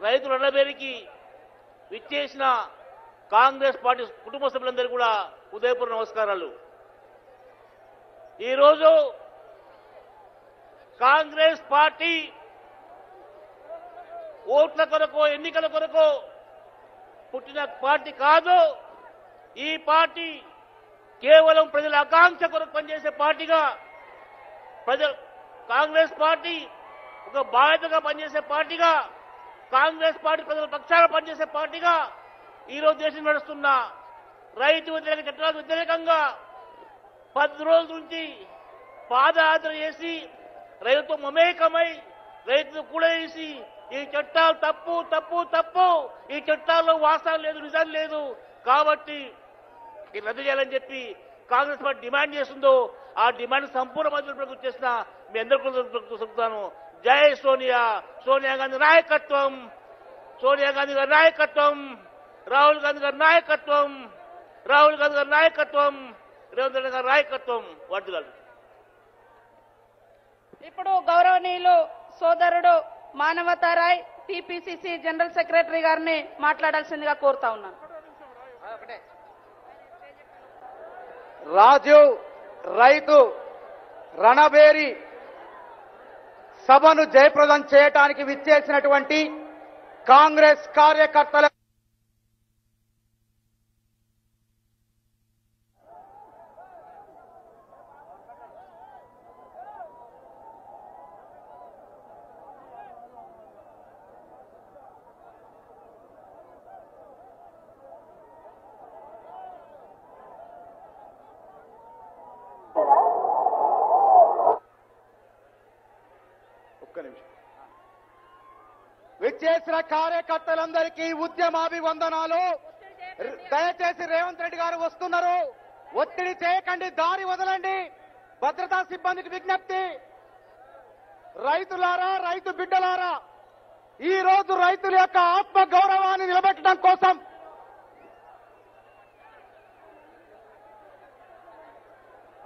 రైతుల రణబేరికి విచ్చేసిన కాంగ్రెస్ పార్టీ కుటుంబ సభ్యులందరూ కూడా ఉదయపూర్ నమస్కారాలు. ఈరోజు కాంగ్రెస్ పార్టీ ఓట్ల కొరకు ఎన్నికల కొరకు పుట్టిన పార్టీ కాదు ఈ పార్టీ కేవలం ప్రజల ఆకాంక్ష కొరకు పనిచేసే పార్టీగా ప్రజ కాంగ్రెస్ పార్టీ ఒక బాధ్యతగా పనిచేసే పార్టీగా కాంగ్రెస్ పార్టీ ప్రజల పక్షాన పనిచేసే పార్టీగా ఈరోజు దేశం నడుస్తున్న రైతు వ్యతిరేక చట్టాలకు వ్యతిరేకంగా పది రోజుల నుంచి పాదయాత్ర చేసి రైతుతో మమేకమై రైతులు కూడేసి వేసి ఈ చట్టాలు తప్పు తప్పు తప్పు ఈ చట్టాల్లో వాస్తవం లేదు నిజం లేదు. కాబట్టి ఇది రద్దు చేయాలని చెప్పి కాంగ్రెస్ పార్టీ డిమాండ్ చేస్తుందో ఆ డిమాండ్ సంపూర్ణ మద్దతు చేసిన మీ అందరికీ చెప్తాను జై సోనియా. సోనియా గాంధీ నాయకత్వం. సోనియా గాంధీ గారి నాయకత్వం. రాహుల్ గాంధీ గారి నాయకత్వం. రాహుల్ గాంధీ గారి నాయకత్వం. రేవంత్ రెడ్డి గారి నాయకత్వం. వర్దిలాలు ఇప్పుడు గౌరవనీయులు సోదరుడు మానవతారాయ్ టిపిసిసి జనరల్ సెక్రటరీ గారిని మాట్లాడాల్సిందిగా కోరుతా ఉన్నాను. రాజు రైతు రణబేరి సభను జయప్రదం చేయటానికి విచ్చేసినటువంటి కాంగ్రెస్ కార్యకర్తల ఒక్క నిమిషం విచ్చేసిన కార్యకర్తలందరికీ ఉద్యమాభివందనాలు. దయచేసి రేవంత్ రెడ్డి గారు వస్తున్నారు. ఒత్తిడి చేయకండి దారి వదలండి. భద్రతా సిబ్బందికి విజ్ఞప్తి. రైతులారా రైతు బిడ్డలారా ఈ రోజు రైతుల యొక్క ఆత్మ గౌరవాన్ని నిలబెట్టడం కోసం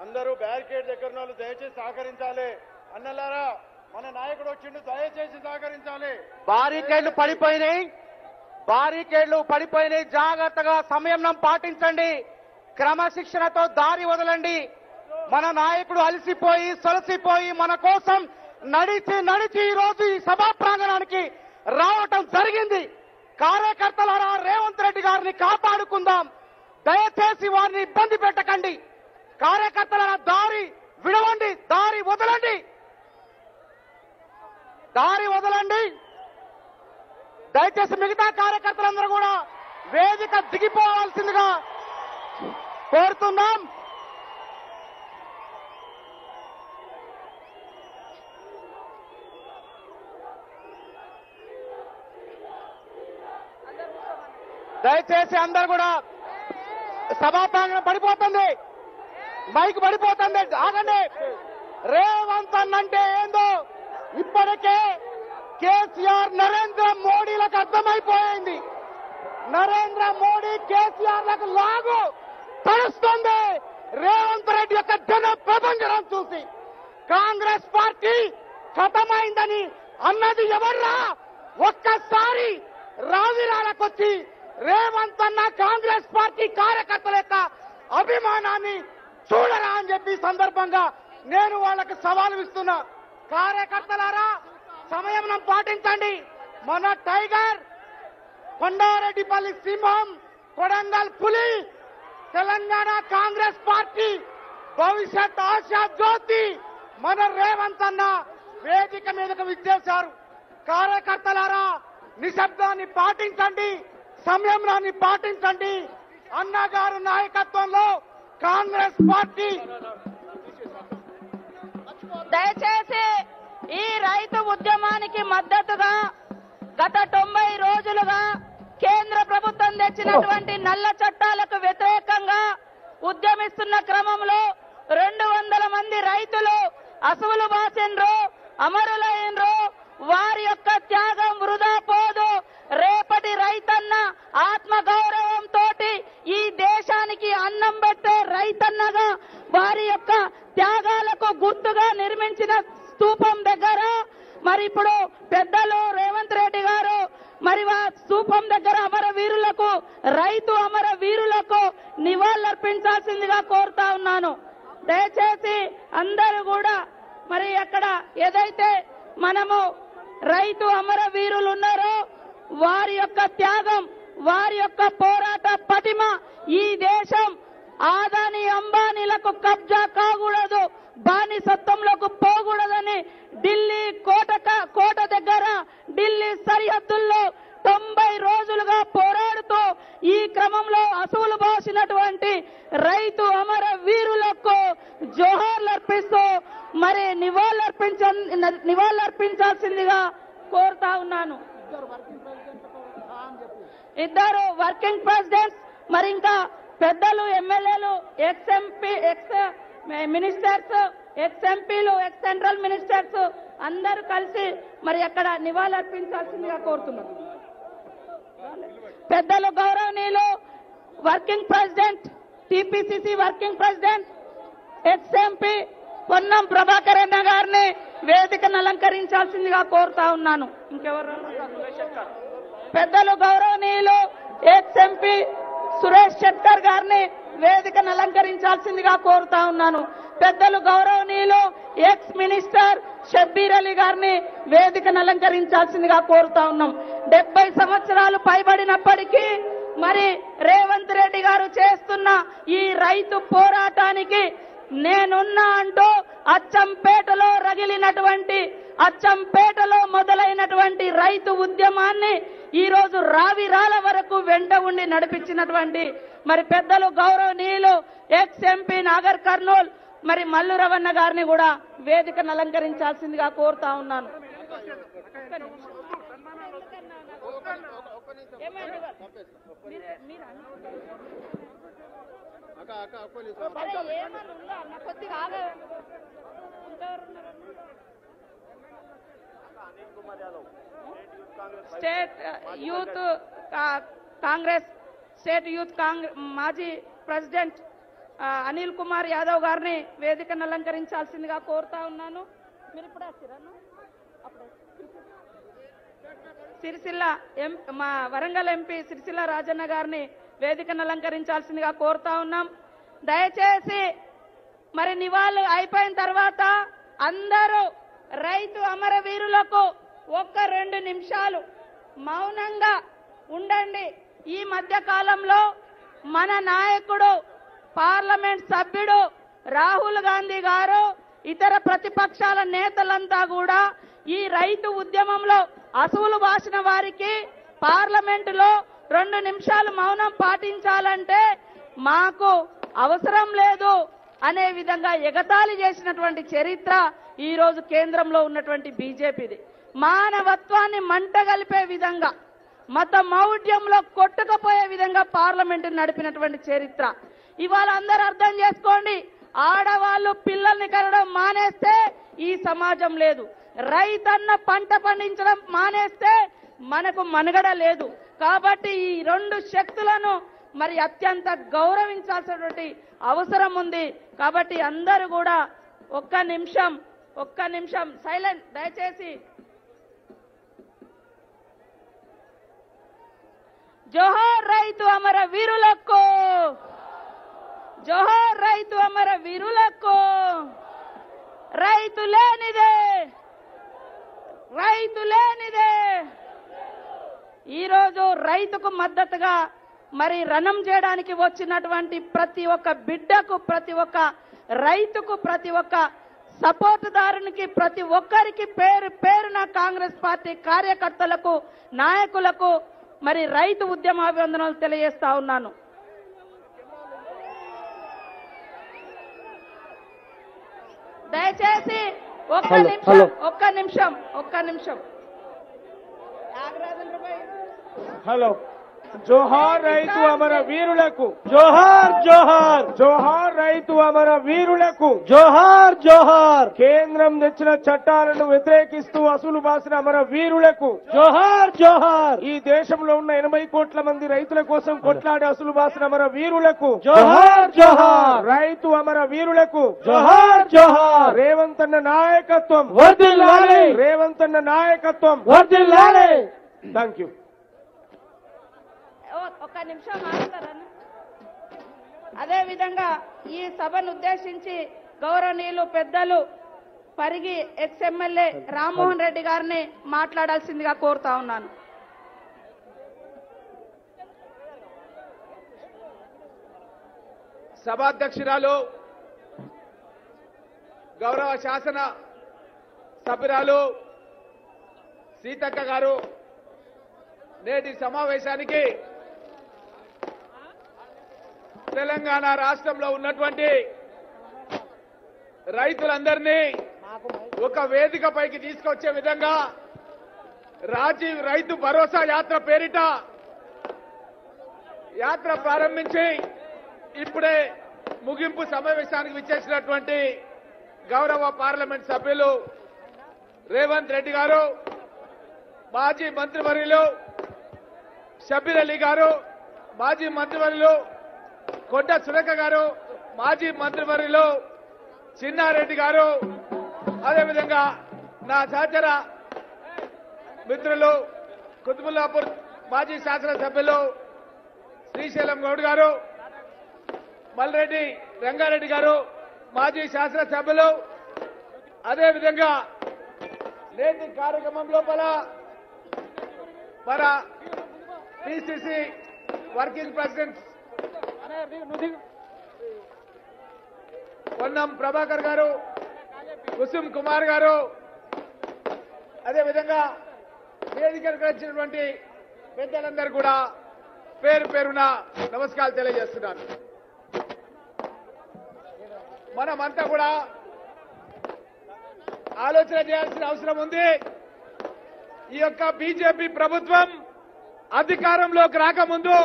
అందరూ బ్యారికేడ్ దగ్గర వాళ్ళు దయచేసి సహకరించాలి. అన్నలారా మన నాయకుడు వచ్చిండు దయచేసి సహకరించాలి. బారికేళ్ళు పడిపోయినాయి. బారికేడ్లు పడిపోయినాయి జాగ్రత్తగా సంయమనం పాటించండి. క్రమశిక్షణతో దారి వదలండి. మన నాయకుడు అలసిపోయి సొలసిపోయి మన కోసం నడిచి నడిచి ఈ రోజు ఈ సభా ప్రాంగణానికి రావటం జరిగింది. కార్యకర్తలారా రేవంత్ రెడ్డి గారిని కాపాడుకుందాం. దయచేసి వారిని ఇబ్బంది పెట్టకండి. కార్యకర్తలారా దారి విడవండి దారి వదలండి. దారి వదలండి. దయచేసి మిగతా కార్యకర్తలందరూ కూడా వేదిక దిగిపోవాల్సిందిగా కోరుతున్నాం. దయచేసి అందరు కూడా సభాపాంగణం పడిపోతుంది. మైక్ పడిపోతుంది. ఆగండి. రేవంత్ అన్నంటే ఏందో ఇప్పటికే కేసీఆర్ నరేంద్ర మోడీలకు అర్థమైపోయింది. నరేంద్ర మోడీ కేసీఆర్లకు లాగు తడుస్తుంది. రేవంత్ రెడ్డి యొక్క జన ప్రపంచం చూసి కాంగ్రెస్ పార్టీ ఖతమైందని అన్నది ఎవర్రా? ఒక్కసారి రావిరాలకొచ్చి రేవంత్ అన్న కాంగ్రెస్ పార్టీ కార్యకర్తల యొక్క అభిమానాన్ని చూడరా అని చెప్పి సందర్భంగా నేను వాళ్ళకి సవాలు ఇస్తున్నా. కార్యకర్తలారా సమయం పాటించండి. మన టైగర్ కొండారెడ్డిపల్లి సింహం కొడంగల్ పులి తెలంగాణ కాంగ్రెస్ పార్టీ భవిష్యత్ ఆశా జ్యోతి మన రేవంత్ అన్న వేదిక మీదకు విచ్చేశారు. కార్యకర్తలారా నిశ్శబ్దాన్ని పాటించండి సంయమనాన్ని పాటించండి. అన్నగారు నాయకత్వంలో కాంగ్రెస్ పార్టీ. దయచేసి ఈ రైతు ఉద్యమానికి మద్దతుగా గత తొంభై రోజులుగా కేంద్ర ప్రభుత్వం తెచ్చినటువంటి నల్ల చట్టాలకు వ్యతిరేకంగా ఉద్యమిస్తున్న క్రమంలో రెండు వందల మంది రైతులు అసువులు బాసిండ్రు అమరులైనరు వారి యొక్క త్యాగం వృధా పోదు. రేపటి రైతన్న ఆత్మ తోటి ఈ దేశానికి అన్నం పెట్టే రైతన్నగా వారి యొక్క త్యాగాలకు గుర్తుగా నిర్మించిన స్తూపం దగ్గర. మరి ఇప్పుడు పెద్దలు రేవంత్ రెడ్డి గారు మరి వా స్థూపం దగ్గర అమర వీరులకు రైతు అమర వీరులకు నివాళులర్పించాల్సిందిగా కోరుతా ఉన్నాను. దయచేసి అందరూ కూడా మరి అక్కడ ఏదైతే మనము రైతు అమర వీరులు ఉన్నారో వారి యొక్క త్యాగం వారి యొక్క పోరాట పటిమ ఈ దేశం ఆదాని అంబానీలకు కబ్జా కాకూడదు బానిసత్వంలోకి పోకూడదని ఢిల్లీ కోట కోట దగ్గర ఢిల్లీ సరిహద్దుల్లో తొంభై రోజులుగా పోరాడుతూ ఈ క్రమంలో అసువులు బాసినటువంటి రైతు అమర వీరులకు జోహార్లు అర్పిస్తూ మరి నివాళులర్పించ నివాళులర్పించాల్సిందిగా కోరుతా ఉన్నాను. ఇద్దరు వర్కింగ్ ప్రెసిడెంట్స్ మరి ఇంకా పెద్దలు ఎమ్మెల్యేలు ex MP ex ministers ex ఎంపీలు ఎక్స్ సెంట్రల్ మినిస్టర్స్ అందరూ కలిసి మరి అక్కడ నివాళులర్పించాల్సిందిగా కోరుతున్నారు పెద్దలు గౌరవనీయులు working president TPCC working president ex MP Ponnam Prabhakar అన్న గారిని వేదికను అలంకరించాల్సిందిగా కోరుతా ఉన్నాను. ఇంకెవరు? పెద్దలు గౌరవనీయులు ఎక్స్ ఎంపీ సురేష్ శెట్టర్ గారిని వేదికను అలంకరించాల్సిందిగా కోరుతా ఉన్నాను. పెద్దలు గౌరవనీయులు ఎక్స్ మినిస్టర్ షబ్బీర్ అలీ గారిని వేదికను అలంకరించాల్సిందిగా కోరుతా ఉన్నాం. డెబ్బై సంవత్సరాలు పైబడినప్పటికీ మరి రేవంత్ రెడ్డి గారు చేస్తున్న ఈ రైతు పోరాటానికి నేనున్నా అంటూ అచ్చంపేటలో రగిలినటువంటి అచ్చంపేటలో మొదలైనటువంటి రైతు ఉద్యమాన్ని ఈ రోజు రావిరాల వరకు వెంట ఉండి నడిపించినటువంటి మరి పెద్దలు గౌరవనీయులు ఎక్స్ ఎంపీ నాగర్ కర్నూల్ మరి మల్లురవన్న గారిని కూడా వేదికను అలంకరించాల్సిందిగా కోరుతా ఉన్నాను. ఏమైంది state youth Congress state youth Congress మాజీ ప్రెసిడెంట్ అనిల్ కుమార్ యాదవ్ గారిని వేదికను అలంకరించాల్సిందిగా కోరుతా ఉన్నాను. మీరు ఇప్పుడు సిరిసిల్ల ఎం మా వరంగల్ ఎంపీ సిరిసిల్ల రాజన్న గారిని వేదికను అలంకరించాల్సిందిగా కోరుతా ఉన్నాం. దయచేసి మరి నివాళులు అయిపోయిన తర్వాత అందరూ రైతు అమరవీరులకు ఒక్క రెండు నిమిషాలు మౌనంగా ఉండండి. ఈ మధ్య కాలంలో మన నాయకుడు పార్లమెంట్ సభ్యుడు రాహుల్ గాంధీ గారు ఇతర ప్రతిపక్షాల నేతలంతా కూడా ఈ రైతు ఉద్యమంలో అసువులు బాసిన వారికి పార్లమెంటులో రెండు నిమిషాలు మౌనం పాటించాలంటే మాకు అవసరం లేదు అనే విధంగా ఎగతాళి చేసినటువంటి చరిత్ర ఈ రోజు కేంద్రంలో ఉన్నటువంటి బీజేపీది. మానవత్వాన్ని మంటగలిపే విధంగా మత మౌఢ్యంలో కొట్టుకపోయే విధంగా పార్లమెంటు నడిపినటువంటి చరిత్ర. ఇవాళ అందరూ అర్థం చేసుకోండి ఆడవాళ్ళు పిల్లల్ని కనడం మానేస్తే ఈ సమాజం లేదు. రైతన్న పంట పండించడం మానేస్తే మనకు మనుగడ లేదు. కాబట్టి ఈ రెండు శక్తులను మరి అత్యంత గౌరవించాల్సినటువంటి అవసరం ఉంది. కాబట్టి అందరూ కూడా ఒక్క నిమిషం ఒక్క నిమిషం సైలెంట్ దయచేసి. జోహార్ రైతు అమర వీరులకు! జోహార్ రైతు అమర వీరులకు! రైతు లేనిదే! రైతు లేనిదే! ఈరోజు రైతుకు మద్దతుగా మరి రణం చేయడానికి వచ్చినటువంటి ప్రతి ఒక్క బిడ్డకు ప్రతి ఒక్క రైతుకు ప్రతి ఒక్క సపోర్టుదారునికి ప్రతి ఒక్కరికి పేరు పేరున కాంగ్రెస్ పార్టీ కార్యకర్తలకు నాయకులకు మరి రైతు ఉద్యమాభివందనలు తెలియజేస్తా ఉన్నాను దయచేసి ఒక్క నిమిషం. ఒక్క నిమిషం ఒక్క నిమిషం నాగరాజన్ రూపాయి హలో. జోహార్ రైతు అమర వీరులకు. జోహార్ జోహార్. జోహార్ రైతు అమర వీరులకు. జోహార్ జోహార్. కేంద్రం తెచ్చిన చట్టాలను వ్యతిరేకిస్తూ అసలు బాసిన అమర వీరులకు. జోహార్ జోహార్. ఈ దేశంలో ఉన్న ఎనభై కోట్ల మంది రైతుల కోసం కొట్లాడి అసలు బాసిన అమర వీరులకు. జోహార్ జోహార్. రైతు అమర వీరులకు. జోహార్ జోహార్. రేవంత్ అన్న నాయకత్వం. రేవంత్ అన్న నాయకత్వం. థ్యాంక్ యూ ఒక్క నిమిషం మాట్లాడరా అదే విధంగా ఈ సభను ఉద్దేశించి గౌరవనీయులు పెద్దలు పరిగి ఎక్స్ ఎమ్మెల్యే రామ్మోహన్ రెడ్డి గారిని మాట్లాడాల్సిందిగా కోరుతా ఉన్నాను. సభాధ్యక్షురాలు గౌరవ శాసన సభ్యురాలు సీతక్క గారు నేటి సమావేశానికి తెలంగాణ రాష్ట్రంలో ఉన్నటువంటి రైతులందరినీ ఒక వేదిక పైకి తీసుకొచ్చే విధంగా రాజీవ్ రైతు భరోసా యాత్ర పేరిట యాత్ర ప్రారంభించి ఇప్పుడే ముగింపు సమావేశానికి విచ్చేసినటువంటి గౌరవ పార్లమెంట్ సభ్యులు రేవంత్ రెడ్డి గారు మాజీ మంత్రివర్యులు షబీర్ అలీ గారు మాజీ మంత్రివర్యులు కొండ సురేఖ గారు మాజీ మంత్రివర్యులు చిన్నారెడ్డి గారు అదేవిధంగా నా సహచర మిత్రులు కుతుబుల్లాపూర్ మాజీ శాసనసభ్యులు శ్రీశైలం గౌడ్ గారు మల్రెడ్డి రంగారెడ్డి గారు మాజీ శాసనసభ్యులు అదేవిధంగా నేటి కార్యక్రమం లోపల మన PCC working president Ponnam Prabhakar గారు కుసుమ్ కుమార్ గారు. అదేవిధంగా వేదికలకు వచ్చినటువంటి పెద్దలందరూ కూడా పేరు పేరున నమస్కారాలు తెలియజేస్తున్నాను మనమంతా కూడా ఆలోచన చేయాల్సిన అవసరం ఉంది. ఈ యొక్క బీజేపీ ప్రభుత్వం అధికారంలోకి రాకముందు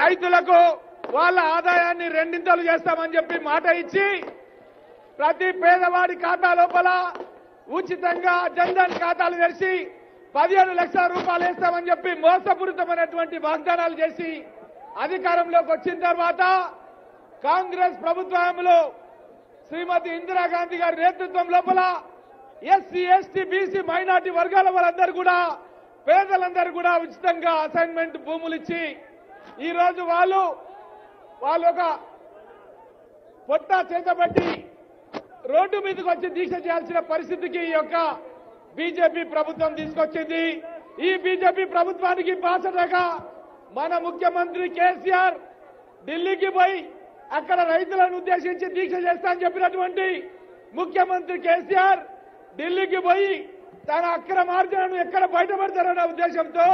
రైతులకు వాళ్ళ ఆదాయాన్ని రెండింతలు చేస్తామని చెప్పి మాట ఇచ్చి ప్రతి పేదవాడి ఖాతా లోపల ఉచితంగా జన్ధన్ ఖాతాలు తెరిచి పదిహేను లక్షల రూపాయలు వేస్తామని చెప్పి మోసపూరితమైనటువంటి వాగ్దానాలు చేసి అధికారంలోకి వచ్చిన తర్వాత కాంగ్రెస్ ప్రభుత్వంలో శ్రీమతి ఇందిరాగాంధీ గారి నేతృత్వం లోపల ఎస్సీ ఎస్టీ బీసీ మైనార్టీ వర్గాల వాళ్ళందరూ కూడా పేదలందరూ కూడా ఉచితంగా అసైన్మెంట్ భూములు ఇచ్చి ఈ రోజు వాళ్ళు వాళ్ళు ఒక పొట్ట చేతబట్టి రోడ్డు మీదకి వచ్చి దీక్ష చేయాల్సిన పరిస్థితికి ఈ యొక్క బీజేపీ ప్రభుత్వం తీసుకొచ్చింది. ఈ బీజేపీ ప్రభుత్వానికి బాసటగా మన ముఖ్యమంత్రి కేసీఆర్ ఢిల్లీకి పోయి అక్కడ రైతులను ఉద్దేశించి దీక్ష చేస్తా అని చెప్పినటువంటి ముఖ్యమంత్రి కేసీఆర్ ఢిల్లీకి పోయి తన అక్రమార్జనను ఎక్కడ బయటపడతారన్న ఉద్దేశంతో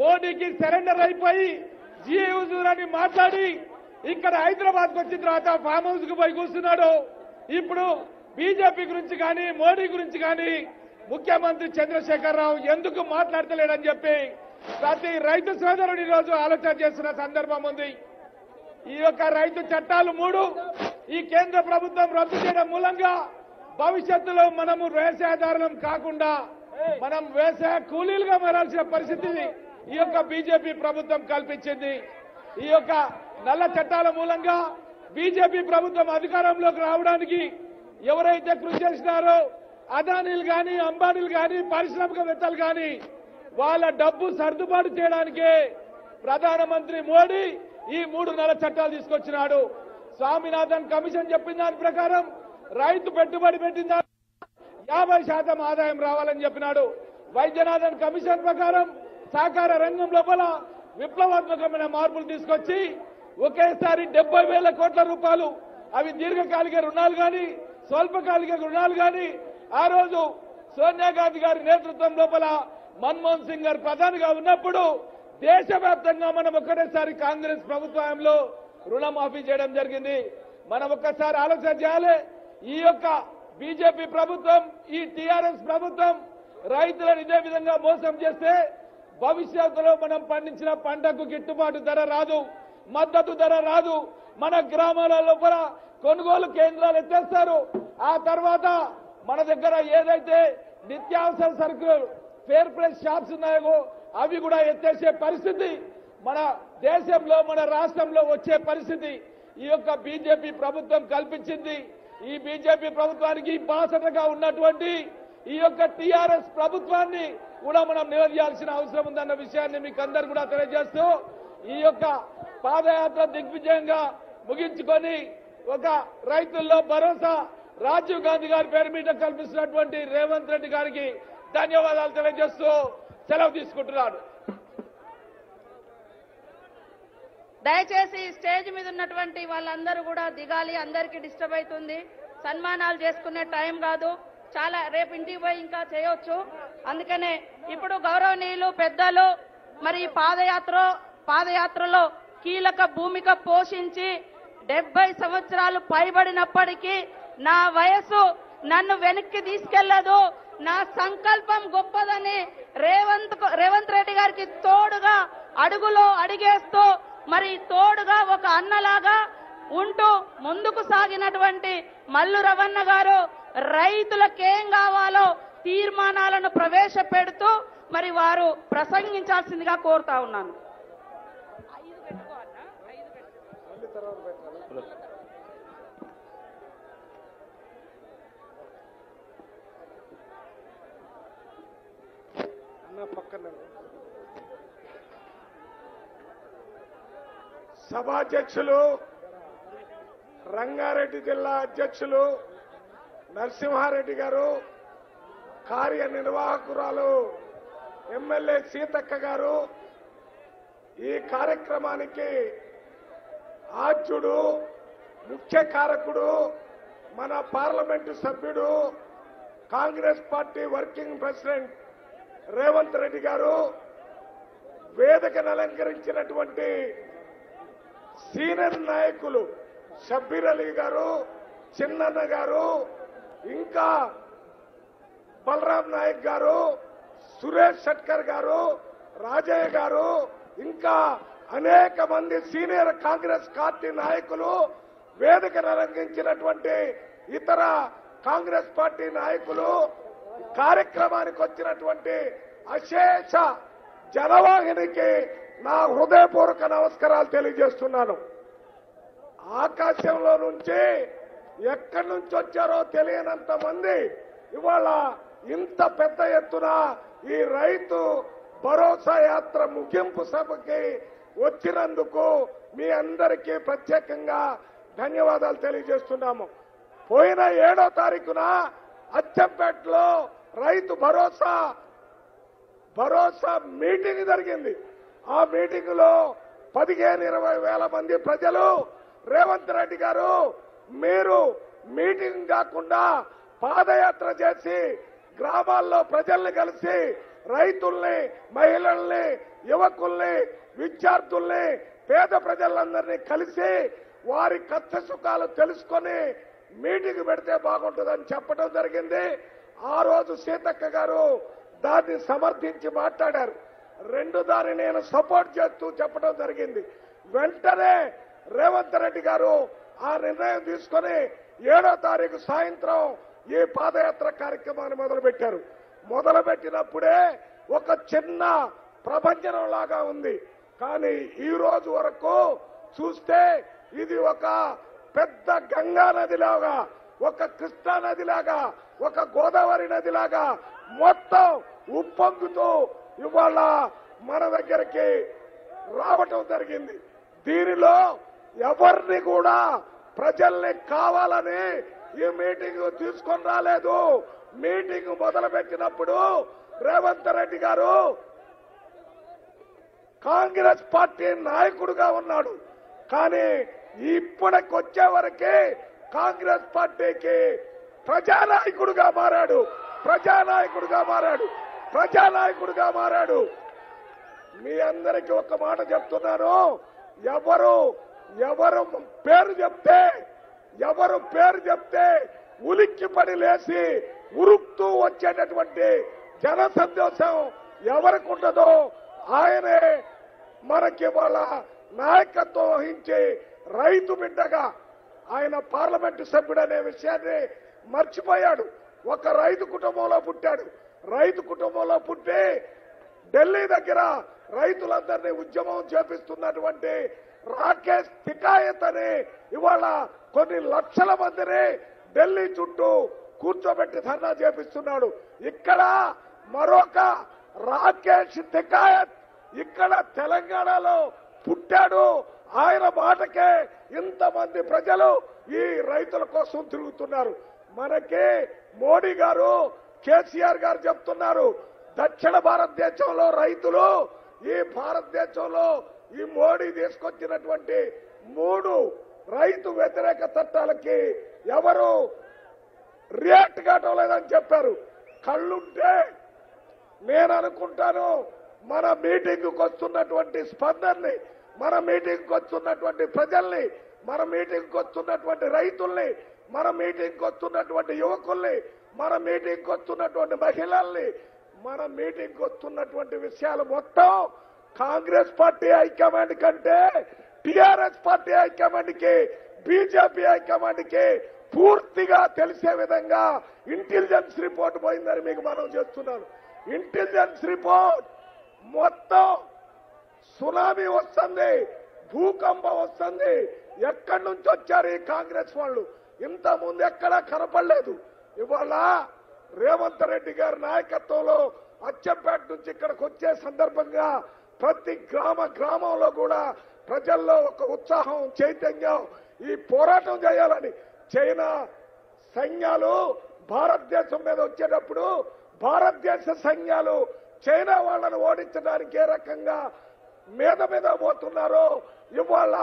మోడీకి సరెండర్ అయిపోయి జీయూజులని మాట్లాడి ఇక్కడ హైదరాబాద్ వచ్చిన తర్వాత ఫామ్ హౌస్కు పోయి కూర్చున్నాడు. ఇప్పుడు బీజేపీ గురించి కానీ మోడీ గురించి కానీ ముఖ్యమంత్రి చంద్రశేఖర్ రావు ఎందుకు మాట్లాడతలేడని చెప్పి ప్రతి రైతు సోదరుడు ఈరోజు రోజు ఆలోచన చేస్తున్న సందర్భం ఉంది. ఈ యొక్క రైతు చట్టాలు మూడు ఈ కేంద్ర ప్రభుత్వం రద్దు చేయడం మూలంగా భవిష్యత్తులో మనము వ్యవసాయదారులం కాకుండా మనం వ్యవసాయ కూలీలుగా మారాల్సిన పరిస్థితి ఈ యొక్క బీజేపీ ప్రభుత్వం కల్పించింది. ఈ యొక్క నల్ల చట్టాల మూలంగా బీజేపీ ప్రభుత్వం అధికారంలోకి రావడానికి ఎవరైతే కృషి చేసినారో అదానీలు కానీ అంబానీలు కానీ పారిశ్రామికవేత్తలు కానీ వాళ్ళ డబ్బు సర్దుబాటు చేయడానికే ప్రధానమంత్రి మోడీ ఈ మూడు నెలల చట్టాలు తీసుకొచ్చినాడు. స్వామినాథన్ కమిషన్ చెప్పిన దాని ప్రకారం రైతు పెట్టుబడి పెట్టిన యాభై శాతం ఆదాయం రావాలని చెప్పినాడు. వైద్యనాథన్ కమిషన్ ప్రకారం సహకార రంగం లోపల విప్లవాత్మకమైన మార్పులు తీసుకొచ్చి ఒకేసారి డెబ్బై వేల కోట్ల రూపాయలు అవి దీర్ఘకాలిక రుణాలు గాని స్వల్పకాలిక రుణాలు గాని ఆ రోజు సోనియా గాంధీ గారి నేతృత్వం లోపల మన్మోహన్ సింగ్ గారు ప్రధానిగా ఉన్నప్పుడు దేశవ్యాప్తంగా మనం ఒక్కటేసారి కాంగ్రెస్ ప్రభుత్వంలో రుణమాఫీ చేయడం జరిగింది. మనం ఒక్కసారి ఆలోచన చేయాలి ఈ యొక్క బీజేపీ ప్రభుత్వం ఈ టీఆర్ఎస్ ప్రభుత్వం రైతులను ఇదే విధంగా మోసం చేస్తే భవిష్యత్తులో మనం పండించిన పంటకు గిట్టుబాటు ధర రాదు మద్దతు ధర రాదు. మన గ్రామాల లోపల కొనుగోలు కేంద్రాలు ఎత్తేస్తారు. ఆ తర్వాత మన దగ్గర ఏదైతే నిత్యావసర సరుకులు ఫేర్ ప్రైస్ షాప్స్ ఉన్నాయో అవి కూడా ఎత్తేసే పరిస్థితి మన దేశంలో మన రాష్ట్రంలో వచ్చే పరిస్థితి. ఈ యొక్క బీజేపీ ప్రభుత్వం కల్పించింది. ఈ బీజేపీ ప్రభుత్వానికి బాసటగా ఉన్నటువంటి ఈ యొక్క టీఆర్ఎస్ ప్రభుత్వాన్ని కూడా మనం నిలదీయాల్సిన అవసరం ఉందన్న విషయాన్ని మీకు అందరు కూడా తెలియజేస్తూ ఈ యొక్క పాదయాత్ర దిగ్విజయంగా ముగించుకొని ఒక రైతుల్లో భరోసా రాజీవ్ గాంధీ గారి పేరు మీద కల్పిస్తున్నటువంటి రేవంత్ రెడ్డి గారికి ధన్యవాదాలు తెలియజేస్తూ సెలవు తీసుకుంటున్నాడు దయచేసి స్టేజ్ మీద ఉన్నటువంటి వాళ్ళందరూ కూడా దిగాలి అందరికీ డిస్టర్బ్ అవుతుంది. సన్మానాలు చేసుకునే టైం కాదు చాలా రేపు ఇంటికి పోయి ఇంకా చేయొచ్చు. అందుకనే ఇప్పుడు గౌరవనీయులు పెద్దలు మరి పాదయాత్ర పాదయాత్రలో కీలక భూమిక పోషించి డెబ్బై సంవత్సరాలు పైబడినప్పటికీ నా వయసు నన్ను వెనక్కి తీసుకెళ్ళదు. నా సంకల్పం గొప్పదని రేవంత్ రేవంత్ రెడ్డి గారికి తోడుగా అడుగులో అడిగేస్తూ మరి తోడుగా ఒక అన్నలాగా ఉంటూ ముందుకు సాగినటువంటి మల్లు రవణ గారు రైతులకేం కావాలో తీర్మానాలను ప్రవేశపెడుతూ మరి వారు ప్రసంగించాల్సిందిగా కోరుతా ఉన్నాను. సభాధ్యక్షులు రంగారెడ్డి జిల్లా అధ్యక్షులు నరసింహారెడ్డి గారు కార్యనిర్వాహకురాలు ఎమ్మెల్యే సీతక్క గారు ఈ కార్యక్రమానికి ఆద్యుడు ముఖ్య కారకుడు మన పార్లమెంటు సభ్యుడు Congress party working president Revanth Reddy గారు వేదికను అలంకరించినటువంటి సీనియర్ నాయకులు షబ్బీర్ అలీ గారు చిన్నన్న గారు ఇంకా బలరాం నాయక్ గారు సురేష్ షట్కర్ గారు రాజయ్య గారు ఇంకా అనేక మంది సీనియర్ కాంగ్రెస్ పార్టీ నాయకులు వేదికను రంగించినటువంటి ఇతర కాంగ్రెస్ పార్టీ నాయకులు కార్యక్రమానికి వచ్చినటువంటి అశేష జనవాహినికి నా హృదయపూర్వక నమస్కారాలు తెలియజేస్తున్నాను. ఆకాశంలో నుంచి ఎక్కడి నుంచి వచ్చారో తెలియనంత మంది ఇవాళ ఇంత పెద్ద ఎత్తున ఈ రైతు భరోసా యాత్ర ముగింపు సభకి వచ్చినందుకు మీ అందరికీ ప్రత్యేకంగా ధన్యవాదాలు తెలియజేస్తున్నాము. పోయిన ఏడో తారీఖున అచ్చంపేటలో రైతు భరోసా భరోసా మీటింగ్ జరిగింది. ఆ మీటింగ్లో పదిహేను ఇరవై వేల మంది ప్రజలు రేవంత్ రెడ్డి గారు మీరు మీటింగ్ కాకుండా పాదయాత్ర చేసి గ్రామాల్లో ప్రజల్ని కలిసి రైతుల్ని మహిళల్ని యువకుల్ని విద్యార్థుల్ని పేద ప్రజలందరినీ కలిసి వారి కష్ట సుఖాలు తెలుసుకొని మీటింగ్ పెడితే బాగుంటుందని చెప్పడం జరిగింది. ఆ రోజు సీతక్క గారు దాన్ని సమర్థించి మాట్లాడారు. రెండు దాన్ని నేను సపోర్ట్ చేస్తూ చెప్పడం జరిగింది. వెంటనే రేవంత్ రెడ్డి గారు ఆ నిర్ణయం తీసుకొని ఏడో తారీఖు సాయంత్రం ఈ పాదయాత్ర కార్యక్రమాన్ని మొదలుపెట్టారు? మొదలుపెట్టినప్పుడే ఒక చిన్న ప్రభంజనం లాగా ఉంది. కానీ ఈ రోజు వరకు చూస్తే ఇది ఒక పెద్ద గంగా నదిలాగా ఒక కృష్ణా నదిలాగా ఒక గోదావరి నదిలాగా మొత్తం ఉప్పొంగుతూ ఇవాళ మన దగ్గరికి రావటం జరిగింది. దీనిలో ఎవరిని కూడా ప్రజల్ని కావాలని ఈ మీటింగ్ తీసుకొని రాలేదు. మీటింగ్ మొదలు పెట్టినప్పుడు రేవంత్ రెడ్డి గారు కాంగ్రెస్ పార్టీ నాయకుడుగా ఉన్నాడు. కానీ ఇప్పటికొచ్చే వరకే కాంగ్రెస్ పార్టీకి ప్రజానాయకుడుగా మారాడు. ప్రజానాయకుడుగా మారాడు. ప్రజానాయకుడుగా మారాడు. మీ అందరికీ ఒక మాట చెప్తున్నాను. ఎవరు ఎవరు పేరు చెప్తే ఎవరు పేరు చెప్తే ఉలిక్కి పడి లేచి ఉరుకుతూ వచ్చేటటువంటి జన సందేశం ఎవరికి ఉండదో ఆయనే మనకి వాళ్ళ నాయకత్వం వహించి రైతు బిడ్డగా ఆయన పార్లమెంటు సభ్యుడు అనే విషయాన్ని మర్చిపోయాడు. ఒక రైతు కుటుంబంలో పుట్టాడు. రైతు కుటుంబంలో పుట్టి ఢిల్లీ దగ్గర రైతులందరినీ ఉద్యమం చేపిస్తున్నటువంటి రాకేష్ తికాయత్ అని ఇవాళ కొన్ని లక్షల మందిని ఢిల్లీ చుట్టూ కూర్చోబెట్టి ధర్నా చేపిస్తున్నాడు. ఇక్కడ మరొక రాకేష్ తికాయత్ ఇక్కడ తెలంగాణలో పుట్టాడు. ఆయన మాటకే ఇంతమంది ప్రజలు ఈ రైతుల కోసం తిరుగుతున్నారు. మనకి మోడీ గారు కేసీఆర్ గారు చెప్తున్నారు దక్షిణ భారతదేశంలో రైతులు ఈ భారతదేశంలో ఈ మోడీ తీసుకొచ్చినటువంటి మూడు రైతు వ్యతిరేక చట్టాలకి ఎవరు రియాక్ట్ కావటం లేదని చెప్పారు. కళ్ళుంటే నేను అనుకుంటాను మన మీటింగ్కి వస్తున్నటువంటి స్పందనని మన మీటింగ్కి వస్తున్నటువంటి ప్రజల్ని మన మీటింగ్కి వస్తున్నటువంటి రైతుల్ని మన మీటింగ్కి వస్తున్నటువంటి యువకుల్ని మన మీటింగ్కి వస్తున్నటువంటి మహిళల్ని మన మీటింగ్కి వస్తున్నటువంటి విషయాలు మొత్తం కాంగ్రెస్ పార్టీ హైకమాండ్ కంటే టిఆర్ఎస్ పార్టీ హైకమాండ్కి బీజేపీ హైకమాండ్కి పూర్తిగా తెలిసే విధంగా ఇంటెలిజెన్స్ రిపోర్ట్ పోయిందని మీకు మనం చేస్తున్నాను ఇంటెలిజెన్స్ రిపోర్ట్ మొత్తం సునామీ వస్తుంది భూకంపం వస్తుంది. ఎక్కడి నుంచి వచ్చారు ఈ కాంగ్రెస్ వాళ్ళు? ఇంత ముందు ఎక్కడా కనపడలేదు. ఇవాళ రేవంత్ రెడ్డి గారి నాయకత్వంలో అచ్చంపేట నుంచి ఇక్కడికి వచ్చే సందర్భంగా ప్రతి గ్రామ గ్రామంలో కూడా ప్రజల్లో ఒక ఉత్సాహం చైతన్యం ఈ పోరాటం చేయాలని చైనా సైన్యాలు భారతదేశం మీద వచ్చేటప్పుడు భారతదేశ సైన్యాలు చైనా వాళ్ళను ఓడించడానికి ఏ రకంగా మీద మీద పోతున్నారో ఇవాళ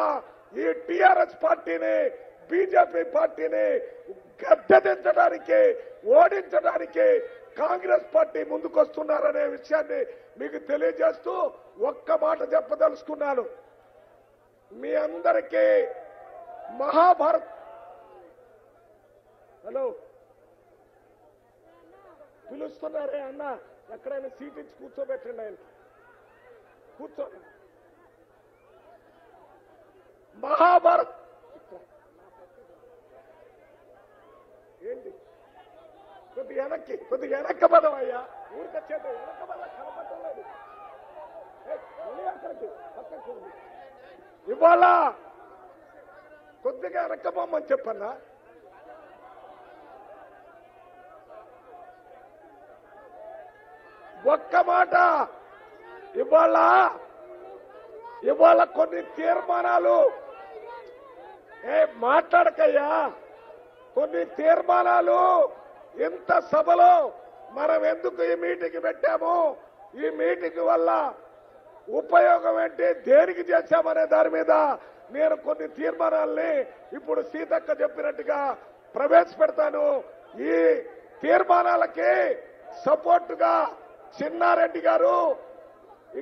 ఈ టిఆర్ఎస్ పార్టీని బీజేపీ పార్టీని గద్దెదించడానికి ఓడించడానికి కాంగ్రెస్ పార్టీ ముందుకొస్తున్నారనే విషయాన్ని మీకు తెలియజేస్తూ ఒక్క మాట చెప్పదలుచుకున్నాను. మీ అందరికీ మహాభారత్. హలో. పిలుస్తున్నారే అన్న ఎక్కడైనా సీట్ ఇచ్చి కూర్చోబెట్టండి ఆయన. కూర్చో. మహాభారత్. ఏంటి? కొద్ది వెనక్కి కొద్ది వెనక్క పదం అయ్యా ఊరిక చేత పదం కనపడలేదు లేదు ఏయ్, మళ్ళీ అక్కడికి పక్కకి చూడు. ఇవాళ కొద్దిగా రెక్కబొమ్మని చెప్పన్నా. ఒక్క మాట ఇవాళ ఇవాళ కొన్ని తీర్మానాలు. ఏ మాట్లాడకయ్యా. కొన్ని తీర్మానాలు ఇంత సభలో మనం ఎందుకు ఈ మీటింగ్ పెట్టాము? ఈ మీటింగ్ వల్ల ఉపయోగం ఏంటి? దేనికి చేశామనే దాని మీద నేను కొన్ని తీర్మానాల్ని ఇప్పుడు సీతక్క చెప్పినట్టుగా ప్రవేశపెడతాను. ఈ తీర్మానాలకి సపోర్టుగా చిన్నారెడ్డి గారు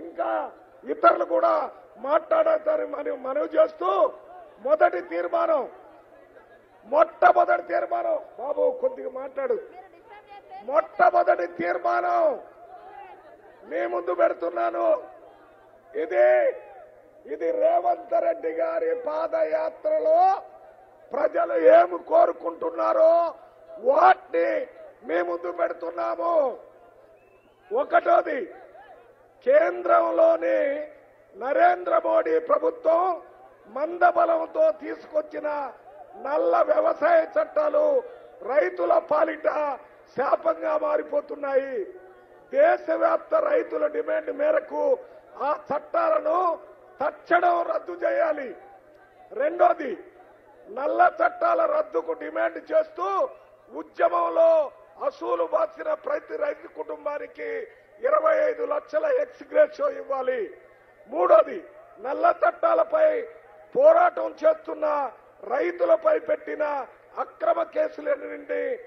ఇంకా ఇతరులు కూడా మాట్లాడతారు మనం మనవి చేస్తూ మొదటి తీర్మానం మొట్టమొదటి తీర్మానం బాబు కొద్దిగా మాట్లాడు. మొట్టమొదటి తీర్మానం మీ ముందు పెడుతున్నాను. ఇది ఇది రేవంత్ రెడ్డి గారి పాదయాత్రలో ప్రజలు ఏమి కోరుకుంటున్నారో వాటిని మీ ముందు పెడుతున్నాము. ఒకటోది కేంద్రంలోని నరేంద్ర మోడీ ప్రభుత్వం మందబలంతో తీసుకొచ్చిన నల్ల వ్యవసాయ చట్టాలు రైతుల పాలిట శాపంగా మారిపోతున్నాయి. దేశవ్యాప్త రైతుల డిమాండ్ మేరకు ఆ చట్టాలను తక్షణం రద్దు చేయాలి. రెండోది నల్ల చట్టాల రద్దుకు డిమాండ్ చేస్తూ ఉద్యమంలో అసూలు బాసిన ప్రతి రైతు కుటుంబానికి ఇరవై ఐదు లక్షల ఎక్స్గ్రేషో ఇవ్వాలి. మూడోది నల్ల చట్టాలపై పోరాటం చేస్తున్న రైతులపై పెట్టిన అక్రమ కేసులన్నింటినీ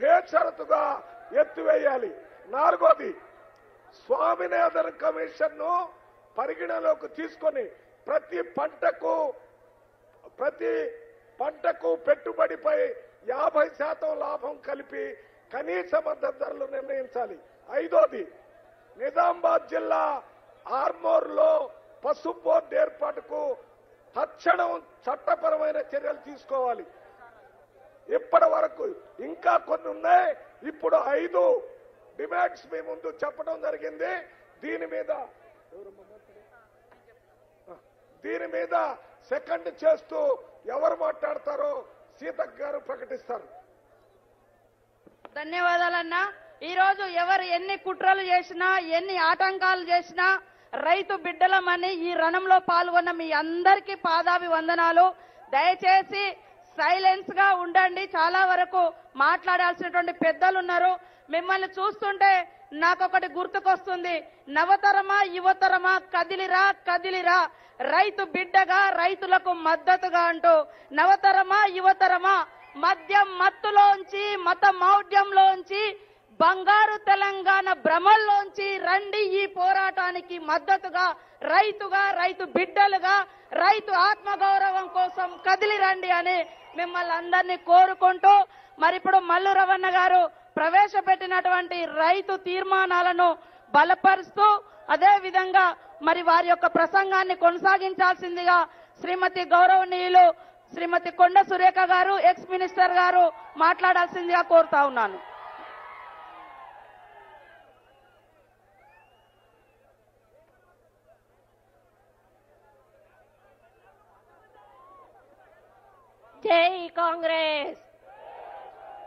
బేషరతుగా ఎత్తివేయాలి. నాలుగోది స్వామినాథన్ కమిషన్ను పరిగణలోకి తీసుకొని ప్రతి పంటకు ప్రతి పంటకు పెట్టుబడిపై యాభై శాతం లాభం కలిపి కనీస మద్దతు ధరలు నిర్ణయించాలి. ఐదోది నిజామాబాద్ జిల్లా ఆర్మూర్లో పసుపు బోర్డు ఏర్పాటుకు తక్షణం చట్టపరమైన చర్యలు తీసుకోవాలి. ఇప్పటి వరకు ఇంకా కొన్ని ఉన్నాయి. ఇప్పుడు ఐదు డిమాండ్స్ మీ ముందు చెప్పడం జరిగింది. దీని మీద దీని మీద సెకండ్ చేస్తూ ఎవరు మాట్లాడతారో సీతక్ గారు ప్రకటిస్తారు. ధన్యవాదాలన్నా. ఈ రోజు ఎవరు ఎన్ని కుట్రలు చేసినా ఎన్ని ఆటంకాలు చేసినా రైతు బిడ్డలమని ఈ రణంలో పాల్గొన్న మీ అందరికీ పాదాభి వందనాలు దయచేసి సైలెన్స్గా ఉండండి. చాలా వరకు మాట్లాడాల్సినటువంటి పెద్దలు ఉన్నారు. మిమ్మల్ని చూస్తుంటే నాకొకటి గుర్తుకొస్తుంది. నవతరమా యువతరమా కదిలిరా కదిలిరా. రైతు బిడ్డగా రైతులకు మద్దతుగా అంటూ నవతరమా యువతరమా మద్యం మత్తులోంచి మత మౌఢ్యంలోంచి బంగారు తెలంగాణ భ్రమల్లోంచి రండి ఈ పోరాటానికి మద్దతుగా రైతుగా రైతు బిడ్డలుగా రైతు ఆత్మగౌరవం కోసం కదిలి రండి అని మిమ్మల్ని అందరినీ కోరుకుంటూ మరి ఇప్పుడు మల్లు రవణ గారు ప్రవేశపెట్టినటువంటి రైతు తీర్మానాలను బలపరుస్తూ అదే విధంగా మరి వారి యొక్క ప్రసంగాన్ని కొనసాగించాల్సిందిగా శ్రీమతి గౌరవనీయులు శ్రీమతి కొండ సురేఖ గారు ఎక్స్ మినిస్టర్ గారు మాట్లాడాల్సిందిగా కోరుతా ఉన్నాను. జై కాంగ్రెస్.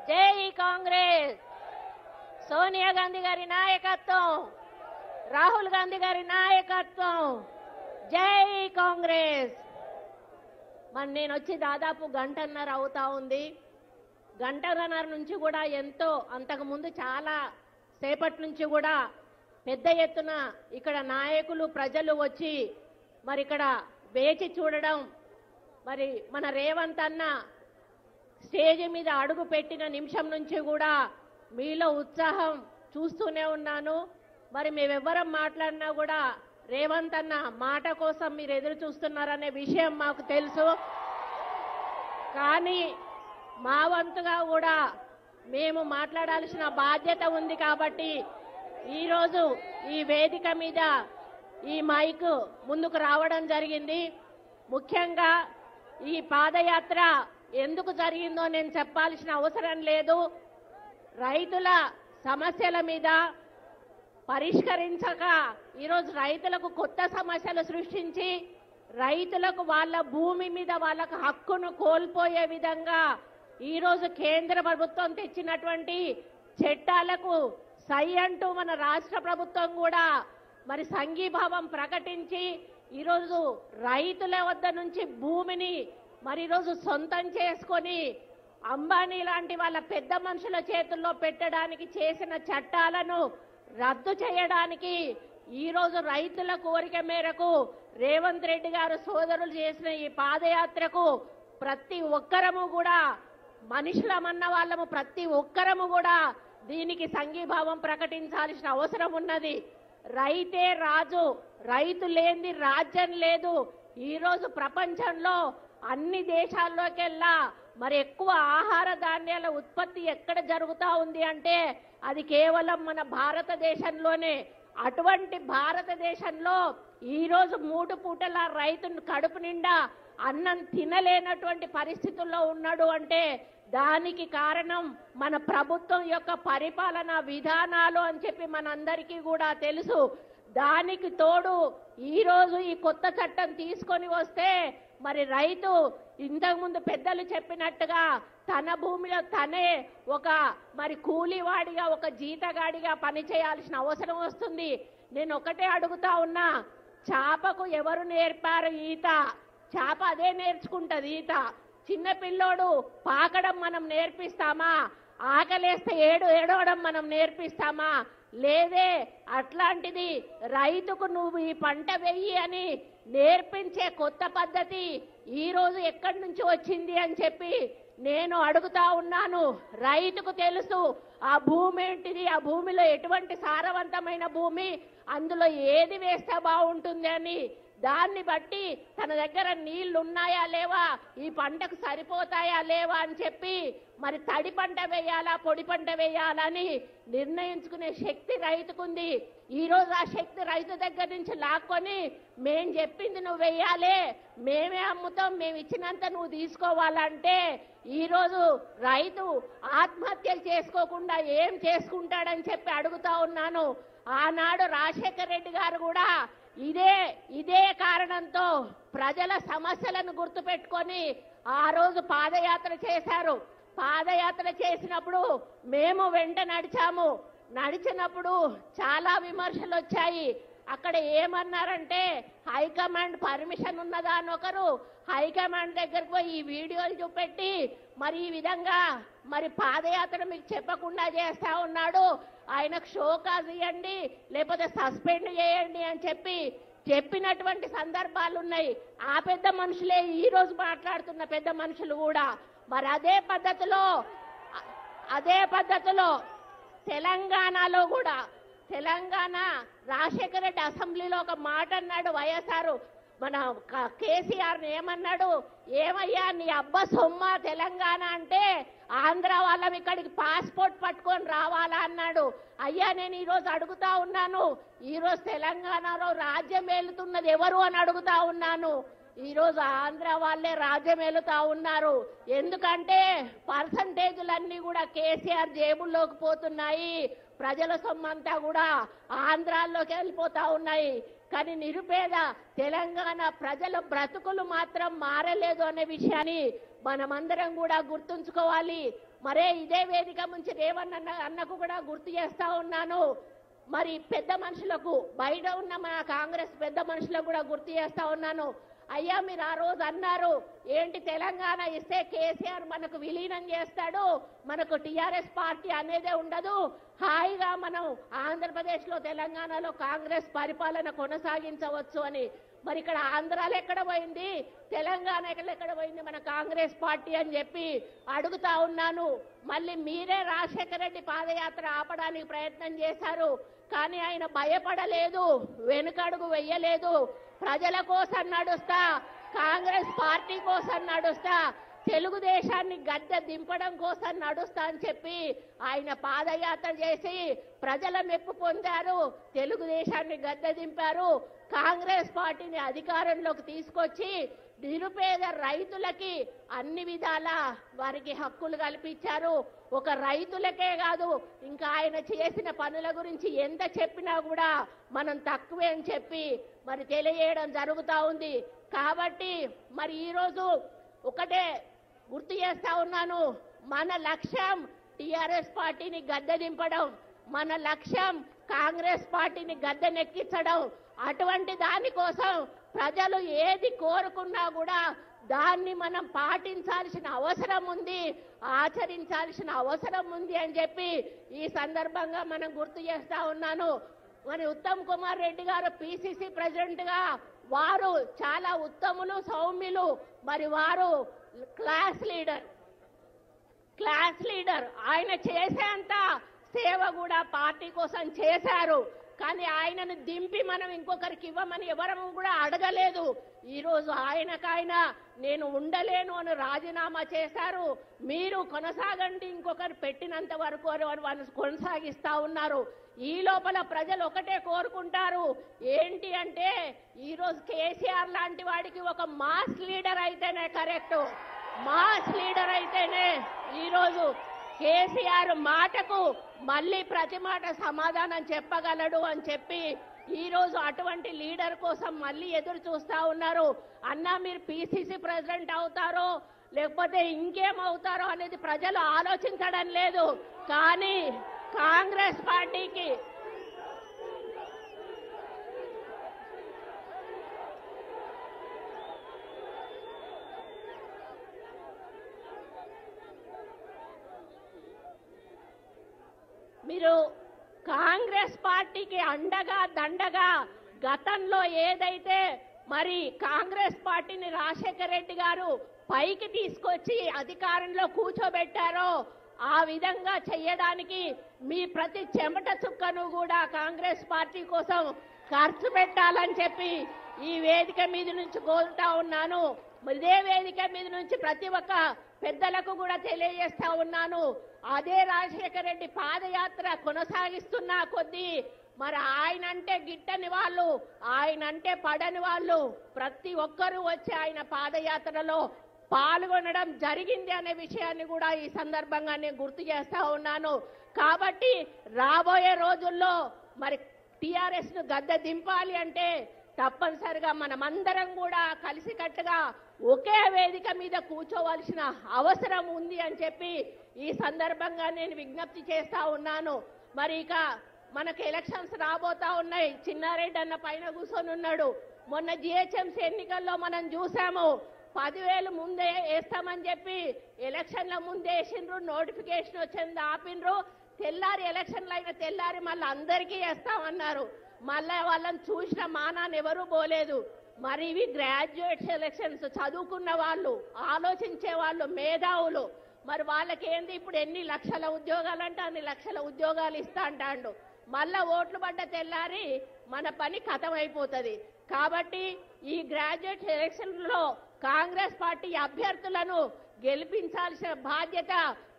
జై కాంగ్రెస్. సోనియా గాంధీ గారి నాయకత్వం. రాహుల్ గాంధీ గారి నాయకత్వం. జై కాంగ్రెస్. మరి నేను వచ్చి దాదాపు గంటన్నర అవుతా ఉంది. గంటన్నర నుంచి కూడా ఎంతో అంతకుముందు చాలా సేపటి నుంచి కూడా పెద్ద ఎత్తున ఇక్కడ నాయకులు ప్రజలు వచ్చి మరి ఇక్కడ వేచి చూడడం మరి మన రేవంత్ అన్న స్టేజ్ మీద అడుగు పెట్టిన నిమిషం నుంచి కూడా మీలో ఉత్సాహం చూస్తూనే ఉన్నాను. మరి మేమెవ్వరం మాట్లాడినా కూడా రేవంత్ అన్న మాట కోసం మీరు ఎదురు చూస్తున్నారనే విషయం మాకు తెలుసు. కానీ మా వంతుగా కూడా మేము మాట్లాడాల్సిన బాధ్యత ఉంది కాబట్టి ఈరోజు ఈ వేదిక మీద ఈ మైక్ ముందుకు రావడం జరిగింది. ముఖ్యంగా ఈ పాదయాత్ర ఎందుకు జరిగిందో నేను చెప్పాల్సిన అవసరం లేదు. రైతుల సమస్యల మీద పరిష్కరించక ఈరోజు రైతులకు కొత్త సమస్యలు సృష్టించి రైతులకు వాళ్ళ భూమి మీద వాళ్ళకు హక్కును కోల్పోయే విధంగా ఈరోజు కేంద్ర ప్రభుత్వం తెచ్చినటువంటి చట్టాలకు సై అంటూ మన రాష్ట్ర ప్రభుత్వం కూడా మరి సంఘీభావం ప్రకటించి ఈరోజు రైతుల వద్ద నుంచి భూమిని మరి ఈరోజు సొంతం చేసుకొని అంబానీ లాంటి వాళ్ళ పెద్ద మనుషుల చేతుల్లో పెట్టడానికి చేసిన చట్టాలను రద్దు చేయడానికి ఈరోజు రైతుల కోరిక మేరకు రేవంత్ రెడ్డి గారు సోదరులు చేసిన ఈ పాదయాత్రకు ప్రతి ఒక్కరము కూడా మనుషులమన్న వాళ్ళము ప్రతి ఒక్కరము కూడా దీనికి సంఘీభావం ప్రకటించాల్సిన అవసరం ఉన్నది. రైతే రాజు. రైతు లేనిది రాజ్యం లేదు. ఈరోజు ప్రపంచంలో అన్ని దేశాల్లోకెల్లా మరి ఎక్కువ ఆహార ధాన్యాల ఉత్పత్తి ఎక్కడ జరుగుతూ ఉంది అంటే అది కేవలం మన భారతదేశంలోనే. అటువంటి భారతదేశంలో ఈరోజు మూడు పూటల రైతును కడుపు నిండా అన్నం తినలేనటువంటి పరిస్థితుల్లో ఉన్నాడు అంటే దానికి కారణం మన ప్రభుత్వం యొక్క పరిపాలన విధానాలు అని చెప్పి మనందరికీ కూడా తెలుసు. దానికి తోడు ఈరోజు ఈ కొత్త చట్టం తీసుకొని వస్తే మరి రైతు ఇంతకుముందు పెద్దలు చెప్పినట్టుగా తన భూమిలో తనే ఒక మరి కూలివాడిగా ఒక జీతగాడిగా పనిచేయాల్సిన అవసరం వస్తుంది. నేను ఒకటే అడుగుతా ఉన్నా చేపకు ఎవరు నేర్పారు ఈత? చేప అదే నేర్చుకుంటది ఈత. చిన్న పిల్లోడు పాకడం మనం నేర్పిస్తామా? ఆకలేస్తే ఏడు ఏడవడం మనం నేర్పిస్తామా? లేదే అట్లాంటిది రైతుకు నువ్వు ఈ పంట వెయ్యి అని నేర్పించే కొత్త పద్ధతి ఈ రోజు ఎక్కడి నుంచి వచ్చింది అని చెప్పి నేను అడుగుతా ఉన్నాను. రైతుకు తెలుసు ఆ భూమి ఏంటిది? ఆ భూమిలో ఎటువంటి సారవంతమైన భూమి? అందులో ఏది వేస్తే బాగుంటుంది అని దాన్ని బట్టి తన దగ్గర నీళ్ళున్నాయా లేవా? ఈ పంటకు సరిపోతాయా లేవా అని చెప్పి మరి తడి పంట వేయాలా పొడి పంట వేయాలని నిర్ణయించుకునే శక్తి రైతుకుంది. ఈ రోజు ఆ శక్తి రైతు దగ్గర నుంచి లాక్కొని మేం చెప్పింది నువ్వు వెయ్యాలే మేమే అమ్ముతాం మేము ఇచ్చినంత నువ్వు తీసుకోవాలంటే ఈ రోజు రైతు ఆత్మహత్యలు చేసుకోకుండా ఏం చేసుకుంటాడని చెప్పి అడుగుతా ఉన్నాను. ఆనాడు రాజశేఖర రెడ్డి గారు కూడా ఇదే ఇదే కారణంతో ప్రజల సమస్యలను గుర్తుపెట్టుకొని ఆ రోజు పాదయాత్ర చేశారు. పాదయాత్ర చేసినప్పుడు మేము వెంట నడిచాము. నడిచినప్పుడు చాలా విమర్శలు వచ్చాయి. అక్కడ ఏమన్నారంటే హైకమాండ్ పర్మిషన్ ఉన్నదా అని ఒకరు హైకమాండ్ దగ్గరకు పోయి ఈ వీడియోలు చూపెట్టి మరి ఈ విధంగా మరి పాదయాత్ర మీకు చెప్పకుండా చేస్తా ఉన్నాడు. ఆయనకు షోకాజ్ ఇవ్వండి లేకపోతే సస్పెండ్ చేయండి అని చెప్పి చెప్పినటువంటి సందర్భాలు ఉన్నాయి. ఆ పెద్ద మనుషులే ఈ రోజు మాట్లాడుతున్న పెద్ద మనుషులు కూడా. మరి అదే పద్ధతిలో అదే పద్ధతిలో తెలంగాణలో కూడా తెలంగాణ రాజశేఖర రెడ్డి అసెంబ్లీలో ఒక మాట అన్నాడు వైఎస్ఆర్ మన కేసీఆర్ ఏమన్నాడు? ఏమయ్యా నీ అబ్బ సొమ్మ తెలంగాణ అంటే ఆంధ్ర వాళ్ళం ఇక్కడికి పాస్పోర్ట్ పట్టుకొని రావాలా అన్నాడు. అయ్యా నేను ఈరోజు అడుగుతా ఉన్నాను. ఈరోజు తెలంగాణలో రాజ్యం ఏలుతున్నది ఎవరు అని అడుగుతా ఉన్నాను. ఈరోజు ఆంధ్ర వాళ్ళే రాజ్యం ఏలుతా ఉన్నారు. ఎందుకంటే పర్సంటేజ్లన్నీ కూడా కేసీఆర్ జేబుల్లోకి పోతున్నాయి. ప్రజల సొమ్మంతా కూడా ఆంధ్రాల్లోకి వెళ్ళిపోతా ఉన్నాయి. కానీ నిరుపేద తెలంగాణ ప్రజల బ్రతుకులు మాత్రం మారలేదు అనే విషయాన్ని మనమందరం కూడా గుర్తుంచుకోవాలి. మరే ఇదే వేదిక నుంచి రేవన్న అన్నకు కూడా గుర్తు చేస్తా ఉన్నాను. మరి పెద్ద మనుషులకు బయట ఉన్న మన కాంగ్రెస్ పెద్ద మనుషులకు కూడా గుర్తు చేస్తా ఉన్నాను. అయ్యా మీరు ఆ రోజు అన్నారు ఏంటి తెలంగాణ ఇస్తే కేసీఆర్ మనకు విలీనం చేస్తాడు మనకు టిఆర్ఎస్ పార్టీ అనేదే ఉండదు. హాయిగా మనం ఆంధ్రప్రదేశ్లో తెలంగాణలో కాంగ్రెస్ పరిపాలన కొనసాగించవచ్చు అని. మరి ఇక్కడ ఆంధ్రాలో ఎక్కడ పోయింది? తెలంగాణ ఎక్కడ పోయింది? మన కాంగ్రెస్ పార్టీ అని చెప్పి అడుగుతా ఉన్నాను. మళ్ళీ మీరే రాజశేఖర రెడ్డి పాదయాత్ర ఆపడానికి ప్రయత్నం చేశారు. కానీ ఆయన భయపడలేదు వెనుకడుగు వెయ్యలేదు ప్రజల కోసం నడుస్తా కాంగ్రెస్ పార్టీ కోసం నడుస్తా తెలుగుదేశాన్ని గద్దె దింపడం కోసం నడుస్తా అని చెప్పి ఆయన పాదయాత్ర చేసి ప్రజల మెప్పు పొందారు తెలుగుదేశాన్ని గద్దె దింపారు. కాంగ్రెస్ పార్టీని అధికారంలోకి తీసుకొచ్చి నిరుపేద రైతులకి అన్ని విధాల వారికి హక్కులు కల్పించారు. ఒక రైతులకే కాదు ఇంకా ఆయన చేసిన పనుల గురించి ఎంత చెప్పినా కూడా మనం తక్కువే అని చెప్పి మరి తెలియజేయడం జరుగుతూ ఉంది. కాబట్టి మరి ఈరోజు ఒకటే గుర్తు చేస్తా ఉన్నాను. మన లక్ష్యం టిఆర్ఎస్ పార్టీని గద్దె దింపడం మన లక్ష్యం కాంగ్రెస్ పార్టీని గద్దెనెక్కించడం అటువంటి దానికోసం ప్రజలు ఏది కోరుకున్నా కూడా దాన్ని మనం పాటించాల్సిన అవసరం ఉంది ఆచరించాల్సిన అవసరం ఉంది అని చెప్పి ఈ సందర్భంగా మనం గుర్తు చేస్తా ఉన్నాను. మరి ఉత్తమ్ కుమార్ రెడ్డి గారు పిసిసి ప్రెసిడెంట్గా వారు చాలా ఉత్తములు సౌమ్యులు మరి వారు క్లాస్ లీడర్. Class leader. ఆయన చేసేంత సేవ కూడా పార్టీ కోసం చేశారు. కానీ ఆయనను దింపి మనం ఇంకొకరికి ఇవ్వమని ఎవరము కూడా అడగలేదు. ఈ రోజు ఆయనకైనా నేను ఉండలేను అని రాజీనామా చేశారు. మీరు కొనసాగండి ఇంకొకరు పెట్టినంత వరకు అని వారు కొనసాగిస్తా ఉన్నారు. ఈ లోపల ప్రజలు ఒకటే కోరుకుంటారు. ఏంటి అంటే ఈ రోజు కేసీఆర్ లాంటి వాడికి ఒక మాస్ లీడర్ అయితేనే కరెక్ట్. మాస్ లీడర్ అయితేనే ఈ రోజు కేసీఆర్ మాటకు మళ్ళీ ప్రతి మాట సమాధానం చెప్పగలడు అని చెప్పి ఈ రోజు అటువంటి లీడర్ కోసం మళ్ళీ ఎదురు చూస్తా ఉన్నారు. అన్నా మీరు పిసిసి ప్రెసిడెంట్ అవుతారో లేకపోతే ఇంకేం అవుతారో అనేది ప్రజలు ఆలోచించడం లేదు. కానీ కాంగ్రెస్ పార్టీకి. మీరు కాంగ్రెస్ పార్టీకి అండగా దండగా గతంలో ఏదైతే మరి కాంగ్రెస్ పార్టీని రాజశేఖర రెడ్డి గారు పైకి తీసుకొచ్చి అధికారంలో కూర్చోబెట్టారో ఆ విధంగా చేయడానికి మీ ప్రతి చెమట చుక్కను కూడా కాంగ్రెస్ పార్టీ కోసం ఖర్చు పెట్టాలని చెప్పి ఈ వేదిక మీద నుంచి కోరుతా ఉన్నాను. ఇదే వేదిక మీద నుంచి ప్రతి ఒక్క పెద్దలకు కూడా తెలియజేస్తా ఉన్నాను. అదే రాజశేఖర రెడ్డి పాదయాత్ర కొనసాగిస్తున్న కొద్దీ మరి ఆయన అంటే గిట్టని వాళ్ళు ఆయన అంటే పడని వాళ్ళు ప్రతి ఒక్కరూ వచ్చి ఆయన పాదయాత్రలో పాల్గొనడం జరిగింది అనే విషయాన్ని కూడా ఈ సందర్భంగా నేను గుర్తు చేస్తా ఉన్నాను. కాబట్టి రాబోయే రోజుల్లో మరి టిఆర్ఎస్ను గద్దె దింపాలి అంటే తప్పనిసరిగా మనమందరం కూడా కలిసికట్టుగా ఒకే వేదిక మీద కూర్చోవలసిన అవసరం ఉంది అని చెప్పి ఈ సందర్భంగా నేను విజ్ఞప్తి చేస్తా ఉన్నాను. మరి ఇక మనకు ఎలక్షన్స్ రాబోతా ఉన్నాయి. చిన్నారెడ్డి అన్న పైన కూర్చొని ఉన్నాడు. మొన్న జిహెచ్ఎంసీ ఎన్నికల్లో మనం చూసాము పదివేలు ముందే వేస్తామని చెప్పి ఎలక్షన్ల ముందే వేసిండ్రు నోటిఫికేషన్ వచ్చింది ఆపిండ్రు. తెల్లారి ఎలక్షన్లు అయిన తెల్లారి మళ్ళీ అందరికీ వేస్తామన్నారు. మళ్ళా వాళ్ళని చూసిన మానాన్ని ఎవరూ పోలేదు. మరి ఇవి గ్రాడ్యుయేట్ ఎలక్షన్స్ చదువుకున్న వాళ్ళు ఆలోచించే వాళ్ళు మేధావులు. మరి వాళ్ళకి ఏంది ఇప్పుడు ఎన్ని లక్షల ఉద్యోగాలు అంటే అన్ని లక్షల ఉద్యోగాలు ఇస్తా అంటాడు. మళ్ళా ఓట్లు పడ్డ తెల్లారి మన పని కథమైపోతుంది. కాబట్టి ఈ గ్రాడ్యుయేట్ ఎలక్షన్లో కాంగ్రెస్ పార్టీ అభ్యర్థులను గెలిపించాల్సిన బాధ్యత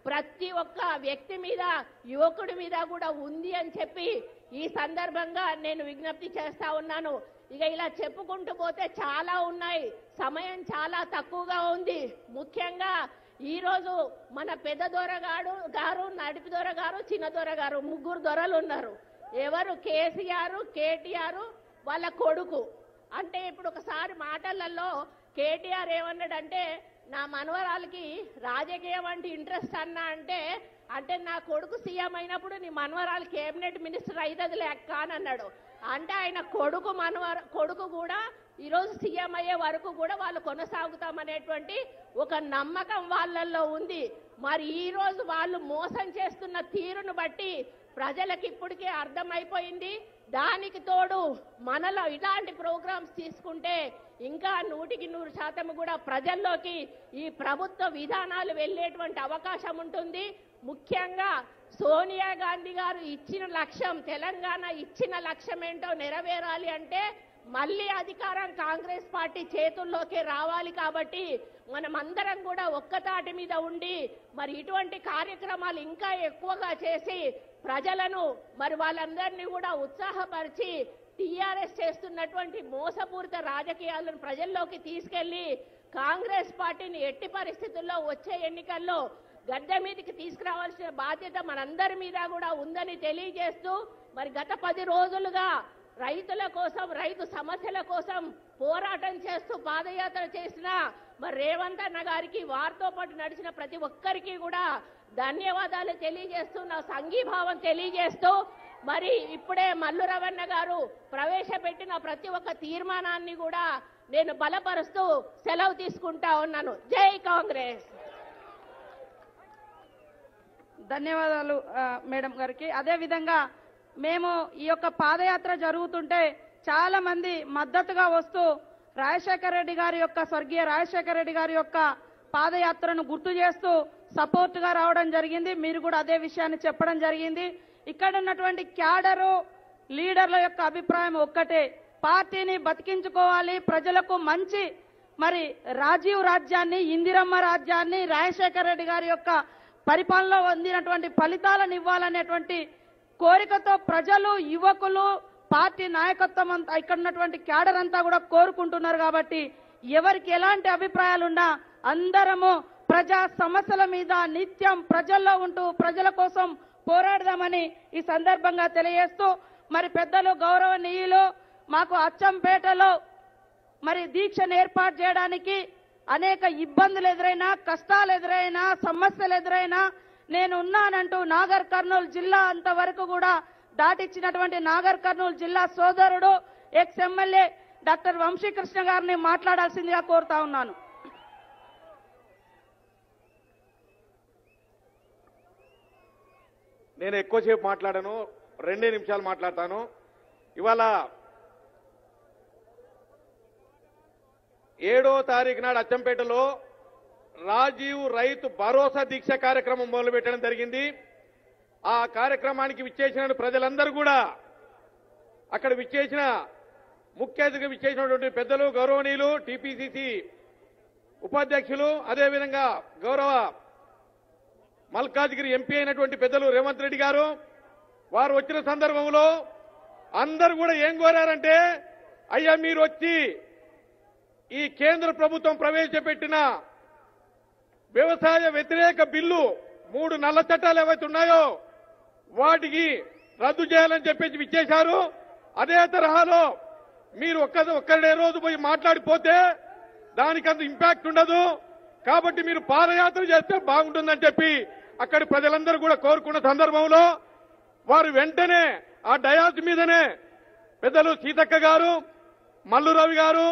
ప్రతి ఒక్క వ్యక్తి మీద యువకుడి మీద కూడా ఉంది అని చెప్పి ఈ సందర్భంగా నేను విజ్ఞప్తి చేస్తా ఉన్నాను. ఇక ఇలా చెప్పుకుంటూ పోతే చాలా ఉన్నాయి. సమయం చాలా తక్కువగా ఉంది. ముఖ్యంగా ఈ రోజు మన పెద్ద దొరగాడు గారు నడిపి దొర గారు చిన్న దొర గారు ముగ్గురు దొరలు ఉన్నారు. ఎవరు? కేసీఆర్ కేటీఆర్ వాళ్ళ కొడుకు. అంటే ఇప్పుడు ఒకసారి మాటలలో కేటీఆర్ ఏమన్నాడంటే నా మనవరాలకి రాజకీయం అంటే ఇంట్రెస్ట్ అన్నా అంటే అంటే నా కొడుకు సీఎం అయినప్పుడు నీ మనవరాలు కేబినెట్ మినిస్టర్ అవుతుంది లెక్క అని అన్నాడు. అంటే ఆయన కొడుకు మనవర కొడుకు కూడా ఈరోజు సీఎం అయ్యే వరకు కూడా వాళ్ళు కొనసాగుతామనేటువంటి ఒక నమ్మకం వాళ్ళల్లో ఉంది. మరి ఈరోజు వాళ్ళు మోసం చేస్తున్న తీరును బట్టి ప్రజలకు ఇప్పటికే అర్థమైపోయింది. దానికి తోడు మనలో ఇలాంటి ప్రోగ్రామ్స్ తీసుకుంటే ఇంకా నూటికి నూరు శాతం కూడా ప్రజల్లోకి ఈ ప్రభుత్వ విధానాలు వెళ్ళేటువంటి అవకాశం ఉంటుంది. ముఖ్యంగా సోనియా గాంధీ గారు ఇచ్చిన లక్ష్యం తెలంగాణ ఇచ్చిన లక్ష్యం ఏంటో నెరవేరాలి అంటే మళ్ళీ అధికారం కాంగ్రెస్ పార్టీ చేతుల్లోకి రావాలి కాబట్టి మనమందరం కూడా ఒక్కతాటి మీద ఉండి మరి ఇటువంటి కార్యక్రమాలు ఇంకా ఎక్కువగా చేసి ప్రజలను మరి వాళ్ళందరినీ కూడా ఉత్సాహపరిచి టీఆర్ఎస్ చేస్తున్నటువంటి మోసపూరిత రాజకీయాలను ప్రజల్లోకి తీసుకెళ్ళి కాంగ్రెస్ పార్టీని ఎట్టి పరిస్థితుల్లో వచ్చే ఎన్నికల్లో గద్దె మీదకి తీసుకురావాల్సిన బాధ్యత మనందరి మీద కూడా ఉందని తెలియజేస్తూ మరి గత పది రోజులుగా రైతుల కోసం రైతు సమస్యల కోసం పోరాటం చేస్తూ పాదయాత్ర చేసిన మరి రేవంత్ అన్న గారికి వారితో పాటు నడిచిన ప్రతి ఒక్కరికి కూడా ధన్యవాదాలు తెలియజేస్తూ నా సంఘీభావం తెలియజేస్తూ మరి ఇప్పుడే మల్లు రవణ గారు ప్రవేశపెట్టిన ప్రతి ఒక్క తీర్మానాన్ని కూడా నేను బలపరుస్తూ సెలవు తీసుకుంటా ఉన్నాను. జై కాంగ్రెస్. ధన్యవాదాలు మేడం గారికి. అదే విధంగా మేము ఈ యొక్క పాదయాత్ర జరుగుతుంటే చాలా మంది మద్దతుగా వస్తూ రాజశేఖర రెడ్డి గారి యొక్క స్వర్గీయ రాజశేఖర రెడ్డి గారి యొక్క పాదయాత్రను గుర్తు చేస్తూ సపోర్ట్గా రావడం జరిగింది. మీరు కూడా అదే విషయాన్ని చెప్పడం జరిగింది. ఇక్కడ ఉన్నటువంటి క్యాడరు లీడర్ల యొక్క అభిప్రాయం ఒక్కటే. పార్టీని బతికించుకోవాలి ప్రజలకు మంచి మరి రాజీవ్ రాజ్యాన్ని ఇందిరమ్మ రాజ్యాన్ని రాజశేఖర రెడ్డి గారి యొక్క పరిపాలనలో పొందినటువంటి ఫలితాలను ఇవ్వాలనేటువంటి కోరికతో ప్రజలు యువకులు పార్టీ నాయకత్వం అంతా ఇక్కడ ఉన్నటువంటి క్యాడర్ అంతా కూడా కోరుకుంటున్నారు కాబట్టి ఎవరికి ఎలాంటి అభిప్రాయాలున్నా అందరము ప్రజా సమస్యల మీద నిత్యం ప్రజల్లో ఉంటూ ప్రజల కోసం పోరాడదామని ఈ సందర్భంగా తెలియజేస్తూ మరి పెద్దలు గౌరవనీయులు మాకు అచ్చంపేటలో మరి దీక్షను ఏర్పాటు చేయడానికి అనేక ఇబ్బందులు ఎదురైనా కష్టాలు ఎదురైనా సమస్యలు ఎదురైనా నేను ఉన్నానంటూ నాగర్ కర్నూలు జిల్లా అంతవరకు కూడా దాటిచ్చినటువంటి నాగర్ కర్నూలు జిల్లా సోదరుడు ఎక్స్ ఎమ్మెల్యే డాక్టర్ వంశీకృష్ణ గారిని మాట్లాడాల్సిందిగా కోరుతా ఉన్నాను. నేను ఎక్కువసేపు మాట్లాడాను రెండే నిమిషాలు మాట్లాడతాను. ఇవాళ ఏడో తారీఖు నాడు అచ్చంపేటలో రాజీవ్ రైతు భరోసా దీక్ష కార్యక్రమం మొదలుపెట్టడం జరిగింది. ఆ కార్యక్రమానికి విచ్చేసిన ప్రజలందరూ కూడా అక్కడ విచ్చేసిన ముఖ్య అతిథిగా విచ్చేసినటువంటి పెద్దలు గౌరవనీయులు టీపీసీసీ ఉపాధ్యక్షులు అదేవిధంగా గౌరవ మల్కాజ్గిరి ఎంపీ అయినటువంటి పెద్దలు రేవంత్ రెడ్డి గారు వారు వచ్చిన సందర్భంలో అందరు కూడా ఏం కోరారంటే అయ్యా మీరు వచ్చి ఈ కేంద్ర ప్రభుత్వం ప్రవేశపెట్టిన వ్యవసాయ వ్యతిరేక బిల్లు మూడు నల్ల చట్టాలు ఏవైతే ఉన్నాయో వాటికి రద్దు చేయాలని చెప్పేసి విచ్చేశారు. అదే తరహాలో మీరు ఒక్క ఒక్కడే రోజు పోయి మాట్లాడిపోతే దానికి అంత ఇంపాక్ట్ ఉండదు. కాబట్టి మీరు పాదయాత్ర చేస్తే బాగుంటుందని చెప్పి అక్కడి ప్రజలందరూ కూడా కోరుకున్న సందర్భంలో వారు వెంటనే ఆ డయాస్ మీదనే పెద్దలు సీతక్క గారు మల్లురవి గారు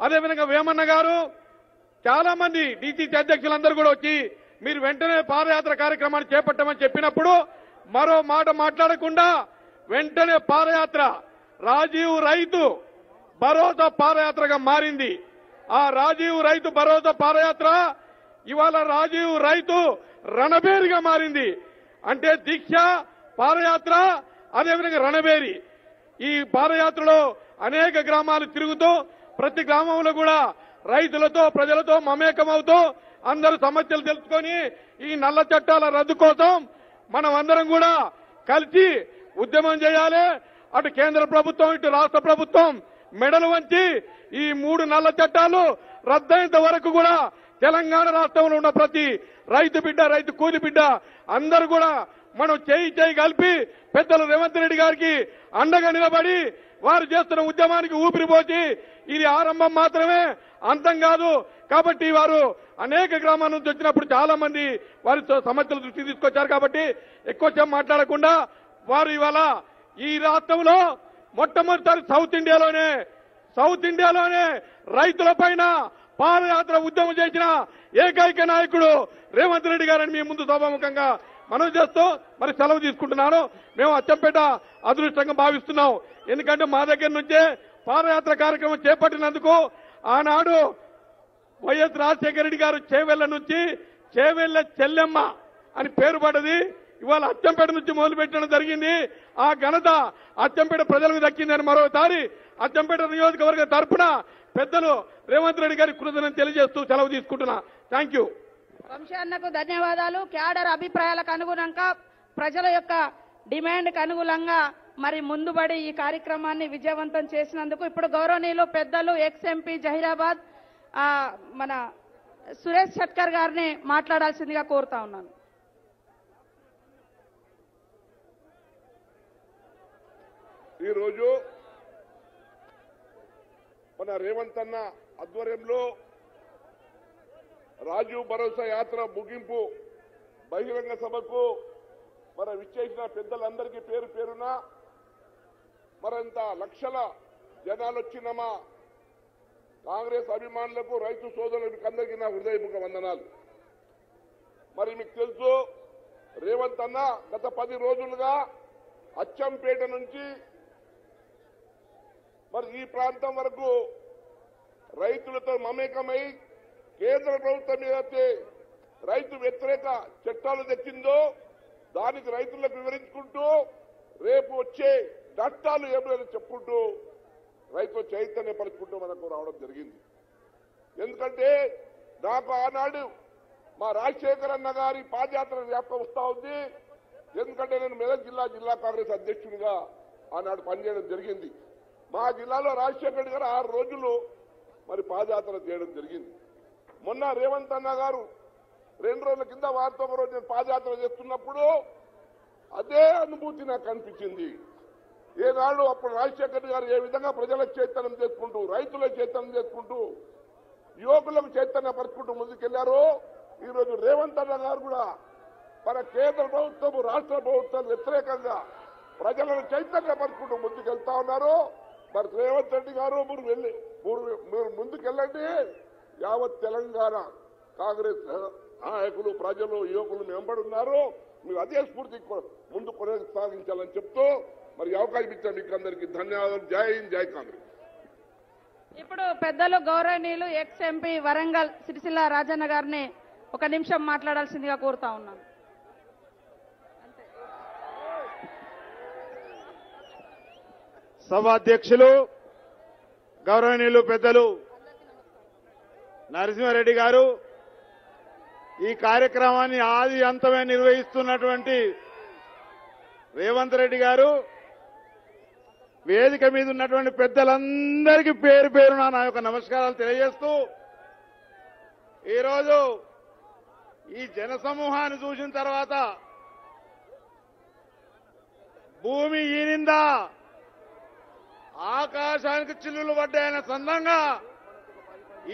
అదేవిధంగా వేమన్న గారు చాలా మంది డీసీసీ అధ్యక్షులందరూ కూడా వచ్చి మీరు వెంటనే పాదయాత్ర కార్యక్రమాన్ని చేపట్టమని చెప్పినప్పుడు మరో మాట మాట్లాడకుండా వెంటనే పాదయాత్ర. రాజీవ్ రైతు భరోసా పాదయాత్రగా మారింది. ఆ రాజీవ్ రైతు భరోసా పాదయాత్ర ఇవాళ రాజీవ్ రైతు రణబేరిగా మారింది. అంటే దీక్ష పాదయాత్ర అదేవిధంగా రణబేరి. ఈ పాదయాత్రలో అనేక గ్రామాలు తిరుగుతూ ప్రతి గ్రామంలో కూడా రైతులతో ప్రజలతో మమేకమవుతూ అందరూ సమస్యలు తెలుసుకొని ఈ నల్ల చట్టాల రద్దు కోసం మనం అందరం కూడా కలిసి ఉద్యమం చేయాలి. అటు కేంద్ర ప్రభుత్వం ఇటు రాష్ట్ర ప్రభుత్వం మెడలు వంచి ఈ మూడు నల్ల చట్టాలు రద్దయినంత వరకు కూడా తెలంగాణ రాష్ట్రంలో ఉన్న ప్రతి రైతు బిడ్డ రైతు కూలి బిడ్డ అందరూ కూడా మనం చేయి చేయి కలిపి పెద్దలు రేవంత్ రెడ్డి గారికి అండగా నిలబడి వారు చేస్తున్న ఉద్యమానికి ఊపిరిపోసి ఇది ఆరంభం మాత్రమే అంతం కాదు. కాబట్టి వారు అనేక గ్రామాల నుంచి వచ్చినప్పుడు చాలా మంది వారి సమస్యలు దృష్టి తీసుకొచ్చారు కాబట్టి ఎక్కువ సేపు మాట్లాడకుండా వారు ఇవాళ ఈ రాష్ట్రంలో మొట్టమొదటిసారి సౌత్ ఇండియాలోనే సౌత్ ఇండియాలోనే రైతుల పైన పాదయాత్ర ఉద్యమం చేసిన ఏకైక నాయకుడు రేవంత్ రెడ్డి గారని మీ ముందు సభాముఖంగా మనం చేస్తూ మరి సెలవు తీసుకుంటున్నాను. మేము అచ్చంపేట అదృష్టంగా భావిస్తున్నాం. ఎందుకంటే మా దగ్గర నుంచే పాదయాత్ర కార్యక్రమం చేపట్టినందుకు ఆనాడు వైఎస్ రాజశేఖర రెడ్డి గారు చేవెళ్ళ నుంచి చేవెళ్ళ చెల్లెమ్మ అని పేరు పడ్డది. ఇవాళ అచ్చంపేట నుంచి మొదలు పెట్టడం జరిగింది. ఆ ఘనత అచ్చంపేట ప్రజలకు దక్కిందని మరోసారి అచ్చంపేట నియోజకవర్గ తరపున పెద్దలు రేవంత్ రెడ్డి గారి కృతజ్ఞతలు తెలియజేస్తూ సెలవు తీసుకుంటున్నా. థ్యాంక్ యూ వంశీ అన్నకు ధన్యవాదాలు. క్యాడర్ అభిప్రాయాలకు అనుగుణంగా ప్రజల యొక్క డిమాండ్కి అనుగుణంగా మరి ముందుబడి ఈ కార్యక్రమాన్ని విజయవంతం చేసినందుకు ఇప్పుడు గౌరవనీయులు పెద్దలు ఎక్స్ ఎంపీ జహీరాబాద్ ఆ, మన సురేష్ షట్కర్ గారిని మాట్లాడాల్సిందిగా కోరుతా ఉన్నాను. ఈరోజు మన రేవంత్ అన్న ఆధ్వర్యంలో రాజీవ్ భరోసా యాత్ర ముగింపు బహిరంగ సభకు మన విచ్చేసిన పెద్దలందరికీ పేరు పేరున మరంత లక్షల జనాలు వచ్చిన మా కాంగ్రెస్ అభిమానులకు రైతు సోదరులకు అందరికీ నా హృదయముఖ వందనాలు. మరి మీకు తెలుసు రేవంత్ అన్న గత పది రోజులుగా అచ్చంపేట నుంచి మరి ఈ ప్రాంతం వరకు రైతులతో మమేకమై కేంద్ర ప్రభుత్వం ఏదైతే రైతు వ్యతిరేక చట్టాలు తెచ్చిందో దానికి రైతులకు వివరించుకుంటూ రేపు వచ్చే చట్టాలు ఏమైనా చెప్పుకుంటూ రైతు చైతన్యపరుచుకుంటూ మనకు రావడం జరిగింది. ఎందుకంటే నాకు ఆనాడు మా రాజశేఖర్ అన్న గారి పాదయాత్ర జ్ఞాపకం వస్తా ఉంది. ఎందుకంటే నేను మెదక్ జిల్లా జిల్లా కాంగ్రెస్ అధ్యక్షునిగా ఆనాడు పనిచేయడం జరిగింది. మా జిల్లాలో రాజశేఖర్ గారు ఆరు రోజులు మరి పాదయాత్ర చేయడం జరిగింది. మొన్న రేవంత్ అన్న గారు రెండు రోజుల కింద వారితో ఒక రోజు నేను పాదయాత్ర చేస్తున్నప్పుడు అదే అనుభూతి నాకు అనిపించింది. ఏనాడు అప్పుడు రాజశేఖర్ గారు ఏ విధంగా ప్రజల చైతన్యం చేసుకుంటూ రైతుల చైతన్యం చేసుకుంటూ యువకులకు చైతన్యపరుచుకుంటూ ముందుకెళ్ళారు ఈరోజు రేవంత్ అన్న గారు కూడా మన కేంద్ర ప్రభుత్వం రాష్ట్ర ప్రభుత్వం వ్యతిరేకంగా ప్రజలను చైతన్యపరుచుకుంటూ ముందుకెళ్తా ఉన్నారు. మరి రేవంత్ రెడ్డి గారు మీరు వెళ్ళి మీరు ముందుకెళ్ళండి. యావత్ తెలంగాణ కాంగ్రెస్ నాయకులు ప్రజలు యువకులు వెంబడున్నారు మీరు అదే స్ఫూర్తి ముందు కొనసాగించాలని చెప్తూ మరి అవకాశం ఇచ్చారు మీకు అందరికీ ధన్యవాదాలు. జై హింద్ జై కాంగ్రెస్. ఇప్పుడు పెద్దలు గౌరవనీయులు ఎక్స్ ఎంపీ వరంగల్ సిరిసిల్ల రాజన్న గారిని ఒక నిమిషం మాట్లాడాల్సిందిగా కోరుతా ఉన్నాను. సభాధ్యక్షులు గౌరవనీయులు పెద్దలు నరసింహారెడ్డి గారు ఈ కార్యక్రమాన్ని ఆది అంతమే నిర్వహిస్తున్నటువంటి రేవంత్ రెడ్డి గారు వేదిక మీద ఉన్నటువంటి పెద్దలందరికీ పేరు పేరున నా యొక్క నమస్కారాలు తెలియజేస్తూ ఈరోజు ఈ జనసమూహాన్ని చూసిన తర్వాత భూమి ఈనిందా ఆకాశానికి చిల్లులు పడ్డాయన్న సందంగా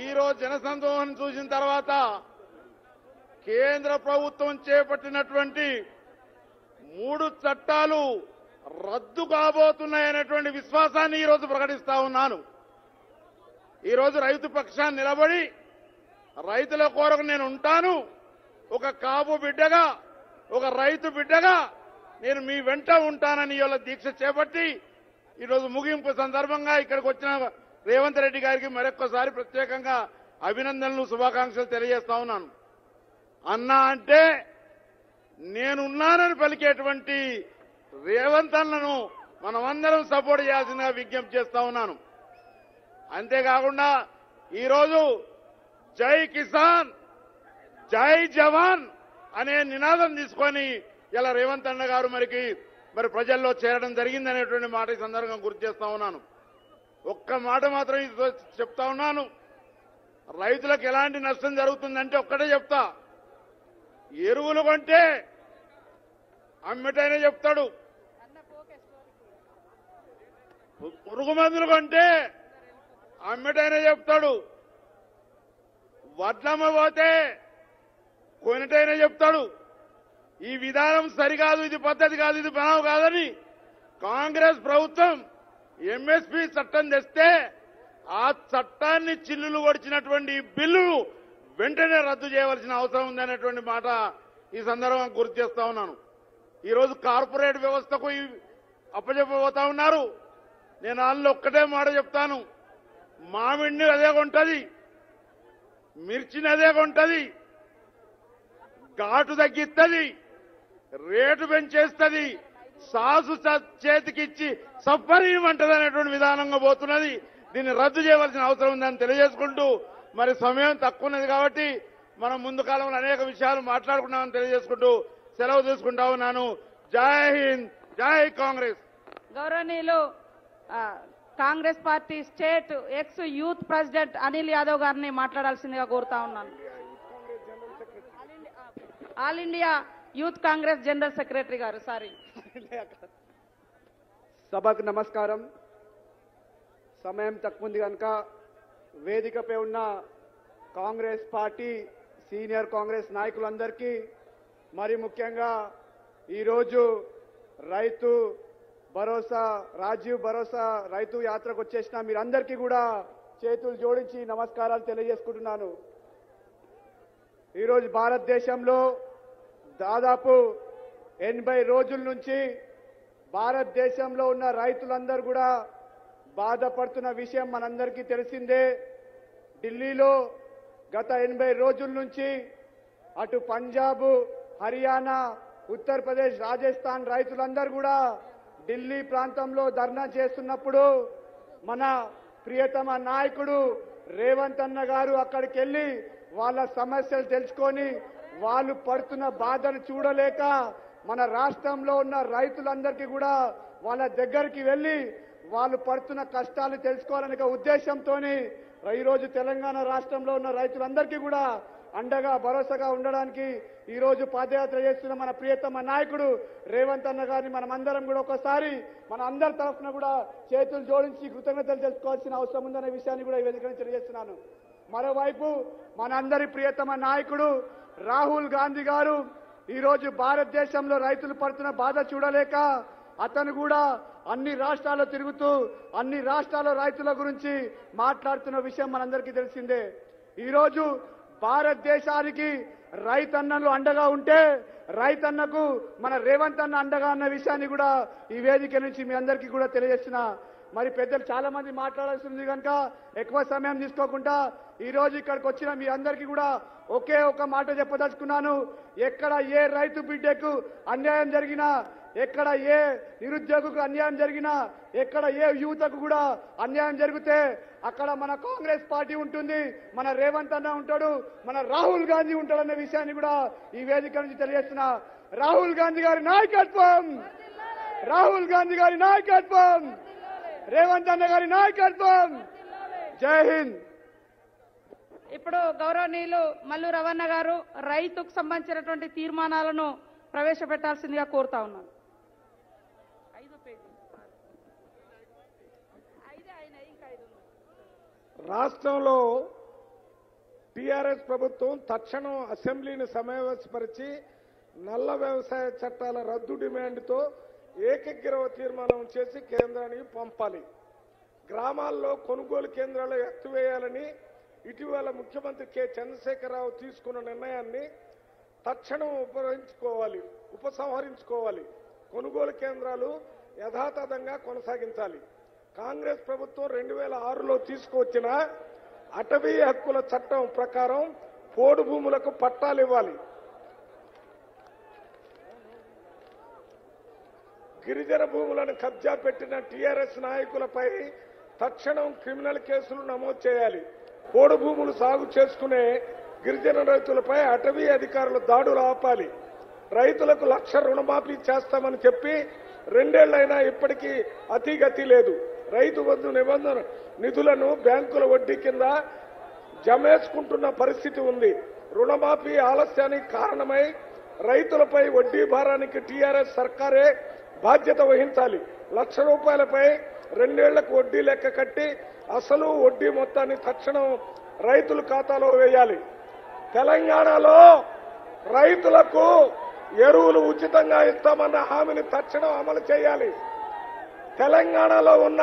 ఈరోజు జనసందోహం చూసిన తర్వాత కేంద్ర ప్రభుత్వం చేపట్టినటువంటి మూడు చట్టాలు రద్దు కాబోతున్నాయనేటువంటి విశ్వాసాన్ని ఈరోజు ప్రకటిస్తా ఉన్నాను. ఈరోజు రైతు పక్షాన్ని నిలబడి రైతుల కొరకు నేను ఉంటాను. ఒక కాపు బిడ్డగా ఒక రైతు బిడ్డగా నేను మీ వెంట ఉంటానని ఇవాళ దీక్ష చేపట్టి ఈరోజు ముగింపు సందర్భంగా ఇక్కడికి వచ్చిన రేవంత్ రెడ్డి గారికి మరొక్కసారి ప్రత్యేకంగా అభినందనలు శుభాకాంక్షలు తెలియజేస్తా ఉన్నాను. అన్నా అంటే నేనున్నానని పలికేటువంటి రేవంత్ అన్నను మనమందరం సపోర్ట్ చేయాల్సిందిగా విజ్ఞప్తి చేస్తా ఉన్నాను. అంతేకాకుండా ఈరోజు జై కిసాన్ జై జవాన్ అనే నినాదం తీసుకొని ఇలా రేవంత్ అన్న గారు మరికి మరి ప్రజల్లో చేరడం జరిగిందనేటువంటి మాట ఈ సందర్భంగా గుర్తు చేస్తా ఉన్నాను. ఒక్క మాట మాత్రం చెప్తా ఉన్నాను. రైతులకు ఎలాంటి నష్టం జరుగుతుందంటే ఒక్కటే చెప్తా. ఎరువులు కొంటే అమ్మిటైనా చెప్తాడు. పురుగు మందులు కొంటే అమ్మిటైనా చెప్తాడు. వడ్లమ్మ పోతే కొనిటైనా చెప్తాడు. ఈ విధానం సరికాదు ఇది పద్ధతి కాదు ఇది బలం కాదని కాంగ్రెస్ ప్రభుత్వం ఎంఎస్పీ చట్టం తెస్తే ఆ చట్టాన్ని చిల్లులు కొడిచినటువంటి బిల్లు వెంటనే రద్దు చేయవలసిన అవసరం ఉందనేటువంటి మాట ఈ సందర్భంగా గుర్తు చేస్తా ఉన్నాను. ఈరోజు కార్పొరేట్ వ్యవస్థకు అప్పచెప్పబోతా ఉన్నారు. నేను వాళ్ళు ఒక్కటే మాట చెప్తాను. మామిడిని అదే కొంటది మిర్చిని అదే కొంటది ఘాటు తగ్గిస్తుంది రేటు పెంచేస్తుంది. సాసు చేతికిచ్చి సఫరీమంటది అనేటువంటి విధానంగా పోతున్నది. దీన్ని రద్దు చేయవలసిన అవసరం ఉందని తెలియజేసుకుంటూ మరి సమయం తక్కువ ఉన్నది కాబట్టి మనం ముందు కాలంలో అనేక విషయాలు మాట్లాడుకున్నామని తెలియజేసుకుంటూ సెలవు తీసుకుంటా ఉన్నాను. జై హింద్ జై కాంగ్రెస్. గౌరవనీయులు Congress party state ex youth president Anil Yadav గారిని మాట్లాడాల్సిందిగా కోరుతా ఉన్నాను. All India youth Congress general secretary గారు సారీ. సభకు నమస్కారం. సమయం తక్కువ ఉంది కనుక వేదికపై ఉన్న కాంగ్రెస్ పార్టీ సీనియర్ కాంగ్రెస్ నాయకులందరికీ మరి ముఖ్యంగా ఈరోజు రైతు భరోసా రాజీవ్ భరోసా రైతు యాత్రకు వచ్చేసిన మీరందరికీ కూడా చేతులు జోడించి నమస్కారాలు తెలియజేసుకుంటున్నాను. ఈరోజు భారతదేశంలో దాదాపు ఎనభై రోజుల నుంచి భారతదేశంలో ఉన్న రైతులందరూ కూడా బాధపడుతున్న విషయం మనందరికీ తెలిసిందే. ఢిల్లీలో గత ఎనభై రోజుల నుంచి అటు పంజాబ్ హర్యానా ఉత్తరప్రదేశ్ రాజస్థాన్ రైతులందరూ కూడా ఢిల్లీ ప్రాంతంలో ధర్నా చేస్తున్నప్పుడు మన ప్రియతమ నాయకుడు రేవంత్ అన్న గారు అక్కడికి వెళ్ళి వాళ్ళ సమస్యలు తెలుసుకొని వాళ్ళు పడుతున్న బాధను చూడలేక మన రాష్ట్రంలో ఉన్న రైతులందరికీ కూడా వాళ్ళ దగ్గరికి వెళ్ళి వాళ్ళు పడుతున్న కష్టాలు తెలుసుకోవాలనే ఉద్దేశంతో ఉద్దేశంతోని ఈ రోజు తెలంగాణ రాష్ట్రంలో ఉన్న రైతులందరికీ కూడా అండగా భరోసాగా ఉండడానికి ఈ రోజు పాదయాత్ర చేస్తున్న మన ప్రియతమ నాయకుడు రేవంత్ అన్న గారిని మనం అందరం కూడా ఒకసారి మన అందరి తరఫున కూడా చేతులు జోడించి కృతజ్ఞతలు తెలుసుకోవాల్సిన అవసరం ఉందనే విషయాన్ని కూడా ఈ వెనుక తెలియజేస్తున్నాను. మరోవైపు మనందరి ప్రియతమ నాయకుడు రాహుల్ గాంధీ గారు ఈరోజు భారతదేశంలో రైతులు పడుతున్న బాధ చూడలేక అతను కూడా అన్ని రాష్ట్రాల్లో తిరుగుతూ అన్ని రాష్ట్రాల రైతుల గురించి మాట్లాడుతున్న విషయం మనందరికీ తెలిసిందే. ఈరోజు భారతదేశానికి రైతన్నలు అండగా ఉంటే రైతన్నకు మన రేవంత్ అన్న అండగా అన్న విషయాన్ని కూడా ఈ వేదిక నుంచి మీ అందరికీ కూడా తెలియజేస్తున్నా మరి పెద్దలు చాలా మంది మాట్లాడాల్సింది కనుక ఎక్కువ సమయం తీసుకోకుండా ఈ రోజు ఇక్కడికి వచ్చిన మీ అందరికీ కూడా ఒకే ఒక మాట చెప్పదలుచుకున్నాను. ఎక్కడ ఏ రైతు బిడ్డకు అన్యాయం జరిగినా ఎక్కడ ఏ నిరుద్యోగకు అన్యాయం జరిగినా ఎక్కడ ఏ యువతకు కూడా అన్యాయం జరిగితే అక్కడ మన కాంగ్రెస్ పార్టీ ఉంటుంది మన రేవంత్ అన్న ఉంటాడు మన రాహుల్ గాంధీ ఉంటాడనే విషయాన్ని కూడా ఈ వేదిక నుంచి తెలియజేస్తున్నా. రాహుల్ గాంధీ గారి నాయకత్వం! రాహుల్ గాంధీ గారి నాయకత్వం! రేవంత్ అన్న గారి నాయకత్వం. జై హింద్. ఇప్పుడు గౌరవనీయులు మల్లు రవణ గారు రైతుకు సంబంధించినటువంటి తీర్మానాలను ప్రవేశపెట్టాల్సిందిగా కోరుతా ఉన్నాను. రాష్ట్రంలో టిఆర్ఎస్ ప్రభుత్వం తక్షణం అసెంబ్లీని సమావేశపరిచి నల్ల వ్యవసాయ చట్టాల రద్దు డిమాండ్తో ఏకగ్రవ తీర్మానం చేసి కేంద్రానికి పంపాలి. గ్రామాల్లో కొనుగోలు కేంద్రాలు ఎత్తివేయాలని ఇటీవల ముఖ్యమంత్రి కె. చంద్రశేఖరరావు తీసుకున్న నిర్ణయాన్ని తక్షణం ఉపయోగించుకోవాలి ఉపసంహరించుకోవాలి. కొనుగోలు కేంద్రాలు యథాతథంగా కొనసాగించాలి. కాంగ్రెస్ ప్రభుత్వం రెండు వేల ఆరులో తీసుకువచ్చిన అటవీ హక్కుల చట్టం ప్రకారం పోడు భూములకు పట్టాలు ఇవ్వాలి. గిరిజన భూములను కబ్జా పెట్టిన టీఆర్ఎస్ నాయకులపై తక్షణం క్రిమినల్ కేసులు నమోదు చేయాలి. పోడు భూములు సాగు చేసుకునే గిరిజన రైతులపై అటవీ అధికారులు దాడులు ఆపాలి. రైతులకు లక్ష రుణమాఫీ చేస్తామని చెప్పి రెండేళ్ళైనా ఇప్పటికీ అతిగతి లేదు. రైతు బంధు నిబంధన నిధులను బ్యాంకుల వడ్డీ కింద జమేసుకుంటున్న పరిస్థితి ఉంది. రుణమాఫీ ఆలస్యానికి కారణమై రైతులపై వడ్డీ భారానికి టీఆర్ఎస్ సర్కారే బాధ్యత వహించాలి. లక్ష రూపాయలపై రెండేళ్ళకు వడ్డీ లెక్క కట్టి అసలు వడ్డీ మొత్తాన్ని తక్షణం రైతుల ఖాతాలో వేయాలి. తెలంగాణలో రైతులకు ఎరువులు ఉచితంగా ఇస్తామన్న హామీని తక్షణం అమలు చేయాలి. తెలంగాణలో ఉన్న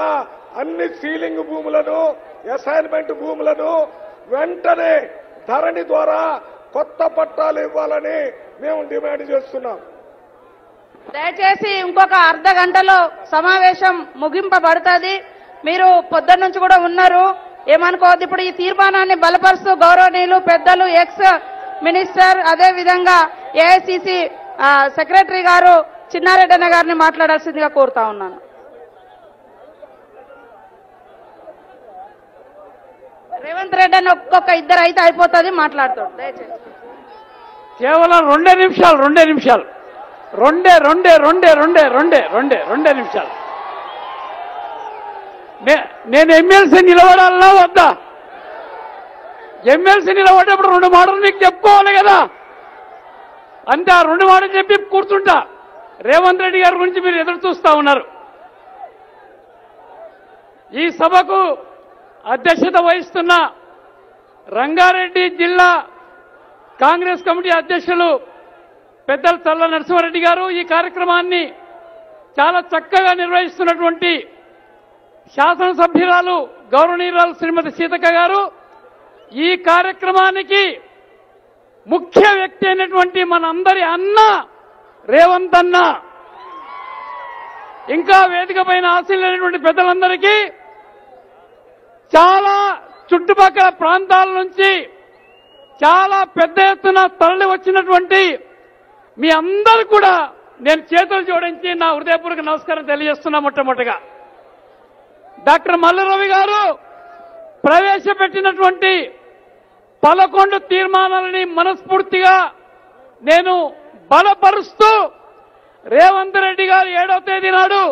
అన్ని సీలింగ్ భూములను అసైన్మెంట్ భూములను వెంటనే ధరణి ద్వారా కొత్త పట్టాలు ఇవ్వాలని మేము డిమాండ్ చేస్తున్నాం. దయచేసి ఇంకొక అర్ధ గంటలో సమావేశం ముగింపబడుతుంది. మీరు పొద్దున్న నుంచి కూడా ఉన్నారు. ఏమనుకోవద్దు ఇప్పుడు ఈ తీర్మానాన్ని బలపరుస్తూ గౌరవనీయులు పెద్దలు ఎక్స్ మినిస్టర్ అదే విధంగా ఏఐసిసి సెక్రటరీ గారు చిన్నారెడ్డన్న గారిని మాట్లాడాల్సిందిగా కోరుతా ఉన్నాను. రేవంత్ రెడ్డి అని ఒక్కొక్క ఇద్దరు అయితే అయిపోతుంది మాట్లాడుతాడు దయచేసి. కేవలం రెండే నిమిషాలు రెండే నిమిషాలు. రెండే రెండే రెండే రెండే రెండే రెండే రెండే నిమిషాలు. నే- నేను ఎమ్మెల్సీ నిలబడాలన్నా వద్దా? ఎమ్మెల్సీ నిలబడేటప్పుడు రెండు మాటలు మీకు చెప్పుకోవాలి కదా? అంతే ఆ రెండు మాటలు చెప్పి కూర్చుంటా. రేవంత్ రెడ్డి గారి గురించి మీరు ఎదురు చూస్తా ఉన్నారు. ఈ సభకు అధ్యక్షత వహిస్తున్న రంగారెడ్డి జిల్లా కాంగ్రెస్ కమిటీ అధ్యక్షులు పెద్దల చల్ల నరసింహారెడ్డి గారు ఈ కార్యక్రమాన్ని చాలా చక్కగా నిర్వహిస్తున్నటువంటి శాసనసభ్యురాలు గౌరవనీయురాలు శ్రీమతి సీతక్క గారు. ఈ కార్యక్రమానికి ముఖ్య వ్యక్తి అయినటువంటి మనందరి అన్న రేవంత్ అన్న. ఇంకా వేదిక పైన ఆశీలైనటువంటి పెద్దలందరికీ చాలా చుట్టుపక్కల ప్రాంతాల నుంచి చాలా పెద్ద ఎత్తున తరలి వచ్చినటువంటి మీ అందరు కూడా నేను చేతులు జోడించి నా హృదయపూర్వక నమస్కారం తెలియజేస్తున్నా మొట్టమొదటిగా. డాక్టర్ మల్లరవి గారు ప్రవేశపెట్టినటువంటి పదకొండు తీర్మానాలని మనస్ఫూర్తిగా నేను బలపరుస్తూ రేవంత్ రెడ్డి గారు ఏడవ తేదీ నాడు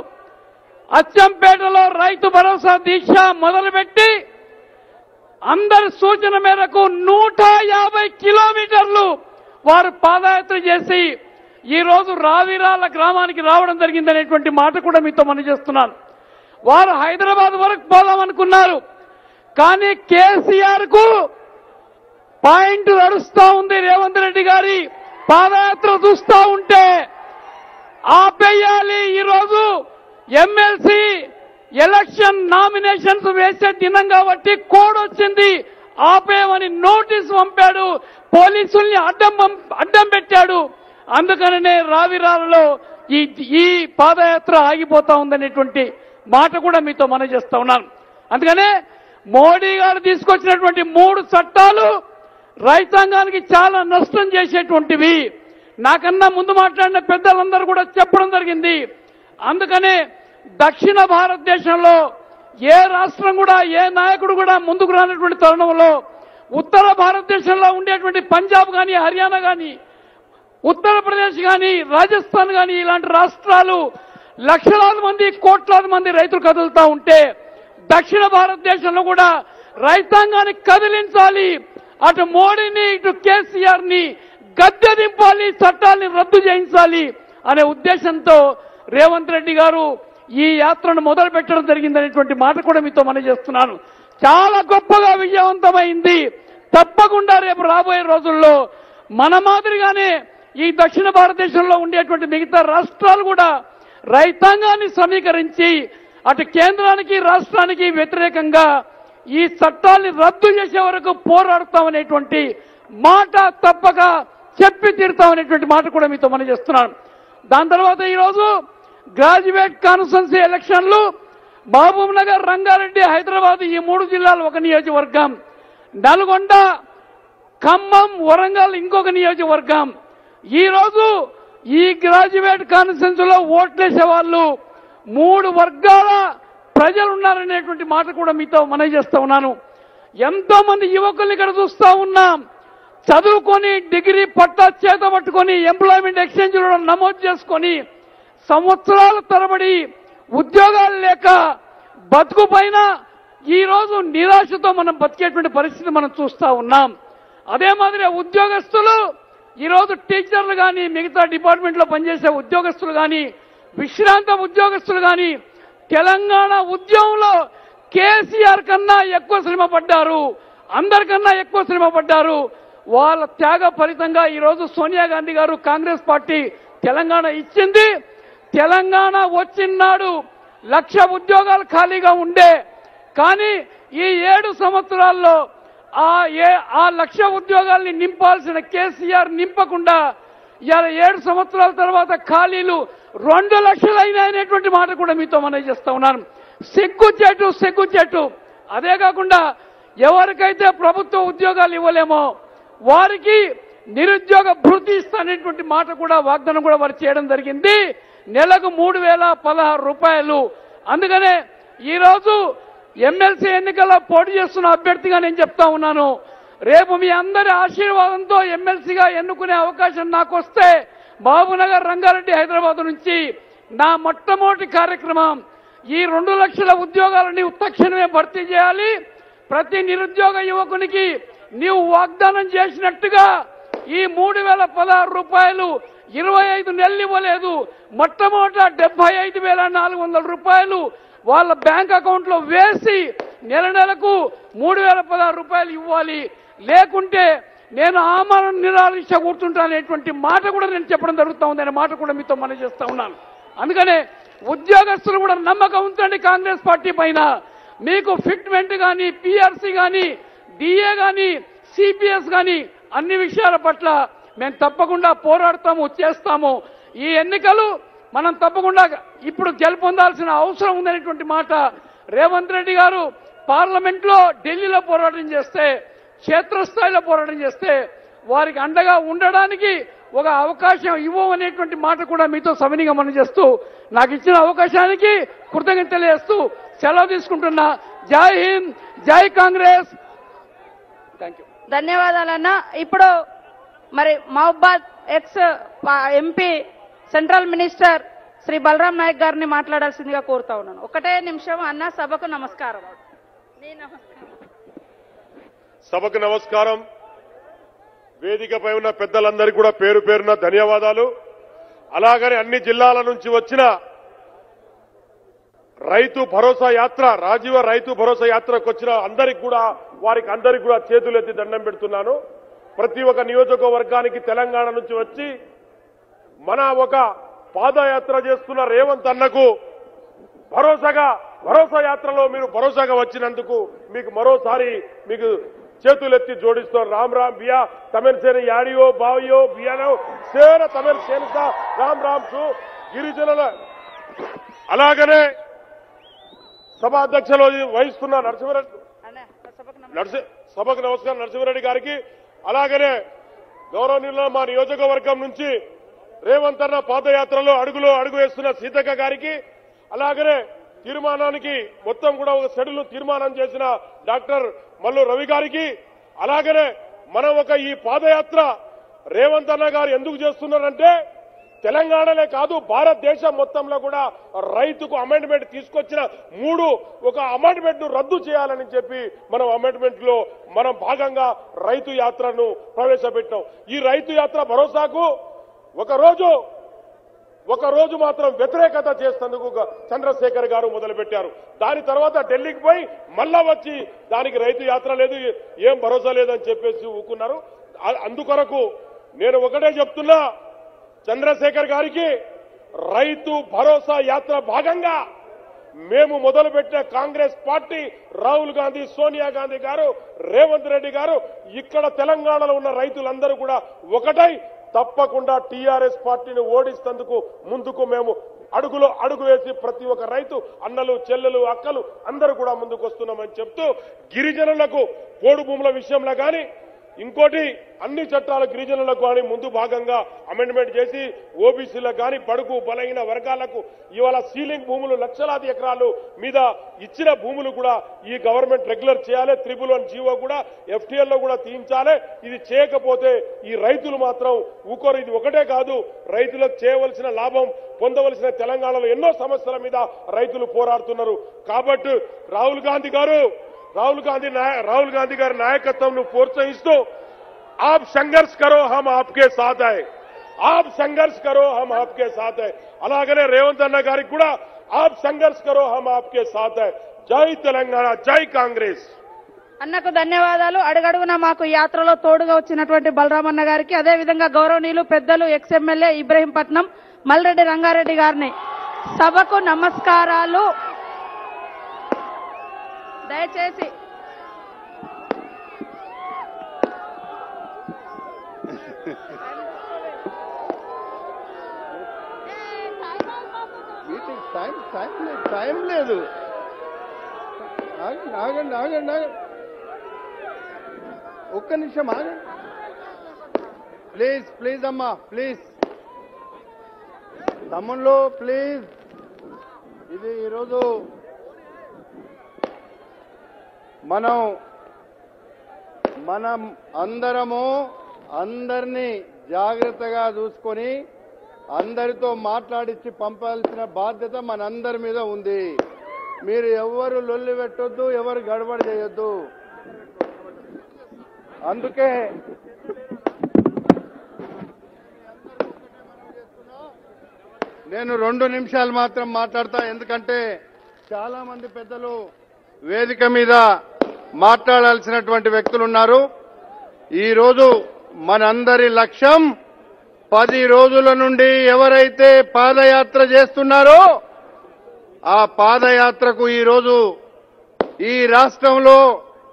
అచ్చంపేటలో రైతు భరోసా దీక్ష మొదలుపెట్టి అందరి సూచన మేరకు నూట యాభై కిలోమీటర్లు వారు పాదయాత్ర చేసి ఈ రోజు రావిరాల గ్రామానికి రావడం జరిగిందనేటువంటి మాట కూడా మీతో మనం చేస్తున్నాను. వారు హైదరాబాద్ వరకు పోదామనుకున్నారు. కానీ కేసీఆర్కు పాయింట్ నడుస్తూ ఉంది రేవంత్ రెడ్డి గారి పాదయాత్ర చూస్తూ ఉంటే ఆపేయాలి. ఈరోజు ఎమ్మెల్సీ ఎలక్షన్ నామినేషన్స్ వేసే దినం కాబట్టి కోడ్ వచ్చింది ఆపేయమని నోటీస్ పంపాడు. పోలీసుల్ని అడ్డం అడ్డం పెట్టాడు. అందుకననే రావిరాలలో ఈ ఈ పాదయాత్ర ఆగిపోతా ఉందనేటువంటి మాట కూడా మీతో మనం చేస్తా ఉన్నాను అందుకనే మోడీ గారు తీసుకొచ్చినటువంటి మూడు చట్టాలు రైతాంగానికి చాలా నష్టం చేసేటువంటివి. నాకన్నా ముందు మాట్లాడిన పెద్దలందరూ కూడా చెప్పడం జరిగింది. అందుకనే దక్షిణ భారతదేశంలో ఏ రాష్ట్రం కూడా ఏ నాయకుడు కూడా ముందుకు రానటువంటి తరుణంలో ఉత్తర భారతదేశంలో ఉండేటువంటి పంజాబ్ కానీ హర్యానా కానీ ఉత్తరప్రదేశ్ కానీ రాజస్థాన్ కానీ ఇలాంటి రాష్ట్రాలు లక్షలాది మంది కోట్లాది మంది రైతులు కదులుతా ఉంటే దక్షిణ భారతదేశంలో కూడా రైతాంగాన్ని కదిలించాలి. అటు మోడీని ఇటు కేసీఆర్ని గద్దె దింపాలి చట్టాల్ని రద్దు చేయించాలి అనే ఉద్దేశంతో రేవంత్ రెడ్డి గారు ఈ యాత్రను మొదలు పెట్టడం జరిగిందనేటువంటి మాట కూడా మీతో మనం చేస్తున్నాను. చాలా గొప్పగా విజయవంతమైంది. తప్పకుండా రేపు రాబోయే రోజుల్లో మన మాదిరిగానే ఈ దక్షిణ భారతదేశంలో ఉండేటువంటి మిగతా రాష్ట్రాలు కూడా రైతాంగాన్ని సమీకరించి అటు కేంద్రానికి రాష్ట్రానికి వ్యతిరేకంగా ఈ చట్టాల్ని రద్దు చేసే వరకు పోరాడతామనేటువంటి మాట తప్పక చెప్పి తీరుతామనేటువంటి మాట కూడా మీతో మనం చేస్తున్నాను దాని తర్వాత ఈరోజు గ్రాడ్యుయేట్ కాన్స్టిట్యున్సీ ఎలక్షన్లు మహబూబ్ నగర్ రంగారెడ్డి హైదరాబాద్ ఈ మూడు జిల్లాలు ఒక నియోజకవర్గం. నల్గొండ ఖమ్మం వరంగల్ ఇంకొక నియోజకవర్గం. ఈరోజు ఈ గ్రాడ్యుయేట్ కాన్ఫరెన్స్లో ఓట్లేసే వాళ్ళు మూడు వర్గాల ప్రజలు ఉన్నారనేటువంటి మాట కూడా మీతో మనవి చేస్తా ఉన్నాను. ఎంతో మంది యువకుల్ని ఇక్కడ చూస్తా ఉన్నాం. చదువుకొని డిగ్రీ పట్టా చేత పట్టుకొని ఎంప్లాయ్మెంట్ ఎక్స్చేంజ్లో నమోదు చేసుకొని సంవత్సరాల తరబడి ఉద్యోగాలు లేక బతుకు పైన ఈరోజు నిరాశతో మనం బతికేటువంటి పరిస్థితి మనం చూస్తా ఉన్నాం. అదే మాదిరి ఉద్యోగస్తులు ఈరోజు టీచర్లు కానీ మిగతా డిపార్ట్మెంట్లో పనిచేసే ఉద్యోగస్తులు కానీ విశ్రాంత ఉద్యోగస్తులు కానీ తెలంగాణ ఉద్యమంలో కేసీఆర్ కన్నా ఎక్కువ శ్రమ పడ్డారు అందరికన్నా ఎక్కువ శ్రమ పడ్డారు. వాళ్ళ త్యాగ ఫలితంగా ఈరోజు సోనియా గాంధీ గారు కాంగ్రెస్ పార్టీ తెలంగాణ ఇచ్చింది. తెలంగాణ వచ్చినాడు లక్ష ఉద్యోగాలు ఖాళీగా ఉండే కానీ ఈ ఏడు సంవత్సరాల్లో ఆ ఏ ఆ లక్ష ఉద్యోగాల్ని నింపాల్సిన కేసీఆర్ నింపకుండా ఇవాళ ఏడు సంవత్సరాల తర్వాత ఖాళీలు రెండు లక్షలు అనేటువంటి మాట కూడా మీతో మనం చేస్తా ఉన్నాను సిగ్గుచేటు సిగ్గుచేటు అదే కాకుండా ఎవరికైతే ప్రభుత్వ ఉద్యోగాలు ఇవ్వలేమో వారికి నిరుద్యోగ భృతి ఇస్తానేటువంటి మాట కూడా వాగ్దానం కూడా వారు చేయడం జరిగింది. నెలకు మూడు వేల పదహారు రూపాయలు. అందుకనే ఈరోజు ఎమ్మెల్సీ ఎన్నికల్లో పోటీ చేస్తున్న అభ్యర్థిగా నేను చెప్తా ఉన్నాను. రేపు మీ అందరి ఆశీర్వాదంతో ఎమ్మెల్సీగా ఎన్నుకునే అవకాశం నాకు వస్తే బాబునగర్ రంగారెడ్డి హైదరాబాద్ నుంచి నా మొట్టమొదటి కార్యక్రమం ఈ రెండు లక్షల ఉద్యోగాలని తక్షణమే భర్తీ చేయాలి. ప్రతి నిరుద్యోగ యువకునికి నీవు వాగ్దానం చేసినట్టుగా ఈ మూడు వేల పదహారు రూపాయలు ఇరవై ఐదు నెలలు ఇవ్వలేదు. మొట్టమొదట డెబ్బై ఐదు వేల నాలుగు వందల రూపాయలు వాళ్ళ బ్యాంక్ అకౌంట్లో వేసి నెల నెలకు మూడు వేల పదహారు రూపాయలు ఇవ్వాలి. లేకుంటే నేను ఆమరణ నిరాదీక్ష కూర్చుంటానేటువంటి మాట కూడా నేను చెప్పడం జరుగుతూ ఉంది అనే మాట కూడా మీతో మనం చేస్తా ఉన్నాను. అందుకనే ఉద్యోగస్తులు కూడా నమ్మకం ఉంచండి కాంగ్రెస్ పార్టీ పైన. మీకు ఫిట్మెంట్ కానీ పిఆర్సీ కానీ డిఏ కానీ సిపిఎస్ కానీ అన్ని విషయాల పట్ల మేము తప్పకుండా పోరాడతాము చేస్తాము. ఈ ఎన్నికలు మనం తప్పకుండా ఇప్పుడు గెలుపొందాల్సిన అవసరం ఉందనేటువంటి మాట రేవంత్ రెడ్డి గారు పార్లమెంట్లో ఢిల్లీలో పోరాటం చేస్తే క్షేత్రస్థాయిలో పోరాటం చేస్తే వారికి అండగా ఉండడానికి ఒక అవకాశం ఇవ్వమనేటువంటి మాట కూడా మీతో సవినిగా మనం చేస్తూ నాకు ఇచ్చిన అవకాశానికి కృతజ్ఞత తెలియజేస్తూ సెలవు తీసుకుంటున్నా. జై హింద్ జై కాంగ్రెస్. Thank you ధన్యవాదాలన్నా. ఇప్పుడు మరి Mahabubabad ex MP central minister Shri Balram Naik గారిని మాట్లాడాల్సిందిగా కోరుతా ఉన్నాను. ఒకటే నిమిషం అన్న సభకు నమస్కారం. సభకు నమస్కారం. వేదికపై ఉన్న పెద్దలందరికీ కూడా పేరు పేరున ధన్యవాదాలు. అలాగనే అన్ని జిల్లాల నుంచి వచ్చిన రైతు భరోసా యాత్ర రాజీవ రైతు భరోసా యాత్రకు వచ్చిన అందరికి కూడా వారికి అందరికి కూడా చేతులెత్తి దండం పెడుతున్నాను. ప్రతి ఒక్క నియోజకవర్గానికి తెలంగాణ నుంచి వచ్చి మన ఒక పాదయాత్ర చేస్తున్న రేవంత్ అన్నకు భరోసాగా భరోసా యాత్రలో మీరు భరోసాగా వచ్చినందుకు మీకు మరోసారి మీకు చేతులెత్తి జోడిస్తాం. రామ్ రామ్ బియా తమిళ సేన యాడియో బావియో బియానో సేన తమిళ సేన రామ్ రామ్ సు గిరిజనుల అలాగనే సభాధ్యక్షలో వహిస్తున్న నరసింహరెడ్డి నరసి సభకు నమస్కారం. నరసింహారెడ్డి గారికి అలాగనే గౌరవనీయుల మా నియోజకవర్గం నుంచి రేవంత్ అన్న పాదయాత్రలో అడుగులో అడుగు వేస్తున్న సీతక్క గారికి అలాగనే తీర్మానానికి మొత్తం కూడా ఒక షెడ్యూల్ తీర్మానం చేసిన డాక్టర్ మల్లు రవి గారికి అలాగనే మనం ఒక ఈ పాదయాత్ర రేవంత్ అన్న గారు ఎందుకు చేస్తున్నారంటే తెలంగాణనే కాదు భారతదేశం మొత్తంలో కూడా రైతుకు అమెండ్మెంట్ తీసుకొచ్చిన మూడు ఒక అమెండ్మెంట్ను రద్దు చేయాలని చెప్పి మనం అమెండ్మెంట్లో మనం భాగంగా రైతు యాత్రను ప్రవేశపెట్టాం. ఈ రైతు యాత్ర భరోసాకు ఒకరోజు ఒకరోజు మాత్రం వ్యతిరేకత చేసేందుకు చంద్రశేఖర్ గారు మొదలుపెట్టారు. దాని తర్వాత ఢిల్లీకి పోయి మళ్ళా వచ్చి దానికి రైతు యాత్ర లేదు ఏం భరోసా లేదని చెప్పేసి ఊకున్నారు. అందుకొరకు నేను ఒకటే చెప్తున్నా చంద్రశేఖర్ గారికి రైతు భరోసా యాత్ర భాగంగా మేము మొదలుపెట్టిన కాంగ్రెస్ పార్టీ రాహుల్ గాంధీ సోనియా గాంధీ గారు రేవంత్ రెడ్డి గారు ఇక్కడ తెలంగాణలో ఉన్న రైతులందరూ కూడా ఒకటై తప్పకుండా టీఆర్ఎస్ పార్టీని ఓడిస్తందుకు ముందుకు మేము అడుగులో అడుగు వేసి ప్రతి ఒక్క రైతు అన్నలు చెల్లెలు అక్కలు అందరూ కూడా ముందుకు వస్తున్నామని చెప్తూ గిరిజనులకు పోడు భూముల విషయంలో కానీ ఇంకోటి అన్ని చట్టాల గిరిజనులకు కానీ ముందు భాగంగా అమెండ్మెంట్ చేసి ఓబీసీలకు కానీ పడుకు బలహీన వర్గాలకు ఇవాళ సీలింగ్ భూములు లక్షలాది ఎకరాలు మీద ఇచ్చిన భూములు కూడా ఈ గవర్నమెంట్ రెగ్యులర్ చేయాలి. త్రిబుల్ వన్ జీవో కూడా ఎఫ్టీఎల్లో కూడా తీయించాలి. ఇది చేయకపోతే ఈ రైతులు మాత్రం ఊకోరు. ఇది ఒకటే కాదు రైతులకు చేయవలసిన లాభం పొందవలసిన తెలంగాణలో ఎన్నో సమస్యల మీద రైతులు పోరాడుతున్నారు. కాబట్టి రాహుల్ గాంధీ గారు రాహుల్ గాంధీ నాయ- రాహుల్ గాంధీ గారి నాయకత్వం ప్రోత్సహిస్తూ ఆప్ సంఘర్ష్ కరో హమ్ ఆప్కే సాథ్ హై. ఆప్ సంఘర్ష్ కరో హమ్ ఆప్కే సాథ్ హై. అలాగనే రేవంత్ అన్న గారికి కూడా ఆప్ సంఘర్ష్ కరో హమ్ ఆప్కే సాథ్ హై. జై తెలంగాణ జై కాంగ్రెస్. అన్నకు ధన్యవాదాలు. అడుగడుగున మాకు యాత్రలో తోడుగా వచ్చినటువంటి బలరామన్న గారికి అదే విధంగా గౌరవనీయులు పెద్దలు ఎక్స్ ఎమ్మెల్యే ఇబ్రహీంపట్నం మల్రెడ్డి రంగారెడ్డి గారిని. సభకు నమస్కారాలు. దయచేసి. టైం టైం లేదు టైం లేదు. ఆగండి ఆగండి ఆగండి ఆగండి. ఒక్క నిమిషం ఆగండి. ప్లీజ్ ప్లీజ్ అమ్మా ప్లీజ్. తమ్ముళ్ళు ప్లీజ్. ఇది ఈరోజు మనం మనం అందరము అందరినీ జాగ్రత్తగా చూసుకొని అందరితో మాట్లాడించి పంపాల్సిన బాధ్యత మనందరి మీద ఉంది. మీరు ఎవరు లొల్లి పెట్టొద్దు ఎవరు గడబడి చేయొద్దు. అందుకే నేను రెండు నిమిషాలు మాత్రం మాట్లాడతా ఎందుకంటే చాలా మంది పెద్దలు వేదిక మీద మాట్లాడాల్సినటువంటి వ్యక్తులు ఉన్నారు ఈరోజు మనందరి లక్ష్యం పది రోజుల నుండి ఎవరైతే పాదయాత్ర చేస్తున్నారో ఆ పాదయాత్రకు ఈరోజు ఈ రాష్ట్రంలో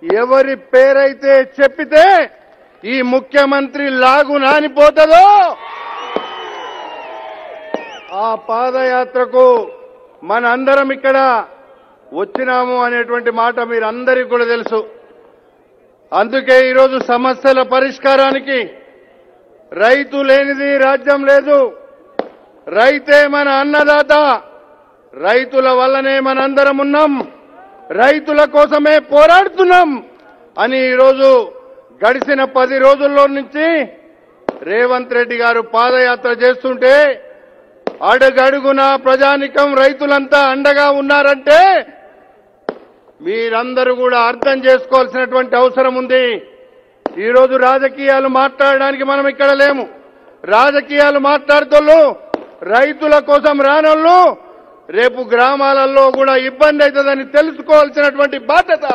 ఎవరి పేరైతే చెప్పితే ఈ ముఖ్యమంత్రి లాగు నానిపోతుందో ఆ పాదయాత్రకు మనందరం ఇక్కడ వచ్చినాము అనేటువంటి మాట మీరందరికీ కూడా తెలుసు. అందుకే ఈరోజు సమస్యల పరిష్కారానికి రైతు లేనిది రాజ్యం లేదు. రైతే మన అన్నదాత. రైతుల వల్లనే మనందరం ఉన్నాం. రైతుల కోసమే పోరాడుతున్నాం అని ఈరోజు గడిచిన పది రోజుల్లో నుంచి రేవంత్ రెడ్డి గారు పాదయాత్ర చేస్తుంటే అడుగడుగునా ప్రజానికం రైతులంతా అండగా ఉన్నారంటే మీరందరూ కూడా అర్థం చేసుకోవాల్సినటువంటి అవసరం ఉంది. ఈరోజు రాజకీయాలు మాట్లాడడానికి మనం ఇక్కడ లేము. రాజకీయాలు మాట్లాడుతూ రైతుల కోసం రానోళ్ళు రేపు గ్రామాలలో కూడా ఇబ్బంది అవుతుందని తెలుసుకోవాల్సినటువంటి బాధ్యత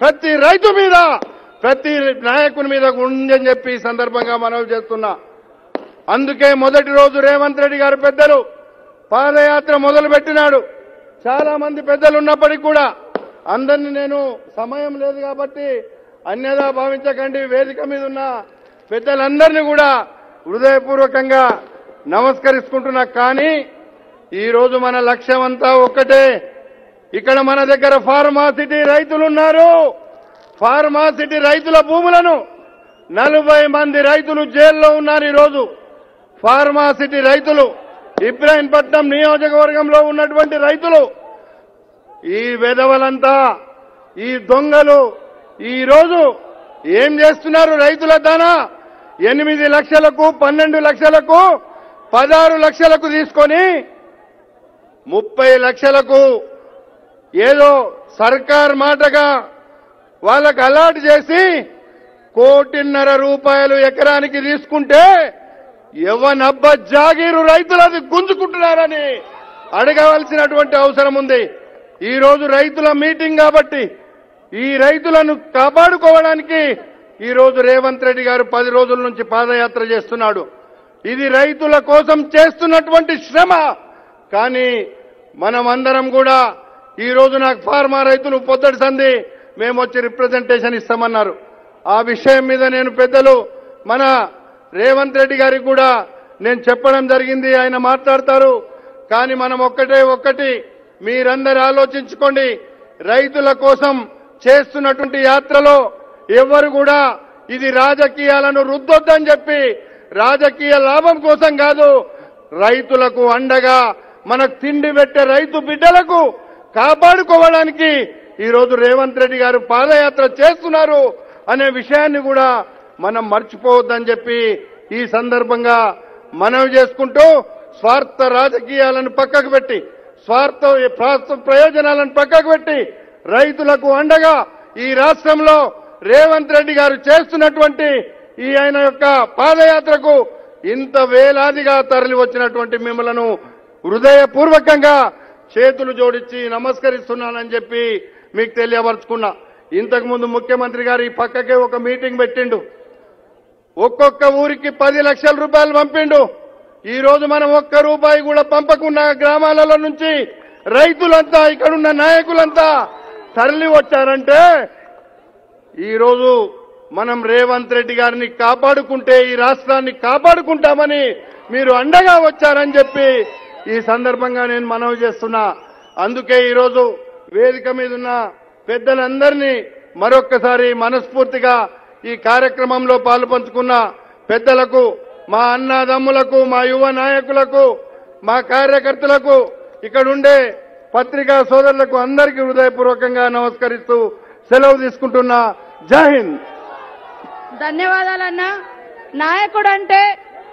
ప్రతి రైతు మీద ప్రతి నాయకుని మీద ఉందని చెప్పి సందర్భంగా మనవి చేస్తున్నా. అందుకే మొదటి రోజు రేవంత్ రెడ్డి గారు పెద్దలు పాదయాత్ర మొదలుపెట్టినాడు. చాలా మంది పెద్దలు ఉన్నప్పటికీ కూడా అందరిని నేను సమయం లేదు కాబట్టి అన్యదా భావించకండి. వేదిక మీద ఉన్న పెద్దలందరినీ కూడా హృదయపూర్వకంగా నమస్కరిస్తుంటున్నా. కానీ ఈరోజు మన లక్ష్యం అంతా ఒక్కటే. ఇక్కడ మన దగ్గర ఫార్మాసిటీ రైతులు ఉన్నారు ఫార్మాసిటీ రైతుల భూములను నలభై మంది రైతులు జైల్లో ఉన్నారు ఈరోజు. ఫార్మాసిటీ రైతులు ఇబ్రాహీంపట్నం నియోజకవర్గంలో ఉన్నటువంటి రైతులు ఈ వెధవలంతా ఈ దొంగలు ఈరోజు ఏం చేస్తున్నారు రైతుల దానా? ఎనిమిది లక్షలకు పన్నెండు లక్షలకు పదహారు లక్షలకు తీసుకొని ముప్పై లక్షలకు ఏదో సర్కార్ మాటగా వాళ్ళకు అలాట్ చేసి కోటిన్నర రూపాయలు ఎకరానికి తీసుకుంటే ఎవనబ్బ జాగీరు రైతులు అది గుంజుకుంటున్నారని అడగవలసినటువంటి అవసరం ఉంది. ఈరోజు రైతుల మీటింగ్ కాబట్టి ఈ రైతులను కాపాడుకోవడానికి ఈరోజు రేవంత్ రెడ్డి గారు పది రోజుల నుంచి పాదయాత్ర చేస్తున్నాడు. ఇది రైతుల కోసం చేస్తున్నటువంటి శ్రమ. కానీ మనమందరం కూడా ఈరోజు నాకు ఫార్మా రైతులు పొద్దటి సంది మేము వచ్చి రిప్రజెంటేషన్ ఇస్తామన్నారు. ఆ విషయం మీద నేను పెద్దలు మన రేవంత్ రెడ్డి గారికి కూడా నేను చెప్పడం జరిగింది ఆయన మాట్లాడతారు. కానీ మనం ఒక్కటే ఒక్కటి మీరందరూ ఆలోచించుకోండి. రైతుల కోసం చేస్తున్నటువంటి యాత్రలో ఎవరు కూడా ఇది రాజకీయాలను రుద్దొద్దని చెప్పి రాజకీయ లాభం కోసం కాదు. రైతులకు అండగా మనకు తిండి పెట్టే రైతు బిడ్డలకు కాపాడుకోవడానికి ఈరోజు రేవంత్ రెడ్డి గారు పాదయాత్ర చేస్తున్నారు అనే విషయాన్ని కూడా మనం మర్చిపోవద్దని చెప్పి ఈ సందర్భంగా మనవి చేసుకుంటూ స్వార్థ రాజకీయాలను పక్కకు పెట్టి స్వార్థ స్వార్థ ప్రయోజనాలను పక్కకు పెట్టి రైతులకు అండగా ఈ రాష్ట్రంలో రేవంత్ రెడ్డి గారు చేస్తున్నటువంటి ఈ ఆయన యొక్క పాదయాత్రకు ఇంత వేలాదిగా తరలి వచ్చినటువంటి మిమ్మలను హృదయపూర్వకంగా చేతులు జోడించి నమస్కరిస్తున్నానని చెప్పి మీకు తెలియపరుచుకున్నా. ఇంతకుముందు ముఖ్యమంత్రి గారు ఈ పక్కకే ఒక మీటింగ్ పెట్టిండు. ఒక్కొక్క ఊరికి పది లక్షల రూపాయలు పంపిండు. ఈ రోజు మనం ఒక్క రూపాయి కూడా పంపకుండా గ్రామాలలో నుంచి రైతులంతా ఇక్కడున్న నాయకులంతా తరలి వచ్చారంటే ఈ రోజు మనం రేవంత్ రెడ్డి గారిని కాపాడుకుంటే ఈ రాష్ట్రాన్ని కాపాడుకుంటామని మీరు అండగా వచ్చారని చెప్పి ఈ సందర్భంగా నేను మనవి చేస్తున్నా. అందుకే ఈరోజు వేదిక మీద ఉన్న పెద్దలందరినీ మరొక్కసారి మనస్ఫూర్తిగా ఈ కార్యక్రమంలో పాలు పంచుకున్న పెద్దలకు మా అన్నదమ్ములకు మా యువ నాయకులకు మా కార్యకర్తలకు ఇక్కడ ఉండే పత్రికా సోదరులకు అందరికీ హృదయపూర్వకంగా నమస్కరిస్తూ సెలవు తీసుకుంటున్నా. జై హింద్. ధన్యవాదాలన్నా. నాయకుడు అంటే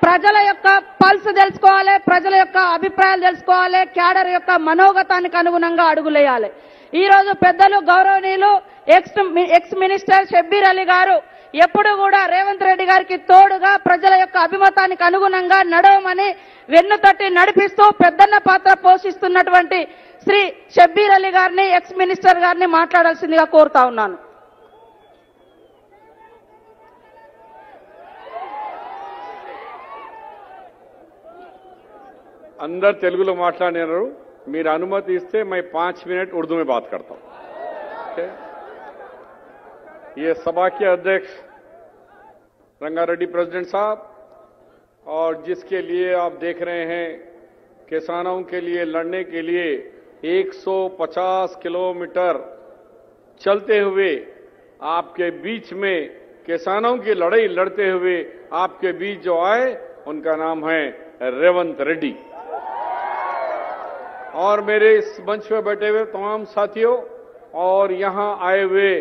ప్రజల యొక్క పల్స్ తెలుసుకోవాలి ప్రజల యొక్క అభిప్రాయాలు తెలుసుకోవాలి క్యాడర్ యొక్క మనోగతానికి అనుగుణంగా అడుగులేయాలి. ఈ రోజు పెద్దలు గౌరవనీయులు ex ex minister Shabbir Ali గారు ఎప్పుడు కూడా రేవంత్ రెడ్డి గారికి తోడుగా ప్రజల యొక్క అభిమతానికి అనుగుణంగా నడవమని వెన్నుతట్టి నడిపిస్తూ పెద్దన్న పాత్ర పోషిస్తున్నటువంటి శ్రీ షబ్బీర్ అలీ గారిని ఎక్స్ మినిస్టర్ గారిని మాట్లాడాల్సిందిగా కోరుతా ఉన్నాను अंदर तेलुगु లో మాట్లాడినారు మీరు అనుమతి ఇస్తే मैं पांच मिनट उर्दू में बात करता हूं ठीक है? ये सभा के अध्यक्ष रंगारेड्डी प्रेसिडेंट साहब, और जिसके लिए आप देख रहे हैं, किसानों के लिए, लड़ने के लिए 150 किलोमीटर चलते हुए आपके बीच में किसानों की लड़ाई लड़ते हुए आपके बीच जो आए, उनका नाम है रेवंत रेड्डी। और मेरे इस मंच पर बैठे हुए तमाम साथियों, और यहाँ आए हुए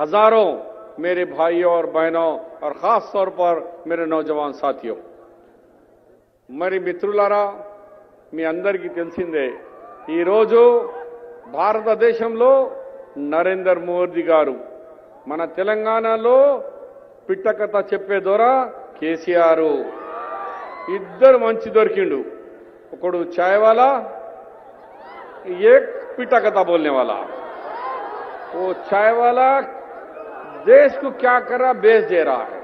हज़ारों मेरे भाइयों और बहनों और खास तौर पर मेरे नौजवान साथियों మరి మిత్రులారా మీ అందరికీ తెలిసిందే ఈరోజు భారతదేశంలో నరేందర్ మోదీ గారు మన తెలంగాణలో పిట్టకథ చెప్పే ద్వారా కేసీఆర్ ఇద్దరు మంచి దొరికిండు ఒకడు చాయ్ వాలా एक पिटा कथा बोलने वाला वो चाय वाला देश को क्या कर रहा बेच दे रहा है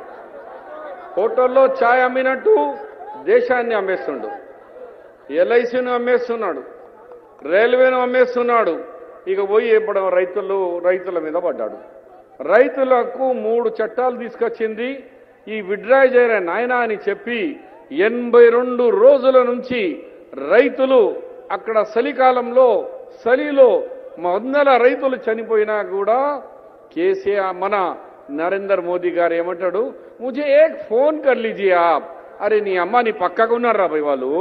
హోటల్లో ఛాయ్ అమ్మినట్టు దేశాన్ని అమ్మేస్తుండు ఎల్ఐసిను అమ్మేస్తున్నాడు రైల్వేను అమ్మేస్తున్నాడు ఇక పోయి ఇప్పుడు రైతులు రైతుల మీద పడ్డాడు రైతులకు మూడు చట్టాలు తీసుకొచ్చింది ఈ విడ్రా చేయరా నాయన అని చెప్పి ఎనభై రెండు రోజుల నుంచి రైతులు అక్కడ చలికాలంలో చలిలో వందల రైతులు చనిపోయినా కూడా కేసీఆర్ మన నరేందర్ మోదీ గారు ఏమంటాడు? ముజే ఏక్ ఫోన్ కర్లీజి ఆప్. అరే నీ అమ్మ నీ పక్కకు ఉన్నారు రాబాయ్ వాళ్ళు?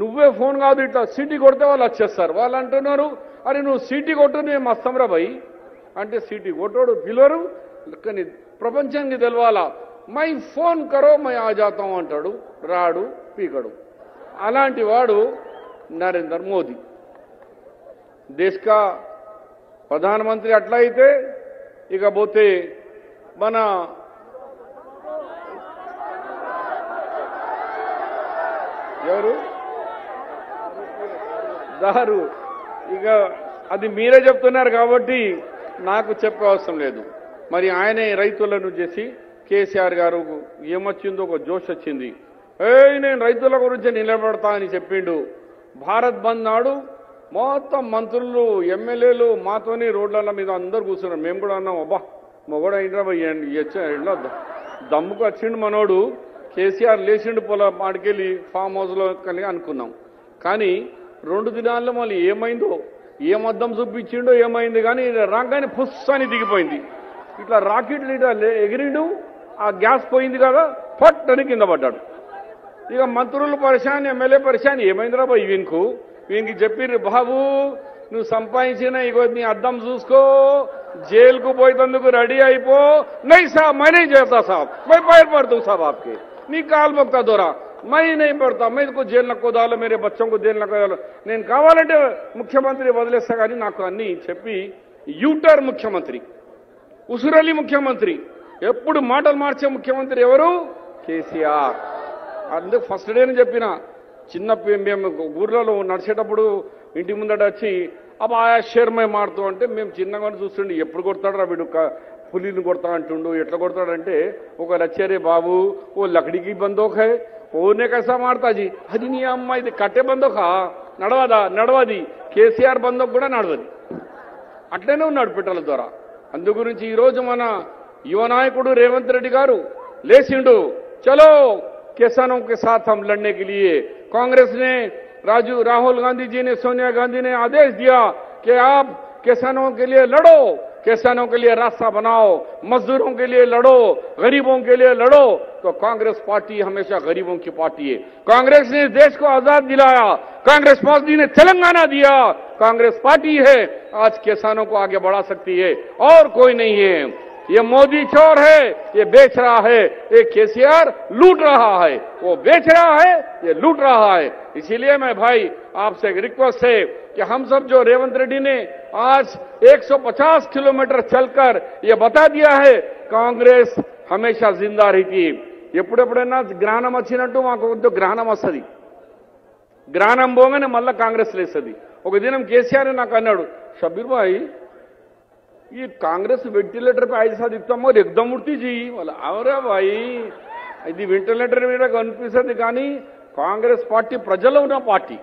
నువ్వే ఫోన్ కాదు ఇట్లా సిటీ కొడితే వాళ్ళు వచ్చేస్తారు. వాళ్ళు అంటున్నారు అరే నువ్వు సిటీ కొట్టు మేము వస్తాం రాబాయ్ అంటే సిటీ కొట్టాడు పిలవరు కానీ ప్రపంచానికి తెలవాలా మై ఫోన్ కరో మై ఆజాతం అంటాడు రాడు పీకడు. అలాంటి వాడు నరేందర్ మోదీ. దేశ ప్రధానమంత్రి అట్లా అయితే ఇకపోతే మన ఎవరు? దారు. ఇక అది మీరే చెప్తున్నారు కాబట్టి నాకు చెప్పవసరం లేదు. మరి ఆయనే రైతులను చేసి కేసీఆర్ గారు ఏమొచ్చిందో ఒక జోష్ వచ్చింది. ఏ నేను రైతుల గురించి నిలబడతా అని చెప్పిండు. భారత్ బంద్ నాడు మొత్తం మంత్రులు ఎమ్మెల్యేలు మాతోని రోడ్ల మీద అందరు కూర్చున్నారు. మేము కూడా అన్నాం అబ్బా మొగడు అయినరా దమ్ముకు వచ్చిండు మనోడు కేసీఆర్ లేచిండు పొల మాడికెళ్ళి ఫామ్ హౌస్లో కానీ అనుకున్నాం. కానీ రెండు దినాల్లో మళ్ళీ ఏమైందో ఏమద్దం చూపించిండో ఏమైంది కానీ రాగానే పుస్ అని దిగిపోయింది. ఇట్లా రాకెట్లు ఇట్లా లే- ఎగిరిండు ఆ గ్యాస్ పోయింది కదా పట్టని అని కింద పడ్డాడు. ఇక మంత్రులు పరిశాన్ ఎమ్మెల్యే పరిశాన్ ఏమైందిరా బాయ్ వీనికి? వీనికి చెప్పిర్రు బాబు నువ్వు సంపాదించిన ఇగో నీ అర్థం చూసుకో జైలుకు పోయేందుకు రెడీ అయిపో నై సాబ్ మై చేస్తా సాబ్ మై బయట పడుతు సాబ్ ఆప్కి నీ కాల్ మొక్తా దూరా మై నీ పడతా మై జైలు నాకు దాలో మీరే బచ్చంకు జైలు నాకు నేను కావాలంటే ముఖ్యమంత్రి వదిలేస్తా కానీ నాకు అన్ని చెప్పి యూటర్ ముఖ్యమంత్రి ఉసురలి ముఖ్యమంత్రి ఎప్పుడు మాటలు మార్చే ముఖ్యమంత్రి ఎవరు? కేసీఆర్. అందుకు ఫస్ట్ డే చెప్పినా చిన్న మేము ఊర్లలో నడిచేటప్పుడు ఇంటి ముందట వచ్చి అబ్బా షేర్మే మారుతూ అంటే మేము చిన్నగా చూస్తుండే ఎప్పుడు కొడతాడు వీడు? పులిని కొడతా అంటుండు ఎట్లా కొడతాడంటే ఒక లచ్చరే బాబు ఓ లకడికి బందోకే ఓనే కసా మాడతాజీ అది నీ అమ్మ ఇది కట్టే బందోక నడవదా? నడవది. కేసీఆర్ బందోక్ కూడా నడవది. అట్లనే ఉన్నాడు పిట్టల ద్వారా. అందు గురించి ఈరోజు మన యువ నాయకుడు రేవంత్ రెడ్డి గారు లేచిండు చలో కిసానం కే సాథ్ హం కే कांग्रेस ने राजू, राहुल गांधी जी ने, सोनिया गांधी ने आदेश दिया कि आप किसानों के लिए लड़ो, किसानों के लिए रास्ता बनाओ, मजदूरों के लिए लड़ो, गरीबों के लिए लड़ो। तो कांग्रेस पार्टी हमेशा गरीबों की पार्टी है। कांग्रेस ने देश को आज़ाद दिलाया, कांग्रेस पार्टी ने तेलंगाना दिया, कांग्रेस पार्टी है, आज किसानों को आगे बढ़ा सकती है, और कोई नहीं है। ये मोदी चोर है ये बेच रहा है ये केसीआर लूट रहा है वो बेच रहा है ये लूट रहा है इसीलिए मैं भाई आपसे एक रिक्वेस्ट है कि हम सब जो रेवंत रेड्डी ने आज 150 किलोमीटर चलकर ये बता दिया है कांग्रेस हमेशा जिंदा रहती ఎప్పుడెప్పుడైనా గ్రహణం వచ్చినట్టు మాకు కొంచెం గ్రహణం వస్తుంది గ్రహణం పోగానే మళ్ళా కాంగ్రెస్ లేస్తుంది ఒక దినం కేసీఆర్ నాకు అన్నాడు షబీర్ భాయ్ ये कांग्रेस वेंटिलेटर पे ऐसा दिखता मग एकदम उठती जी मला అవరా భాయి ఇది వెంటిలేటర్ మీద కనిపిస్తుంది కానీ కాంగ్రెస్ పార్టీ ప్రజల్లో ఉన్న పార్టీ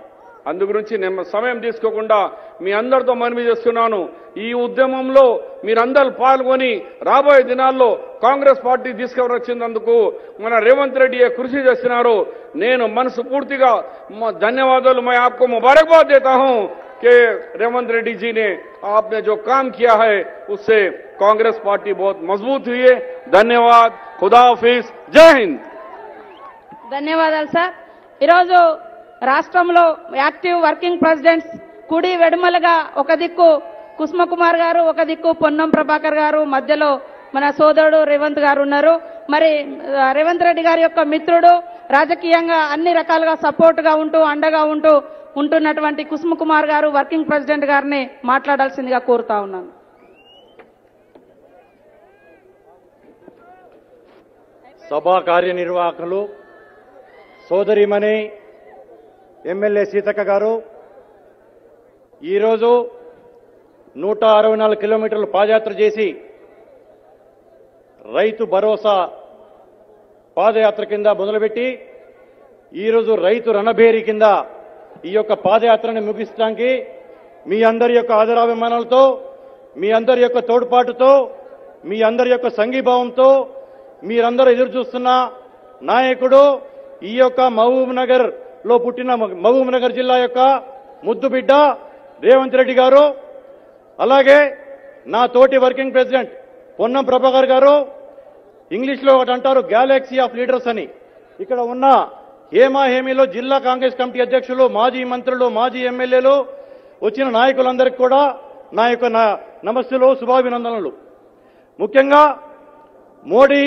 అందు గురించి నేను సమయం తీసుకోకుండా మీ అందరితో మనవి చేస్తున్నాను ఈ ఉద్యమంలో మీరందరూ పాల్గొని రాబోయే దినాల్లో కాంగ్రెస్ పార్టీ తీసుకుని వచ్చినందుకు మన రేవంత్ రెడ్డి కృషి చేస్తున్నారు నేను మనసు పూర్తిగా మ- ధన్యవాదాలు मैं आपको मुबारकबाद देता हूं कि रेवंत रेड्डी जी ने आपने जो काम किया है उससे कांग्रेस पार्टी बहुत मजबूत हुई है धन्यवाद खुदा हाफिज जय हिंद ధన్యవాదాలు సార్ ఈరోజు రాష్ట్రంలో యాక్టివ్ వర్కింగ్ ప్రెసిడెంట్స్ కుడి వెడుమలుగా ఒక దిక్కు కుసుమకుమార్ గారు ఒక దిక్కు పొన్నం ప్రభాకర్ గారు మధ్యలో మన సోదరుడు రేవంత్ గారు ఉన్నారు. మరి రేవంత్ రెడ్డి గారి యొక్క మిత్రుడు రాజకీయంగా అన్ని రకాలుగా సపోర్ట్గా ఉంటూ అండగా ఉంటూ ఉంటున్నటువంటి కుసుమ కుమార్ గారు వర్కింగ్ ప్రెసిడెంట్ గారిని మాట్లాడాల్సిందిగా కోరుతా ఉన్నాను. సభా కార్యనిర్వాహకులు సోదరిమణి ఎమ్మెల్యే సీతక్క గారు ఈరోజు నూట అరవై నాలుగు కిలోమీటర్లు పాదయాత్ర చేసి రైతు భరోసా పాదయాత్ర కింద మొదలుపెట్టి ఈరోజు రైతు రణభేరి కింద ఈ యొక్క పాదయాత్రను ముగించడానికి మీ అందరి యొక్క ఆదరాభిమానాలతో మీ అందరి యొక్క తోడ్పాటుతో మీ అందరి యొక్క సంఘీభావంతో మీరందరూ ఎదురు చూస్తున్న నాయకుడు ఈ యొక్క మహబూబ్ నగర్ లో పుట్టిన మహబూబ్నగర్ జిల్లా యొక్క ముద్దు బిడ్డ రేవంత్ రెడ్డి గారు అలాగే నా తోటి వర్కింగ్ ప్రెసిడెంట్ పొన్నం ప్రభాకర్ గారు ఇంగ్లీష్లో ఒకటి అంటారు గ్యాలక్సీ ఆఫ్ లీడర్స్ అని. ఇక్కడ ఉన్న హేమా హేమీలో జిల్లా కాంగ్రెస్ కమిటీ అధ్యక్షులు మాజీ మంత్రులు మాజీ ఎమ్మెల్యేలు వచ్చిన నాయకులందరికీ కూడా నా యొక్క నా శుభాభినందనలు. ముఖ్యంగా మోడీ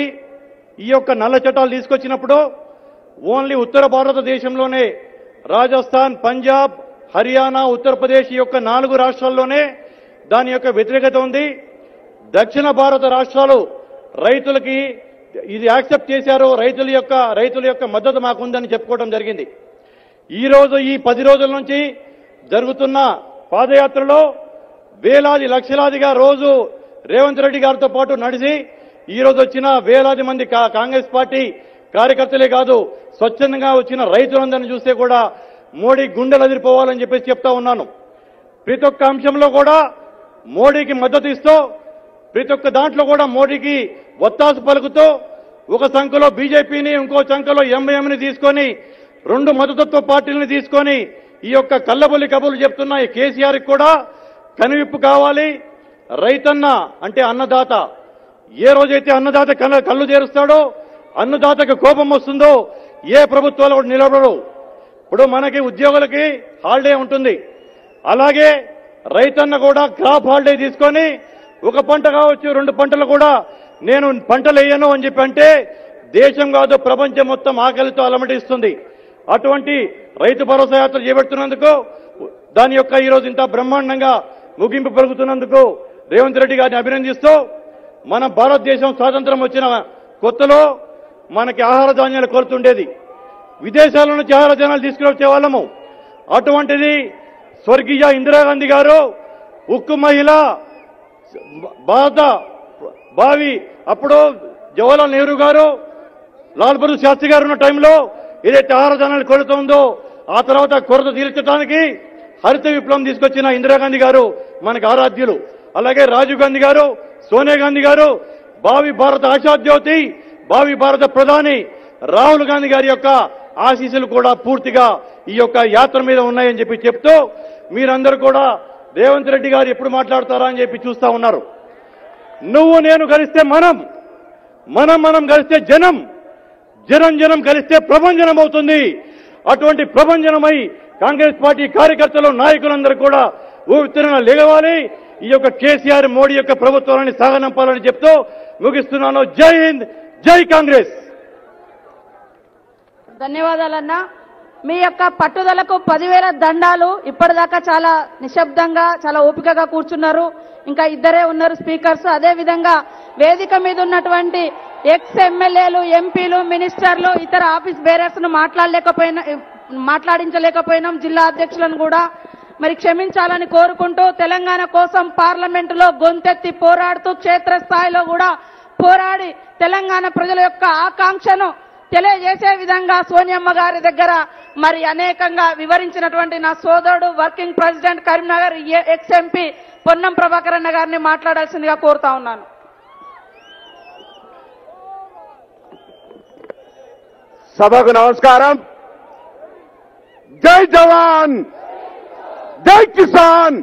ఈ యొక్క నల్ల చట్టాలు తీసుకొచ్చినప్పుడు ఓన్లీ ఉత్తర భారతదేశంలోనే రాజస్థాన్ పంజాబ్ హర్యానా ఉత్తరప్రదేశ్ యొక్క నాలుగు రాష్ట్రాల్లోనే దాని యొక్క వ్యతిరేకత ఉంది. దక్షిణ భారత రాష్ట్రాలు రైతులకి ఇది యాక్సెప్ట్ చేశారు రైతుల యొక్క రైతుల యొక్క మద్దతు మాకుందని చెప్పుకోవడం జరిగింది. ఈరోజు ఈ పది రోజుల నుంచి జరుగుతున్న పాదయాత్రలో వేలాది లక్షలాదిగా రోజు రేవంత్ రెడ్డి గారితో పాటు నడిచి ఈ వచ్చిన వేలాది మంది కా- కాంగ్రెస్ పార్టీ కార్యకర్తలే కాదు స్వచ్ఛందంగా వచ్చిన రైతులందరినీ చూస్తే కూడా మోడీ గుండెలు అదిరిపోవాలని చెప్పేసి చెప్తా ఉన్నాను. ప్రతి ఒక్క అంశంలో కూడా మోడీకి మద్దతు ఇస్తూ ప్రతి ఒక్క దాంట్లో కూడా మోడీకి ఒత్తాసు పలుకుతూ ఒక సంఖ్యలో బీజేపీని ఇంకో సంఖ్యలో ఎంఐఎంని తీసుకొని రెండు మద్దతత్వ పార్టీలని తీసుకొని ఈ యొక్క కల్లబొల్లి కబుర్లు చెప్తున్న ఈ కేసీఆర్కి కూడా కనువిప్పు కావాలి. రైతన్న అంటే అన్నదాత. ఏ రోజైతే అన్నదాత కళ్ళు తెరుస్తాడో అన్నదాతకు కోపం వస్తుందో ఏ ప్రభుత్వాలు కూడా నిలబడవు. ఇప్పుడు మనకి ఉద్యోగులకి హాలిడే ఉంటుంది. అలాగే రైతన్న కూడా క్రాప్ హాలిడే తీసుకొని ఒక పంట కావచ్చు రెండు పంటలు కూడా నేను పంటలు వేయను అని చెప్పి అంటే దేశం కాదు ప్రపంచం మొత్తం ఆకలితో అలమటిస్తుంది. అటువంటి రైతు భరోసా యాత్ర చేపడుతున్నందుకు దాని యొక్క ఈరోజు ఇంత బ్రహ్మాండంగా ముగింపు పలుకుతున్నందుకు రేవంత్ రెడ్డి గారిని అభినందిస్తూ మన భారతదేశం స్వాతంత్రం వచ్చిన కొత్తలో మనకి ఆహార ధాన్యాలు కొలుతుండేది విదేశాల నుంచి ఆహార ధాన్యాలు తీసుకుని వాళ్ళము. అటువంటిది స్వర్గీయ ఇందిరాగాంధీ గారు ఉక్కు మహిళ భారత బావి అప్పుడు జవహర్లాల్ నెహ్రూ గారు లాల్ బహదూర్ శాస్త్రి గారు ఉన్న టైంలో ఏదైతే ఆహార ధాన్యాలు కొడుతుందో ఆ తర్వాత కొరత తీర్చడానికి హరిత విప్లవం తీసుకొచ్చిన ఇందిరాగాంధీ గారు మనకు ఆరాధ్యులు. అలాగే రాజీవ్ గాంధీ గారు సోనియా గాంధీ గారు భావి భారత ఆశాద్యోతి భావి భారత ప్రధాని రాహుల్ గాంధీ గారి యొక్క ఆశీస్సులు కూడా పూర్తిగా ఈ యొక్క యాత్ర మీద ఉన్నాయని చెప్పి చెప్తూ మీరందరూ కూడా రేవంత్ రెడ్డి గారు ఎప్పుడు మాట్లాడతారా అని చెప్పి చూస్తా ఉన్నారు. నువ్వు నేను కలిస్తే మనం మనం మనం కలిస్తే జనం జనం జనం కలిస్తే ప్రభంజనం అవుతుంది. అటువంటి ప్రభంజనమై కాంగ్రెస్ పార్టీ కార్యకర్తలు నాయకులందరూ కూడా ఊపిరిన లేగవాలి ఈ యొక్క కేసీఆర్ మోడీ యొక్క ప్రభుత్వాన్ని సాగనంపాలని చెప్తూ ముగిస్తున్నాను. జై హింద్! జై కాంగ్రెస్! ధన్యవాదాలన్నా. మీ యొక్క పట్టుదలకు పదివేల దండాలు ఇప్పటిదాకా చాలా నిశ్శబ్దంగా చాలా ఓపికగా కూర్చున్నారు. ఇంకా ఇద్దరే ఉన్నారు స్పీకర్స్. అదే విధంగా వేదిక మీద ఉన్నటువంటి ఎక్స్ ఎమ్మెల్యేలు ఎంపీలు మినిస్టర్లు ఇతర ఆఫీస్ బేరర్స్ను మాట్లాడలేకపోయినా మాట్లాడించలేకపోయినాం జిల్లా అధ్యక్షులను కూడా. మరి క్షమించాలని కోరుకుంటూ తెలంగాణ కోసం పార్లమెంటులో గొంతెత్తి పోరాడుతూ క్షేత్రస్థాయిలో కూడా పోరాడి తెలంగాణ ప్రజల యొక్క ఆకాంక్షను తెలియజేసే విధంగా సోనియమ్మ గారి దగ్గర మరి అనేకంగా వివరించినటువంటి నా సోదరుడు working president Karimnagar ex MP Ponnam ప్రభాకరన్న గారిని మాట్లాడాల్సిందిగా కోరుతా ఉన్నాను. సభకు నమస్కారం. జై జవాన్. జై కిసాన్.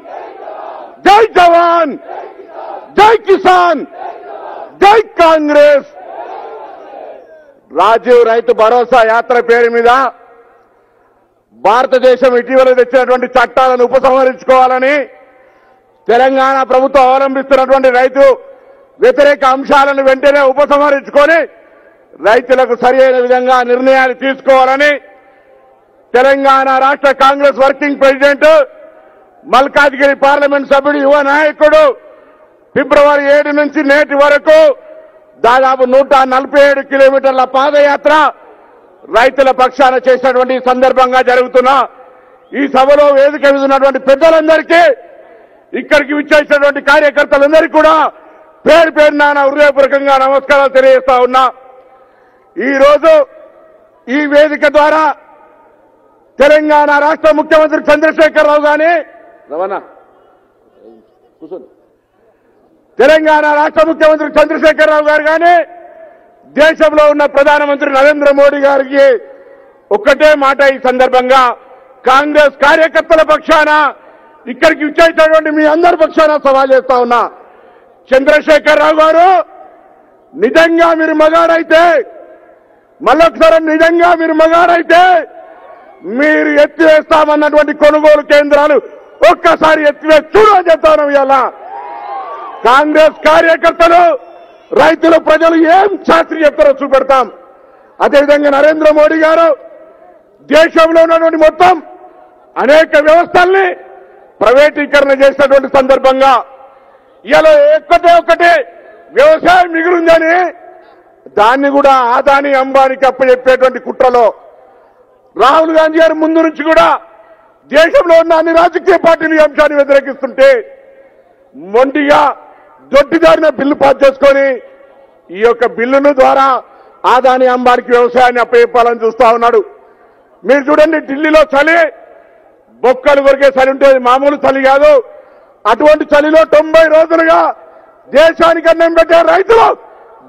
జై జవాన్. జై కిసాన్. జై కాంగ్రెస్! రాజీవ్ రైతు భరోసా యాత్ర పేరు మీద భారతదేశం ఇటీవల తెచ్చినటువంటి చట్టాలను ఉపసంహరించుకోవాలని తెలంగాణ ప్రభుత్వం అవలంబిస్తున్నటువంటి రైతు వ్యతిరేక అంశాలను వెంటనే ఉపసంహరించుకొని రైతులకు సరి అయిన విధంగా నిర్ణయాలు తీసుకోవాలని తెలంగాణ రాష్ట్ర Congress working president Malkajgiri parliament సభ్యుడు యువ నాయకుడు ఫిబ్రవరి ఏడు నుంచి నేటి వరకు దాదాపు నూట నలభై ఏడు కిలోమీటర్ల పాదయాత్ర రైతుల పక్షాన చేసినటువంటి సందర్భంగా జరుగుతున్న. ఈ సభలో వేదిక మీద ఉన్నటువంటి పెద్దలందరికీ ఇక్కడికి విచ్చేసినటువంటి కార్యకర్తలందరికీ కూడా పేరు పేరు నానా హృదయపూర్వకంగా నమస్కారాలు తెలియజేస్తా ఉన్నా. ఈరోజు ఈ వేదిక ద్వారా తెలంగాణ రాష్ట్ర ముఖ్యమంత్రి చంద్రశేఖరరావు గాని రవాణా కూర్చోండి. తెలంగాణ రాష్ట్ర ముఖ్యమంత్రి చంద్రశేఖరరావు గారు కానీ దేశంలో ఉన్న ప్రధానమంత్రి నరేంద్ర మోడీ గారికి ఒక్కటే మాట ఈ సందర్భంగా కాంగ్రెస్ కార్యకర్తల పక్షాన ఇక్కడికి ఇచ్చేసినటువంటి మీ అందరి పక్షాన సవాల్ చేస్తా ఉన్నా. చంద్రశేఖరరావు గారు నిజంగా మీరు మగాడైతే మళ్ళొకసారి నిజంగా మీరు మగాడైతే మీరు ఎత్తివేస్తామన్నటువంటి కొనుగోలు కేంద్రాలు ఒక్కసారి ఎత్తివేసి చూడని చెప్తాను ఇలా కాంగ్రెస్ కార్యకర్తలు రైతులు ప్రజలు ఏం శాస్త్రి చెప్తారో చూపెడతాం. అదేవిధంగా నరేంద్ర మోడీ గారు దేశంలో ఉన్నటువంటి మొత్తం అనేక వ్యవస్థల్ని ప్రైవేటీకరణ చేసినటువంటి సందర్భంగా ఇలా ఒక్కటే ఒక్కటే వ్యవసాయం మిగులుందని దాన్ని కూడా ఆదాని అంబానికి అప్పచెప్పేటువంటి కుట్రలో రాహుల్ గాంధీ గారి ముందు నుంచి కూడా దేశంలో ఉన్న అన్ని రాజకీయ పార్టీలు ఈ అంశాన్ని వ్యతిరేకిస్తుంటే మొండిగా దొడ్డిదారిన బిల్లు పాస్ చేసుకొని ఈ యొక్క బిల్లును ద్వారా ఆదాని అంబానికి వ్యవసాయాన్ని అప్పచెప్పాలని చూస్తా ఉన్నాడు. మీరు చూడండి ఢిల్లీలో చలి బొక్కలు కొరికే చలి ఉంటే మామూలు చలి కాదు. అటువంటి చలిలో తొంభై రోజులుగా దేశానికి అన్నం పెట్టే రైతులు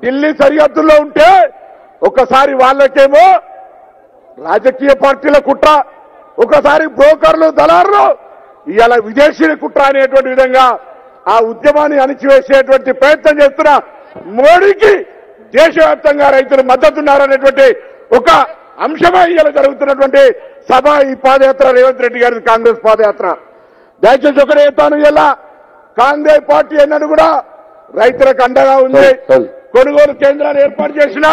ఢిల్లీ సరిహద్దుల్లో ఉంటే ఒకసారి వాళ్ళకేమో రాజకీయ పార్టీల కుట్ర ఒకసారి బ్రోకర్లు దళారులు ఇలా విదేశీయుల కుట్ర అనేటువంటి విధంగా ఆ ఉద్యమాన్ని అణిచివేసేటువంటి ప్రయత్నం చేస్తున్న మోడీకి దేశవ్యాప్తంగా రైతులు మద్దతున్నారనేటువంటి ఒక అంశమే ఇవాళ జరుగుతున్నటువంటి సభ ఈ పాదయాత్ర రేవంత్ రెడ్డి గారి కాంగ్రెస్ పాదయాత్ర. దయచేసి ఒకటే చెప్తాను ఇలా కాంగ్రెస్ పార్టీ అన్నది కూడా రైతులకు అండగా ఉంది. కొనుగోలు కేంద్రాలు ఏర్పాటు చేసినా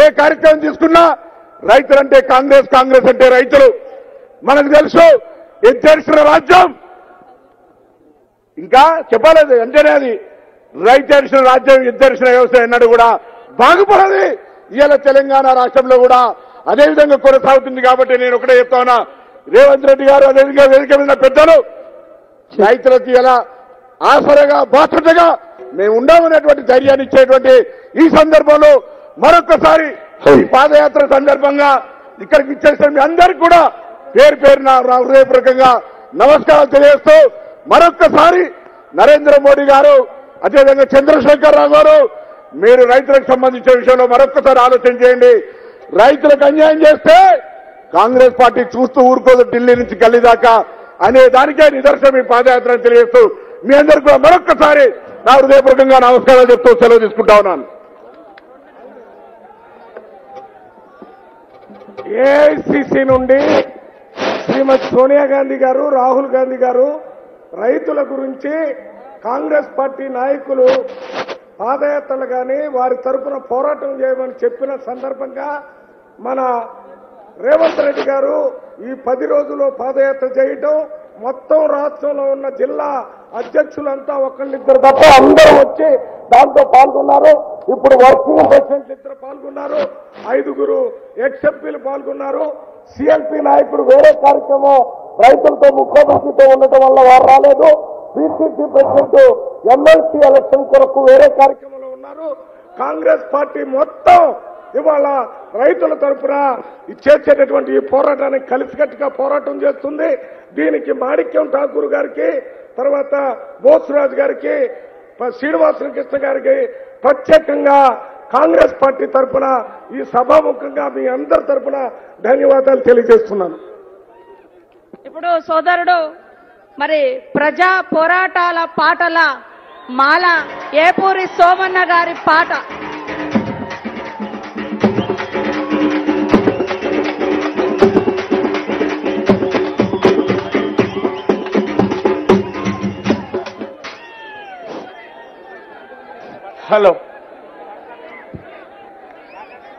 ఏ కార్యక్రమం తీసుకున్నా రైతులంటే కాంగ్రెస్ కాంగ్రెస్ అంటే రైతులు. మనకు తెలుసు ఎత్తేసిన రాజ్యం ఇంకా చెప్పలేదు. అంటేనే అది రైతేసిన రాజ్యం ఎత్తేసిన వ్యవసాయం అన్నాడు కూడా బాగుపడది. ఇవాళ తెలంగాణ రాష్ట్రంలో కూడా అదే విధంగా కొనసాగుతుంది కాబట్టి నేను ఒకటే చెప్తా ఉన్నా. రేవంత్ రెడ్డి గారు అదేవిధంగా వేదిక మీద పెద్దలు రైతులకు ఇలా ఆసరగా బాధ్యతగా మేము ఉండమనేటువంటి ధైర్యాన్ని ఇచ్చేటువంటి ఈ సందర్భంలో మరొకసారి పాదయాత్ర సందర్భంగా ఇక్కడికి ఇచ్చేసిన మీ అందరికీ కూడా పేరు పేరున హృదయపూర్వకంగా నమస్కారాలు తెలియజేస్తూ మరొక్కసారి నరేంద్ర మోడీ గారు అదేవిధంగా చంద్రశేఖర్ రావు గారు మీరు రైతులకు సంబంధించిన విషయంలో మరొక్కసారి ఆలోచన చేయండి. రైతులకు అన్యాయం చేస్తే కాంగ్రెస్ పార్టీ చూస్తూ ఊరుకోదు ఢిల్లీ నుంచి గల్లీదాకా అనే దానికే నిదర్శనం ఈ పాదయాత్రను తెలియజేస్తూ మీ అందరికీ కూడా మరొక్కసారి నా హృదయపూర్వకంగా నమస్కారాలు చెప్తూ సెలవు తీసుకుంటా ఉన్నాను. ఏఐసిసి నుండి శ్రీమతి సోనియా గాంధీ గారు రాహుల్ గాంధీ గారు రైతుల గురించి కాంగ్రెస్ పార్టీ నాయకులు పాదయాత్రలు కానీ వారి తరపున పోరాటం చేయమని చెప్పిన సందర్భంగా మన రేవంత్ రెడ్డి గారు ఈ పది రోజుల్లో పాదయాత్ర చేయటం మొత్తం రాష్ట్రంలో ఉన్న జిల్లా అధ్యక్షులంతా ఒకళ్ళిద్దరు తప్ప అందరూ వచ్చి దాంతో పాల్గొన్నారు. ఇప్పుడు వర్కింగ్ ప్రెసిడెంట్ ఇద్దరు పాల్గొన్నారు. ఐదుగురు ఎక్స్ఎంపీలు పాల్గొన్నారు. సిఎల్పి నాయకుడు వేరే కార్యక్రమం రైతులతో ముఖోముఖితో ఉండటం వల్ల వారు రాలేదు. పిసిసి ప్రెసిడెంట్ ఎమ్మెల్సీ ఎలక్షన్ కొరకు వేరే కార్యక్రమంలో ఉన్నారు. కాంగ్రెస్ పార్టీ మొత్తం ఇవాళ రైతుల తరపున చేసేటటువంటి ఈ పోరాటానికి కలిసికట్టుగా పోరాటం చేస్తుంది. దీనికి మాణిక్యం ఠాకూర్ గారికి తర్వాత బోసురాజు గారికి శ్రీనివాస శ్రీనివాసకృష్ణ గారికి ప్రత్యేకంగా కాంగ్రెస్ పార్టీ తరపున ఈ సభాముఖంగా మీ అందరి తరపున ధన్యవాదాలు తెలియజేస్తున్నాను. ఇప్పుడు సోదరుడు మరి ప్రజా పోరాటాల పాటల మాల ఏపూరి సోమన్న గారి పాట. హలో.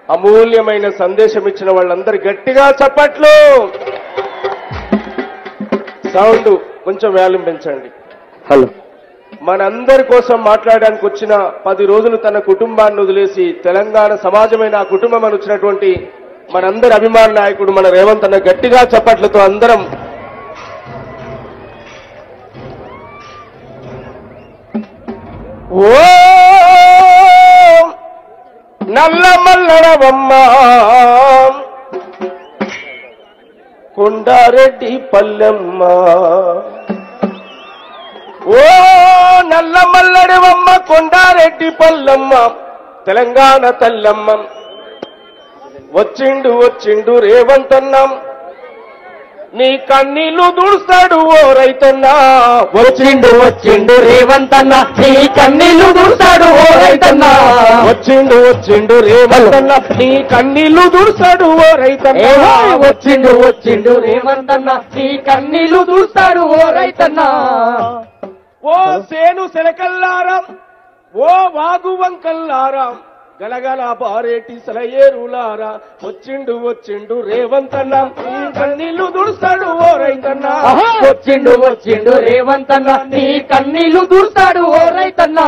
అమూల్యమైన సందేశం ఇచ్చిన వాళ్ళందరూ గట్టిగా చప్పట్లు. సౌండ్ కొంచెం వాల్యూమ్ పెంచండి. హలో. మనందరి కోసం మాట్లాడడానికి వచ్చిన పది రోజులు తన కుటుంబాన్ని వదిలేసి తెలంగాణ సమాజమైన ఆ కుటుంబం అని వచ్చినటువంటి మనందరి అభిమాన నాయకుడు మన రేవంత్ అన్న గట్టిగా చప్పట్లతో అందరం ఓ నల్ల మల్లడవమ్మ కొండారెడ్డి పల్లెమ్మ ఓ నల్ల మల్లడవమ్మ కొండారెడ్డి పల్లెమ్మ తెలంగాణ తల్లమ్మ. వచ్చిండు వచ్చిండు రేవంతన్నాం నీ కన్నీళ్ళు దుడుస్తాడు ఓ రైతన్నా. వచ్చిండు వచ్చిండు రేవంతన్న. నీ కన్నీళ్ళు దుడుస్తాడు ఓ రైతన్నా. వచ్చిండు వచ్చిండు రేవంతన్న. నీ కన్నీళ్ళు దుడుస్తాడు ఓ రైతన్నా. వచ్చిండు వచ్చిండు రేవంతన్న. నీ కన్నీళ్ళు దుడుస్తాడు ఓ రైతన్నా. ఓ సేను సెలకల్లారం ఓ వాగు వంకల్లారా గలగల బారేటి సలయేరులారా వచ్చిండు వచ్చిండు రేవంతన్న. నీ కన్నీళ్ళు దుడుస్తాడు ఓ రైతన్న. వచ్చిండు వచ్చిండు రేవంతన్న. నీ కన్నీళ్ళు దుడుస్తాడు ఓ రైతన్న.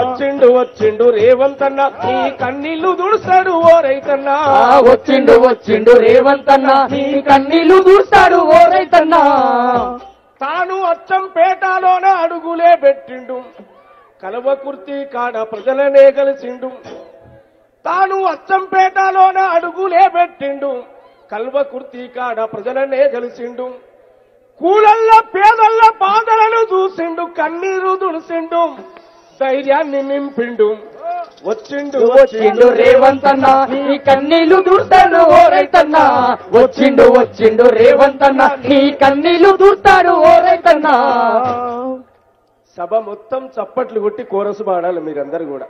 వచ్చిండు వచ్చిండు రేవంతన్న. నీ కన్నీళ్ళు దుడుస్తాడు ఓ రైతన్న. వచ్చిండు వచ్చిండు రేవంతన్న. నీ కన్నీళ్ళు దుడుస్తాడు ఓ రైతన్న. తాను అచ్చం పేటాలోన అడుగులే పెట్టిండు. కలవ కుర్తి కాడ ప్రజలనే కలిసిండు. తాను అచ్చంపేటలోన అడుగులే పెట్టిండు. కల్వ కుర్తీ కాడ ప్రజలనే కలిసిండు కూలల్ల పేదల్ల బాధలను చూసిండు కన్నీరు దుడిసిండు ధైర్యాన్ని నింపిండు. వచ్చిండు వచ్చిండు రేవంత్ అన్న నీ కన్నీళ్ళు దూర్తాడు ఓ రైతన్న. వచ్చిండు వచ్చిండు రేవంత్ అన్న నీ కన్నీళ్ళు దూర్తాడు ఓ రైతన్న. సభ మొత్తం చప్పట్లు కొట్టి కోరసు పాడాలి మీరందరూ కూడా.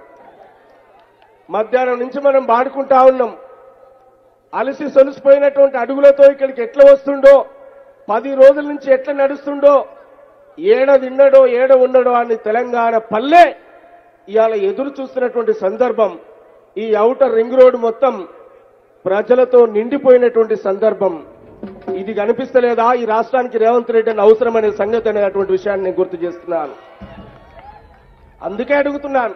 మధ్యాహ్నం నుంచి మనం వాడుకుంటా ఉన్నాం. అలసి సొలిసిపోయినటువంటి అడుగులతో ఇక్కడికి ఎట్లా వస్తుండో పది రోజుల నుంచి ఎట్లా నడుస్తుండో ఏడ తిన్నడో ఏడ ఉండడో అని తెలంగాణ పల్లె ఇవాళ ఎదురు చూస్తున్నటువంటి సందర్భం ఈ ఔటర్ రింగ్ రోడ్ మొత్తం ప్రజలతో నిండిపోయినటువంటి సందర్భం. ఇది కనిపిస్తలేదా? ఈ రాష్ట్రానికి రేవంత్ రెడ్డి అని అవసరం అనే సంగతి అనేటువంటి విషయాన్ని నేను గుర్తు చేస్తున్నాను. అందుకే అడుగుతున్నాను.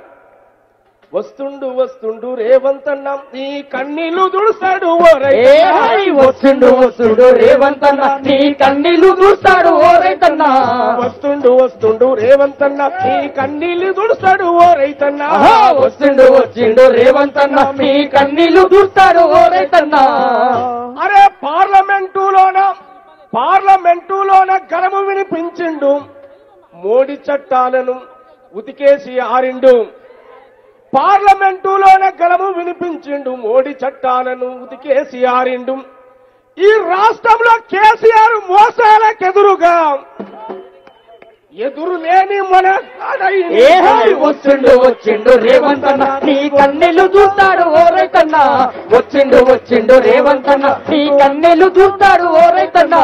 వస్తుండు వస్తుండు రేవంత్ అన్న నీ కన్నీళ్ళు దుడుస్తాడు వచ్చిండు వస్తుండు రేవంత్ నీ కన్నీళ్ళు దూర్తాడు ఓ రైతన్న. వస్తుండు వస్తుండు రేవంత్ నీ కన్నీళ్ళు దుడుస్తాడు ఓ రైతన్న. ఆహా, వచ్చిండు రేవంత్ నీ కన్నీళ్ళు దూర్తాడు ఓ రైతన్న. అరే పార్లమెంటులోన పార్లమెంటులోన గలము వినిపించిండు. మోడీ చట్టాలను ఉతికేసి ఆరిండు. పార్లమెంటులోన గలము వినిపించిండు మోడీ చట్టాలను ఉతికేసి ఆరిండు ఈ రాష్ట్రంలో కేసీఆర్ మోసాలకెదురుగా ఎదురు లేని మన వచ్చిండు వచ్చిండు రేవంత్ అన్న నీ కన్నీళ్ళు దూర్తాడు ఓ రైతన్న. వచ్చిండు వచ్చిండు రేవంత్ అన్న నీ కన్నీళ్ళు దూర్తాడు ఓ రైతన్న.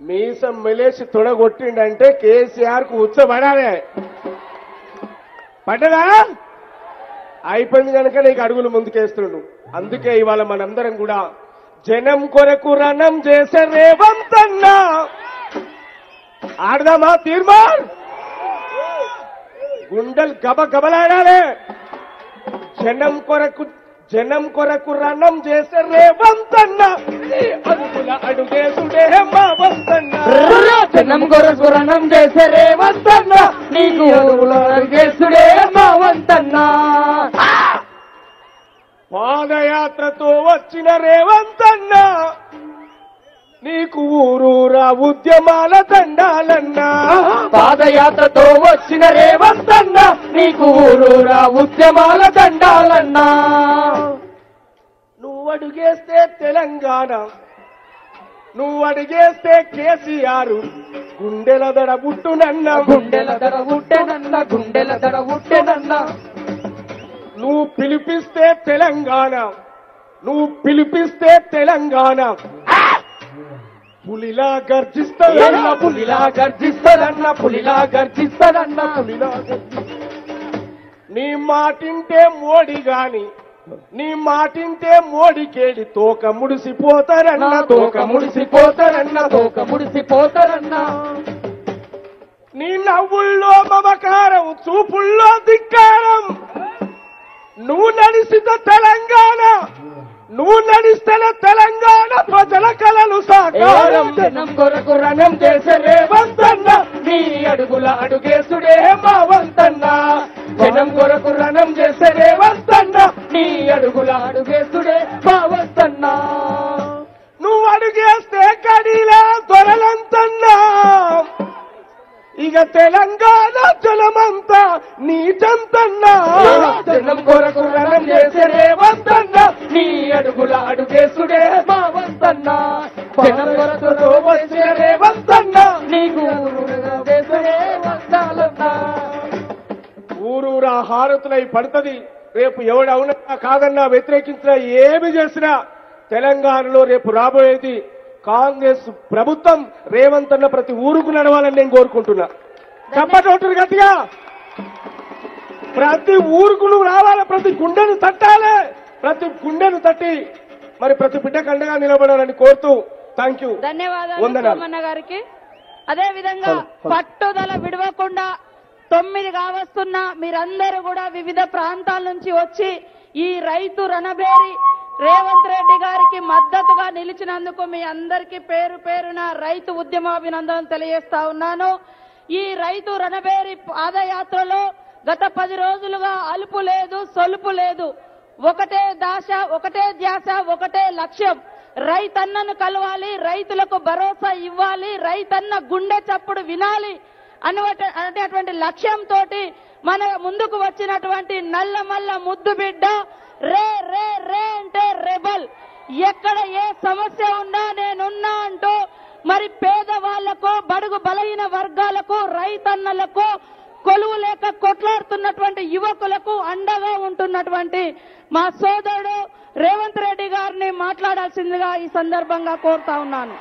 మీసం మెలేసి తొడగొట్టిండంటే కేసీఆర్కు ఉచ్చబడాలి. పడ్డదా? అయిపోయింది కనుక నీకు అడుగులు ముందుకేస్తున్నాడు అందుకే ఇవాళ మనందరం కూడా జనం కొరకు రణం చేసే రేవంతన్నా ఆడదామా తీర్మాన్? గుండెలు గబ గబలాడాలి. జనం కొరకు జనం కొరకు రణం చేసే రేవంత్ అన్న ఈ అడుగుల అడుగేసుడే మా వంతన్న జనం కొరకు రణం చేసే రేవంత్ అన్న నీకు చేసుడే మా వంతన్న పాదయాత్రతో వచ్చిన రేవంత్ అన్న నీకు ఊరూరా ఉద్యమాల దండాలన్నా పాదయాత్రతో వచ్చిన రేవంత్ అన్న నీకు ఊరూరా ఉద్యమాల దండాలన్నా నువ్వు అడుగేస్తే తెలంగాణ నువ్వు అడిగేస్తే కేసీఆర్. గుండెల దడ బుట్టునన్న. గుండెల దడ ఉట్టెనన్న గుండెల దడ ఉట్టెనన్న నువ్వు పిలిపిస్తే తెలంగాణ నువ్వు పిలిపిస్తే తెలంగాణ. పులిలా గర్జిస్తాదన్న పులిలా గర్జిస్తారన్న పులిలా గర్జిస్తారన్న పులిలా నీ మాటింటే మోడీ గాని నీ మాటింటే మోడీకేడి తోక ముడిసిపోతారన్న తోక ముడిసిపోతారన్న తోక ముడిసిపోతారన్న. నీ నవ్వుల్లో మమకారం చూపుల్లో ధిక్కారం. నువ్వు నడిసిన తెలంగాణ. నువ్వు నడిస్తేనే తెలంగాణ ప్రజల కలలు సాకారం. జనం కొరకు రణం చేసే రేవంత్ అన్న నీ అడుగుల అడుగేసుడే మా వంతన్న జనం కొరకు రణం చేసే రేవంత్ అన్న నీ అడుగుల అడుగేసుడే మా వంతన్న నువ్వు అడుగేస్తే కడిలా దొరలంతన్నా. ఇక తెలంగాణ జలమంతా నీ చంతన్నా జనం కొరకు రణం చేసే రేవంత్ అన్న నీ అడుగుల అడుగేసుడే మా వంతన్న. జనం కొరకు నీకు చేసుడే వంతాలన్నా ఊరూరా హారతులై పడుతుంది. రేపు ఎవడవునా కాదన్నా వ్యతిరేకించినా ఏమి చేసినా తెలంగాణలో రేపు రాబోయేది కాంగ్రెస్ ప్రభుత్వం రేవంత్ అన్న ప్రతి ఊరుకు నడవాలని నేను కోరుకుంటున్నా. చెప్పటోటారు గట్టిగా. ప్రతి ఊరుకు నువ్వు రావాలి ప్రతి గుండెను తట్టాలి ప్రతి గుండెను తట్టి మరి ప్రతి బిడ్డకు అండగా నిలబడాలని కోరుతూ థ్యాంక్ యూ ధన్యవాదాలు గారికి. అదే విధంగా పట్టుదల విడవకుండా తొమ్మిది కావస్తున్న మీరందరూ కూడా వివిధ ప్రాంతాల నుంచి వచ్చి ఈ రైతు రణబేరి రేవంత్ రెడ్డి గారికి మద్దతుగా నిలిచినందుకు మీ అందరికీ పేరు పేరున రైతు ఉద్యమాభినందనలు తెలియజేస్తా ఉన్నాను. ఈ రైతు రణబేరి పాదయాత్రలో గత పది రోజులుగా అలుపు లేదు సొలుపు లేదు. ఒకటే దాశ ఒకటే ధ్యాస ఒకటే లక్ష్యం. రైతన్నను కలవాలి రైతులకు భరోసా ఇవ్వాలి రైతన్న గుండె చప్పుడు వినాలి అనువట అనేటటువంటి లక్ష్యంతో మన ముందుకు వచ్చినటువంటి నల్లమల్ల ముద్దు బిడ్డ రే రే రే అంటే రెబల్. ఎక్కడ ఏ సమస్య ఉన్నా నేనున్నా అంటూ మరి పేదవాళ్ళకు బడుగు బలహీన వర్గాలకు రైతన్నలకు కొలువు లేక కొట్లాడుతున్నటువంటి యువకులకు అండగా ఉంటున్నటువంటి మా సోదరుడు రేవంత్ రెడ్డి గారిని మాట్లాడాల్సిందిగా ఈ సందర్భంగా కోరుతా ఉన్నాను.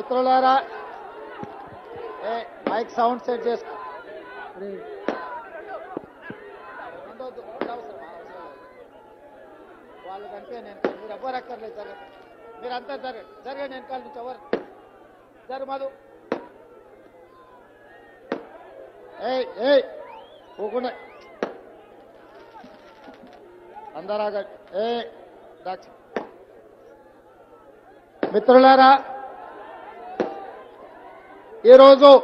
మిత్రులారా ఏ మైక్ సౌండ్ సెట్ చేసుకో అవసరం వాళ్ళు నేను మీరు ఎవ్వరు అక్కర్లేదు జరగండి మీరంతా జరగండి జరగండి వెనకాల నుంచి ఎవరు? జరు మధు. ఏయ్ ఏయ్ పోకుండా. అందరాగండి ఏ దాక్ష మిత్రులారా ఈరోజు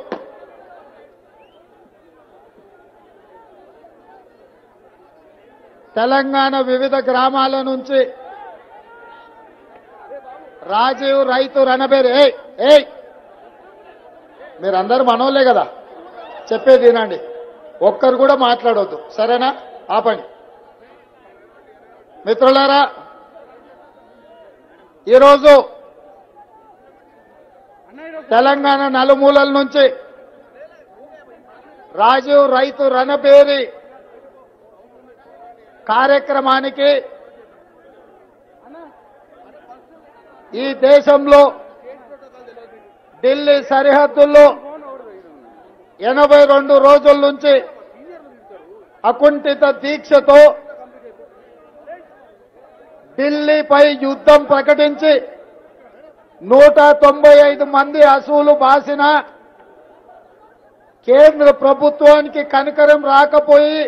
తెలంగాణ వివిధ గ్రామాల నుంచి రాజీవ్ రైతు రణబేర్ ఏ ఏ మీరందరూ మనోళ్ళే కదా. చెప్పేది వినండి. ఒక్కరు కూడా మాట్లాడొద్దు. సరేనా? ఆపండి. మిత్రులారా ఈరోజు తెలంగాణ నలుమూలల నుంచి. రాజీవ్ రైతు రణపేరి కార్యక్రమానికి ఈ దేశంలో ఢిల్లీ సరిహద్దుల్లో ఎనభై రెండు రోజుల నుంచి అకుంఠిత దీక్షతో ఢిల్లీపై యుద్ధం ప్రకటించి నూట తొంభై ఐదు మంది అసూలు బాసిన కేంద్ర ప్రభుత్వానికి కనికరం రాకపోయి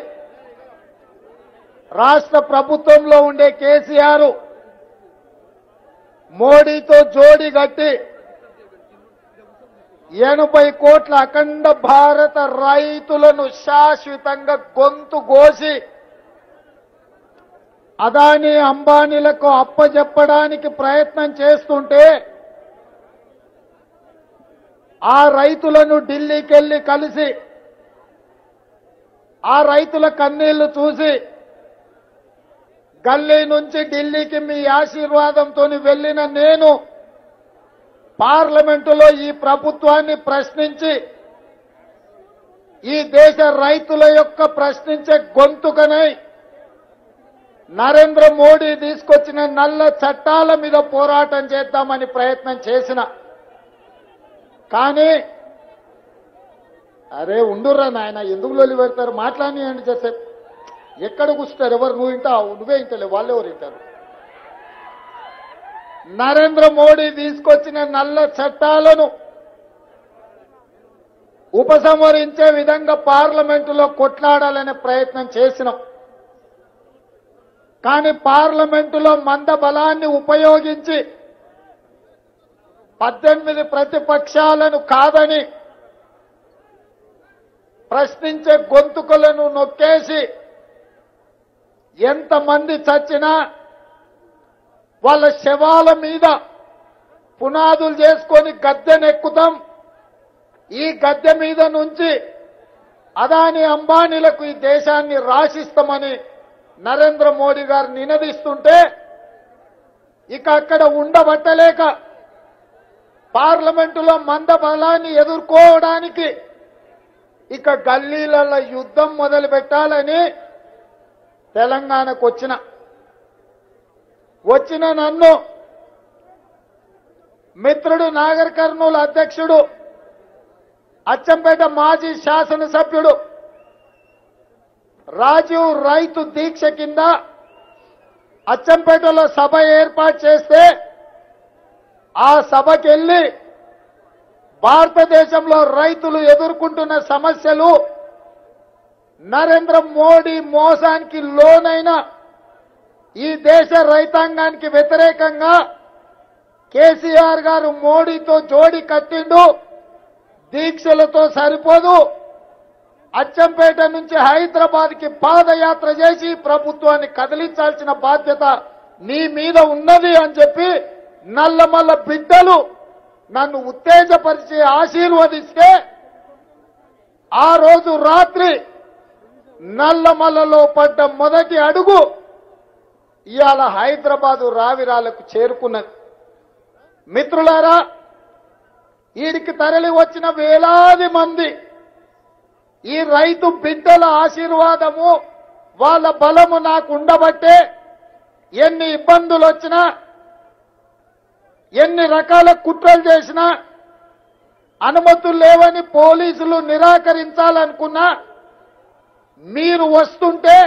రాష్ట్ర ప్రభుత్వంలో ఉండే కేసీఆర్ మోడీతో జోడి కట్టి ఎనభై కోట్ల అఖండ భారత రైతులను శాశ్వతంగా గొంతు కోసి అదానీ అంబానీలకు అప్పజెప్పడానికి ప్రయత్నం చేస్తుంటే ఆ రైతులను ఢిల్లీకి వెళ్ళి కలిసి ఆ రైతుల కన్నీళ్ళు చూసి గల్లీ నుంచి ఢిల్లీకి మీ ఆశీర్వాదంతో వెళ్ళిన నేను పార్లమెంటులో ఈ ప్రభుత్వాన్ని ప్రశ్నించి ఈ దేశ రైతుల యొక్క ప్రశ్నించే గొంతుకనై నరేంద్ర మోడీ తీసుకొచ్చిన నల్ల చట్టాల మీద పోరాటం చేద్దామని ప్రయత్నం చేసిన కానీ అరే ఉండుర్రా నాయన ఎందుకు లోలి పెడతారు? మాట్లాడియండి చేసే ఎక్కడ కూర్చుంటారు? ఎవరు నువ్వు వింటావు? నువ్వే ఇంటలేవు వాళ్ళు ఎవరు వింటారు? నరేంద్ర మోడీ తీసుకొచ్చిన నల్ల చట్టాలను ఉపసంహరించే విధంగా పార్లమెంటులో కొట్లాడాలనే ప్రయత్నం చేసినాం. కానీ పార్లమెంటులో మంద బలాన్ని ఉపయోగించి పద్దెనిమిది ప్రతిపక్షాలను కాదని ప్రశ్నించే గొంతుకులను నొక్కేసి ఎంతమంది చచ్చినా వాళ్ళ శవాల మీద పునాదులు చేసుకొని గద్దెనెక్కుతాం. ఈ గద్దె మీద నుంచి అదాని అంబానీలకు ఈ దేశాన్ని రాసిస్తామని నరేంద్ర మోడీ గారు నినదిస్తుంటే ఇక అక్కడ ఉండబట్టలేక పార్లమెంటులో మంద బలాన్ని ఎదుర్కోవడానికి ఇక గల్లీలలో యుద్ధం మొదలు పెట్టాలని తెలంగాణకు వచ్చిన. వచ్చిన నన్ను మిత్రుడు నాగర్ కర్నూలు అధ్యక్షుడు అచ్చంపేట మాజీ శాసనసభ్యుడు రాజీవ్ రైతు దీక్ష కింద అచ్చంపేటలో సభ ఏర్పాటు చేస్తే ఆ సభకెళ్ళి భారతదేశంలో రైతులు ఎదుర్కొంటున్న సమస్యలు నరేంద్ర మోడీ మోసానికి లోనైన ఈ దేశ రైతాంగానికి వ్యతిరేకంగా కేసీఆర్ గారు మోడీతో జోడి కట్టిండు దీక్షలతో సరిపోదు. అచ్చంపేట నుంచి హైదరాబాద్కి పాదయాత్ర చేసి ప్రభుత్వాన్ని కదిలించాల్సిన బాధ్యత నీ మీద ఉన్నది అని చెప్పి నల్లమల్ల బిడ్డలు నన్ను ఉత్తేజపరిచి ఆశీర్వదిస్తే ఆ రోజు రాత్రి నల్లమల్లలో పడ్డ మొదటి అడుగు ఇవాళ హైదరాబాదు రావిరాలకు చేరుకున్నది. మిత్రులారా వీడికి తరలి వచ్చిన వేలాది మంది ఈ రైతు బిడ్డల ఆశీర్వాదము వాళ్ళ బలము నాకు ఉండబట్టే ఎన్ని ఇబ్బందులు వచ్చినా ఎన్ని రకాల కుట్రలు చేసినా అనుమతులు లేవని పోలీసులు నిరాకరించాలనుకున్నా మీరు వస్తుంటే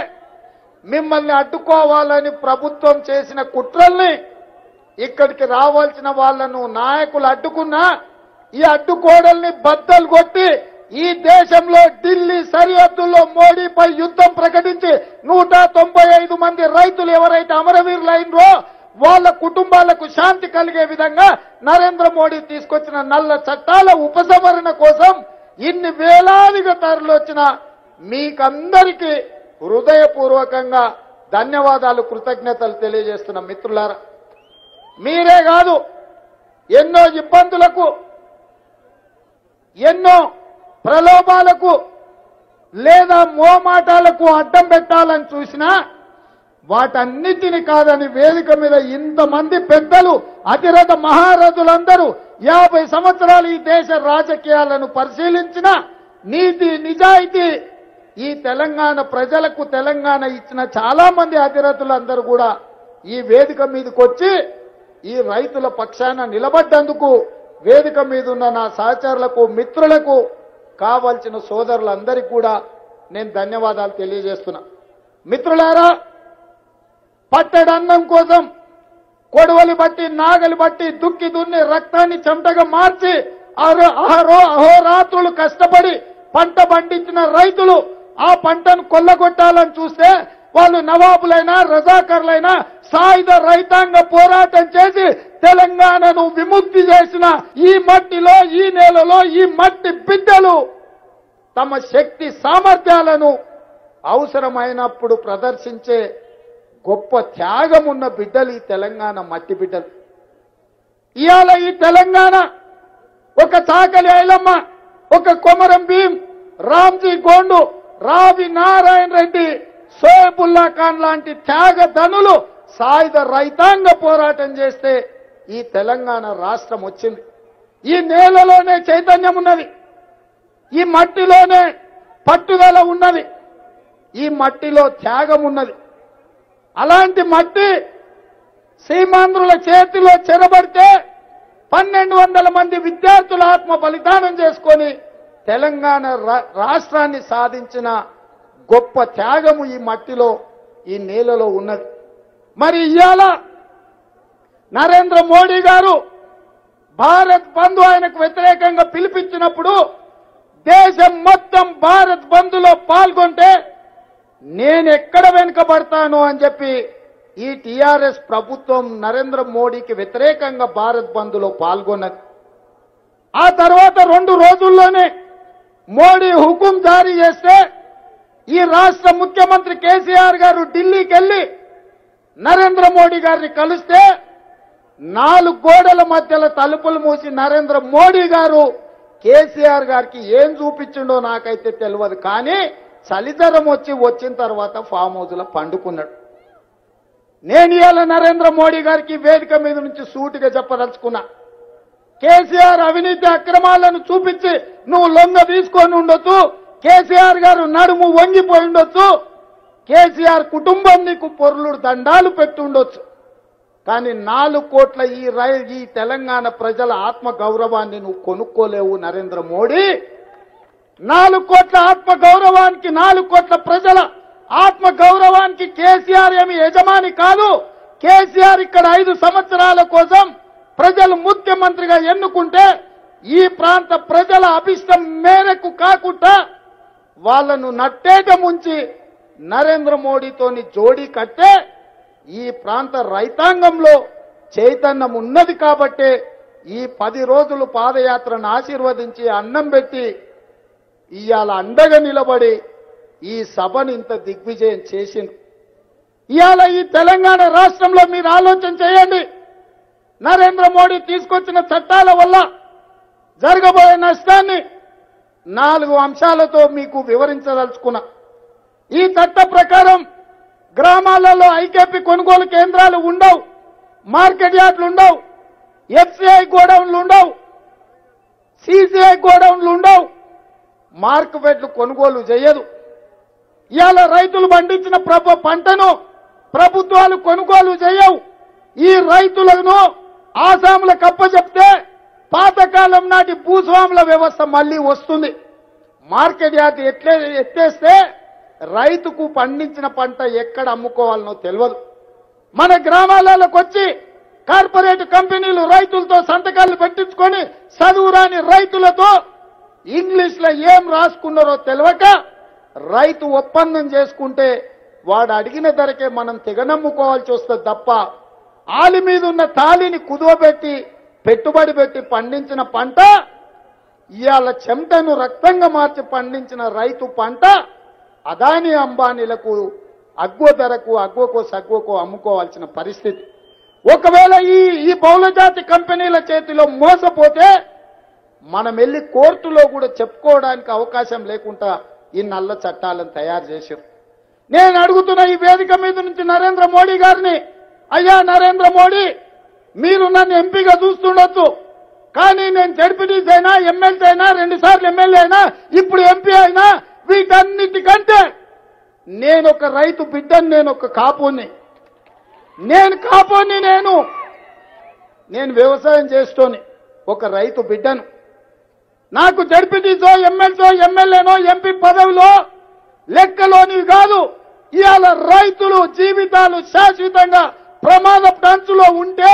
మిమ్మల్ని అడ్డుకోవాలని ప్రభుత్వం చేసిన కుట్రల్ని ఇక్కడికి రావాల్సిన వాళ్ళను నాయకులు అడ్డుకున్నా ఈ అడ్డుకోడల్ని బద్దలు కొట్టి ఈ దేశంలో ఢిల్లీ సరిహద్దుల్లో మోడీపై యుద్ధం ప్రకటించి నూట తొంభై ఐదు మంది రైతులు ఎవరైతే అమరవీరులైనరో వాళ్ళ కుటుంబాలకు శాంతి కలిగే విధంగా నరేంద్ర మోడీ తీసుకొచ్చిన నల్ల చట్టాల ఉపసంహరణ కోసం ఇన్ని వేలాదిగా తరలి వచ్చిన మీకందరికీ హృదయపూర్వకంగా ధన్యవాదాలు కృతజ్ఞతలు తెలియజేస్తున్న మిత్రులారా. మీరే కాదు ఎన్నో ఇబ్బందులకు ఎన్నో ప్రలోభాలకు లేదా మోమాటాలకు అడ్డం పెట్టాలని చూసినా వాటన్నిటిని కాదని వేదిక మీద ఇంతమంది పెద్దలు అతిరథ మహారథులందరూ యాభై సంవత్సరాలు ఈ దేశ రాజకీయాలను పరిశీలించిన నీతి నిజాయితీ ఈ తెలంగాణ ప్రజలకు తెలంగాణ ఇచ్చిన చాలా మంది అధిరథులందరూ కూడా ఈ వేదిక మీదకి వచ్చి ఈ రైతుల పక్షాన నిలబడ్డందుకు వేదిక మీద ఉన్న నా సహచరులకు మిత్రులకు కావాల్సిన సోదరులందరికీ కూడా నేను ధన్యవాదాలు తెలియజేస్తున్నా. మిత్రులారా పట్టెడన్నం కోసం కొడవలి బట్టి నాగలి బట్టి దుక్కి దున్ని రక్తాన్ని చెమటగా మార్చి అహరో అహోరాత్రులు కష్టపడి పంట పండించిన రైతులు ఆ పంటను కొల్లగొట్టాలని చూస్తే వాళ్ళు నవాబులైనా రజాకర్లైనా సాయుధ రైతాంగ పోరాటం చేసి తెలంగాణను విముక్తి చేసిన ఈ మట్టిలో ఈ నేలలో ఈ మట్టి బిడ్డలు తమ శక్తి సామర్థ్యాలను అవసరమైనప్పుడు ప్రదర్శించే గొప్ప త్యాగం ఉన్న బిడ్డలు ఈ తెలంగాణ మట్టి బిడ్డలు. ఇవాళ ఈ తెలంగాణ ఒక చాకలి ఐలమ్మ ఒక కొమరం భీం రామ్జీ గోండు రావి నారాయణ రెడ్డి సోయబుల్లా ఖాన్ లాంటి త్యాగధనులు సాయుధ రైతాంగ పోరాటం చేస్తే ఈ తెలంగాణ రాష్ట్రం వచ్చింది. ఈ నేలలోనే చైతన్యం ఉన్నది. ఈ మట్టిలోనే పట్టుదల ఉన్నది. ఈ మట్టిలో త్యాగం ఉన్నది. అలాంటి మట్టి సీమాంధ్రుల చేతిలో చెరబడితే పన్నెండు వందల మంది విద్యార్థుల ఆత్మ బలిదానం చేసుకొని తెలంగాణ రా- రాష్ట్రాన్ని సాధించిన గొప్ప త్యాగము ఈ మట్టిలో ఈ నేలలో ఉన్నది. మరి ఇవాళ నరేంద్ర మోడీ గారు భారత్ బంధు ఆయనకు వ్యతిరేకంగా పిలిపించినప్పుడు దేశం మొత్తం భారత్ బంధులో పాల్గొంటే నేను ఎక్కడ వెనుకబడతాను అని చెప్పి ఈ టిఆర్ఎస్ ప్రభుత్వం నరేంద్ర మోడీకి వ్యతిరేకంగా భారత్ బంద్లో పాల్గొన్నది. ఆ తర్వాత రెండు రోజుల్లోనే మోడీ హుకుం జారీ చేస్తే ఈ రాష్ట్ర ముఖ్యమంత్రి కేసీఆర్ గారు ఢిల్లీకి వెళ్ళి నరేంద్ర మోడీ గారిని కలిస్తే నాలుగు గోడల మధ్యలో తలుపులు మూసి నరేంద్ర మోడీ గారు కేసీఆర్ గారికి ఏం చూపించిండో నాకైతే తెలియదు. కానీ చలిదరం వచ్చి వచ్చిన తర్వాత ఫామ్ హౌస్లో పండుకున్నాడు. నేను ఇవాళ నరేంద్ర మోడీ గారికి వేదిక మీద నుంచి సూటిగా చెప్పదలుచుకున్నా. కేసీఆర్ అవినీతి అక్రమాలను చూపించి నువ్వు లొంగ తీసుకొని ఉండొచ్చు కేసీఆర్ గారు నడుము వంగిపోయి ఉండొచ్చు కేసీఆర్ కుటుంబం నీకు పొరులుడు దండాలు పెట్టి ఉండొచ్చు. కానీ నాలుగు కోట్ల ఈ రై ఈ తెలంగాణ ప్రజల ఆత్మ గౌరవాన్ని నువ్వు కొనుక్కోలేవు నరేంద్ర మోడీ. నాలుగు కోట్ల ఆత్మ గౌరవానికి నాలుగు కోట్ల ప్రజల ఆత్మ గౌరవానికి కేసీఆర్ ఏమి యజమాని కాదు. కేసీఆర్ ఇక్కడ ఐదు సంవత్సరాల కోసం ప్రజలు ముఖ్యమంత్రిగా ఎన్నుకుంటే ఈ ప్రాంత ప్రజల అభిష్టం మేరకు కాకుండా వాళ్ళను నట్టేట ముంచి నరేంద్ర మోడీతోని జోడీ కట్టే ఈ ప్రాంత రైతాంగంలో చైతన్యం ఉన్నది కాబట్టే ఈ పది రోజులు పాదయాత్రను ఆశీర్వదించి అన్నం పెట్టి ఇవాళ అండగా నిలబడి ఈ సభను ఇంత దిగ్విజయం చేసింది ఇవాళ ఈ తెలంగాణ రాష్ట్రంలో మీరు ఆలోచన చేయండి. నరేంద్ర మోడీ తీసుకొచ్చిన చట్టాల వల్ల జరగబోయే నష్టాన్ని నాలుగు అంశాలతో మీకు వివరించదలుచుకున్నా. ఈ చట్ట ప్రకారం గ్రామాలలో ఐకేపీ కొనుగోలు కేంద్రాలు ఉండవు మార్కెట్ యార్డ్లు ఉండవు ఎఫ్సిఐ గోడౌన్లు ఉండవు సిసిఐ గోడౌన్లు ఉండవు. మార్కెట్లు కొనుగోలు చేయదు. ఇవాళ రైతులు పండించిన ప్రభు పంటను ప్రభుత్వాలు కొనుగోలు చేయవు. ఈ రైతులను ఆసాములకు అప్పచెప్తే పాతకాలం నాటి భూస్వాముల వ్యవస్థ మళ్ళీ వస్తుంది. మార్కెట్ యాతి ఎట్లే ఎత్తేస్తే రైతుకు పండించిన పంట ఎక్కడ అమ్ముకోవాలనో తెలియదు మన గ్రామాలలోకి వచ్చి కార్పొరేట్ కంపెనీలు రైతులతో సంతకాలు పెట్టించుకొని చదువురాని రైతులతో ఇంగ్లీష్లో ఏం రాసుకున్నారో తెలియక రైతు ఒప్పందం చేసుకుంటే వాడు అడిగిన ధరకే మనం తెగనమ్ముకోవాల్సి వస్తుంది తప్ప ఆలి మీద ఉన్న తాలిని కుదువబెట్టి పెట్టుబడి పెట్టి పండించిన పంట ఇవాళ చెమటను రక్తంగా మార్చి పండించిన రైతు పంట అదాని అంబానీలకు అగ్వ ధరకు అగ్వకో సగ్వకో అమ్ముకోవాల్సిన పరిస్థితి. ఒకవేళ ఈ ఈ బహుళజాతి కంపెనీల చేతిలో మోసపోతే మనం వెళ్ళి కోర్టులో కూడా చెప్పుకోవడానికి అవకాశం లేకుండా ఈ నల్ల చట్టాలను తయారు చేశారు నేను అడుగుతున్న ఈ వేదిక మీద నుంచి నరేంద్ర మోడీ గారిని అయ్యా నరేంద్ర మోడీ మీరు నన్ను ఎంపీగా చూస్తుండొచ్చు. కానీ నేను జడ్పీటీస్ అయినా ఎమ్మెల్సీ అయినా రెండు సార్లు ఎమ్మెల్యే అయినా ఇప్పుడు ఎంపీ అయినా వీటన్నిటికంటే నేను ఒక రైతు బిడ్డని నేను ఒక కాపుని. నేను కాపుని నేను. నేను వ్యవసాయం చేస్తూని ఒక రైతు బిడ్డను. నాకు డెప్యూటీతో ఎమ్మెల్సో ఎమ్మెల్యేనో ఎంపీ పదవిలో లెక్కలోనివి కాదు ఇవాళ రైతులు జీవితాలు శాశ్వతంగా ప్రమాద టంచులో ఉంటే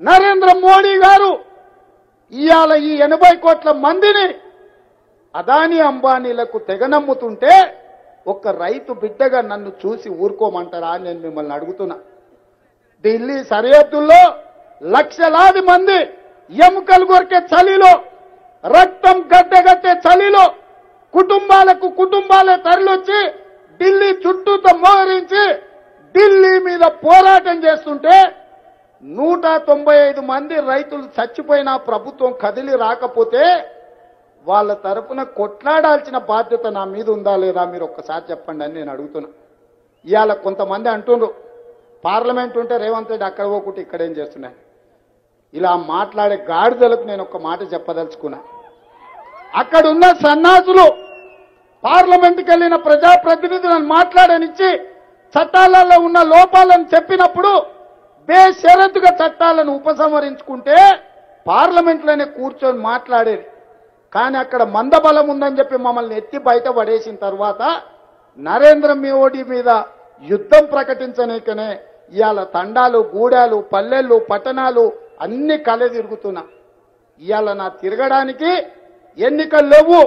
నరేంద్ర మోడీ గారు ఇవాళ ఈ ఎనభై కోట్ల మందిని అదాని అంబానీలకు తెగనమ్ముతుంటే ఒక రైతు బిడ్డగా నన్ను చూసి ఊరుకోమంటారా అని నేను మిమ్మల్ని అడుగుతున్నా. ఢిల్లీ సరిహద్దుల్లో లక్షలాది మంది ఎముకలు కొరికే చలిలో రక్తం గడ్డగట్టే చలిలో కుటుంబాలకు కుటుంబాలే తరలొచ్చి ఢిల్లీ చుట్టూతో మోహరించి ఢిల్లీ మీద పోరాటం చేస్తుంటే నూట తొంభై ఐదు మంది రైతులు చచ్చిపోయినా ప్రభుత్వం కదిలి రాకపోతే వాళ్ళ తరపున కొట్లాడాల్సిన బాధ్యత నా మీద ఉందా లేదా మీరు ఒక్కసారి చెప్పండి అని నేను అడుగుతున్నా. ఇవాళ కొంతమంది అంటుండ్రు పార్లమెంట్ ఉంటే రేవంత్ రెడ్డి అక్కడ పోకుంటే ఇక్కడేం చేస్తున్నాయి ఇలా మాట్లాడే గాడిదలకు నేను ఒక మాట చెప్పదలుచుకున్నా. అక్కడున్న సన్నాసులు పార్లమెంట్కి వెళ్ళిన ప్రజాప్రతినిధులను మాట్లాడనిచ్చి చట్టాలలో ఉన్న లోపాలను చెప్పినప్పుడు బేషరతుగా చట్టాలను ఉపసంహరించుకుంటే పార్లమెంట్లోనే కూర్చొని మాట్లాడేది. కానీ అక్కడ మందబలం ఉందని చెప్పి మమ్మల్ని ఎత్తి బయట పడేసిన తర్వాత నరేంద్ర మోడీ మీద యుద్ధం ప్రకటించనీకనే ఇవాళ తండాలు గూడాలు పల్లెళ్ళు పట్టణాలు అన్ని కలె తిరుగుతున్నా. ఇవాళ నా తిరగడానికి ఎన్నికలు లేవు.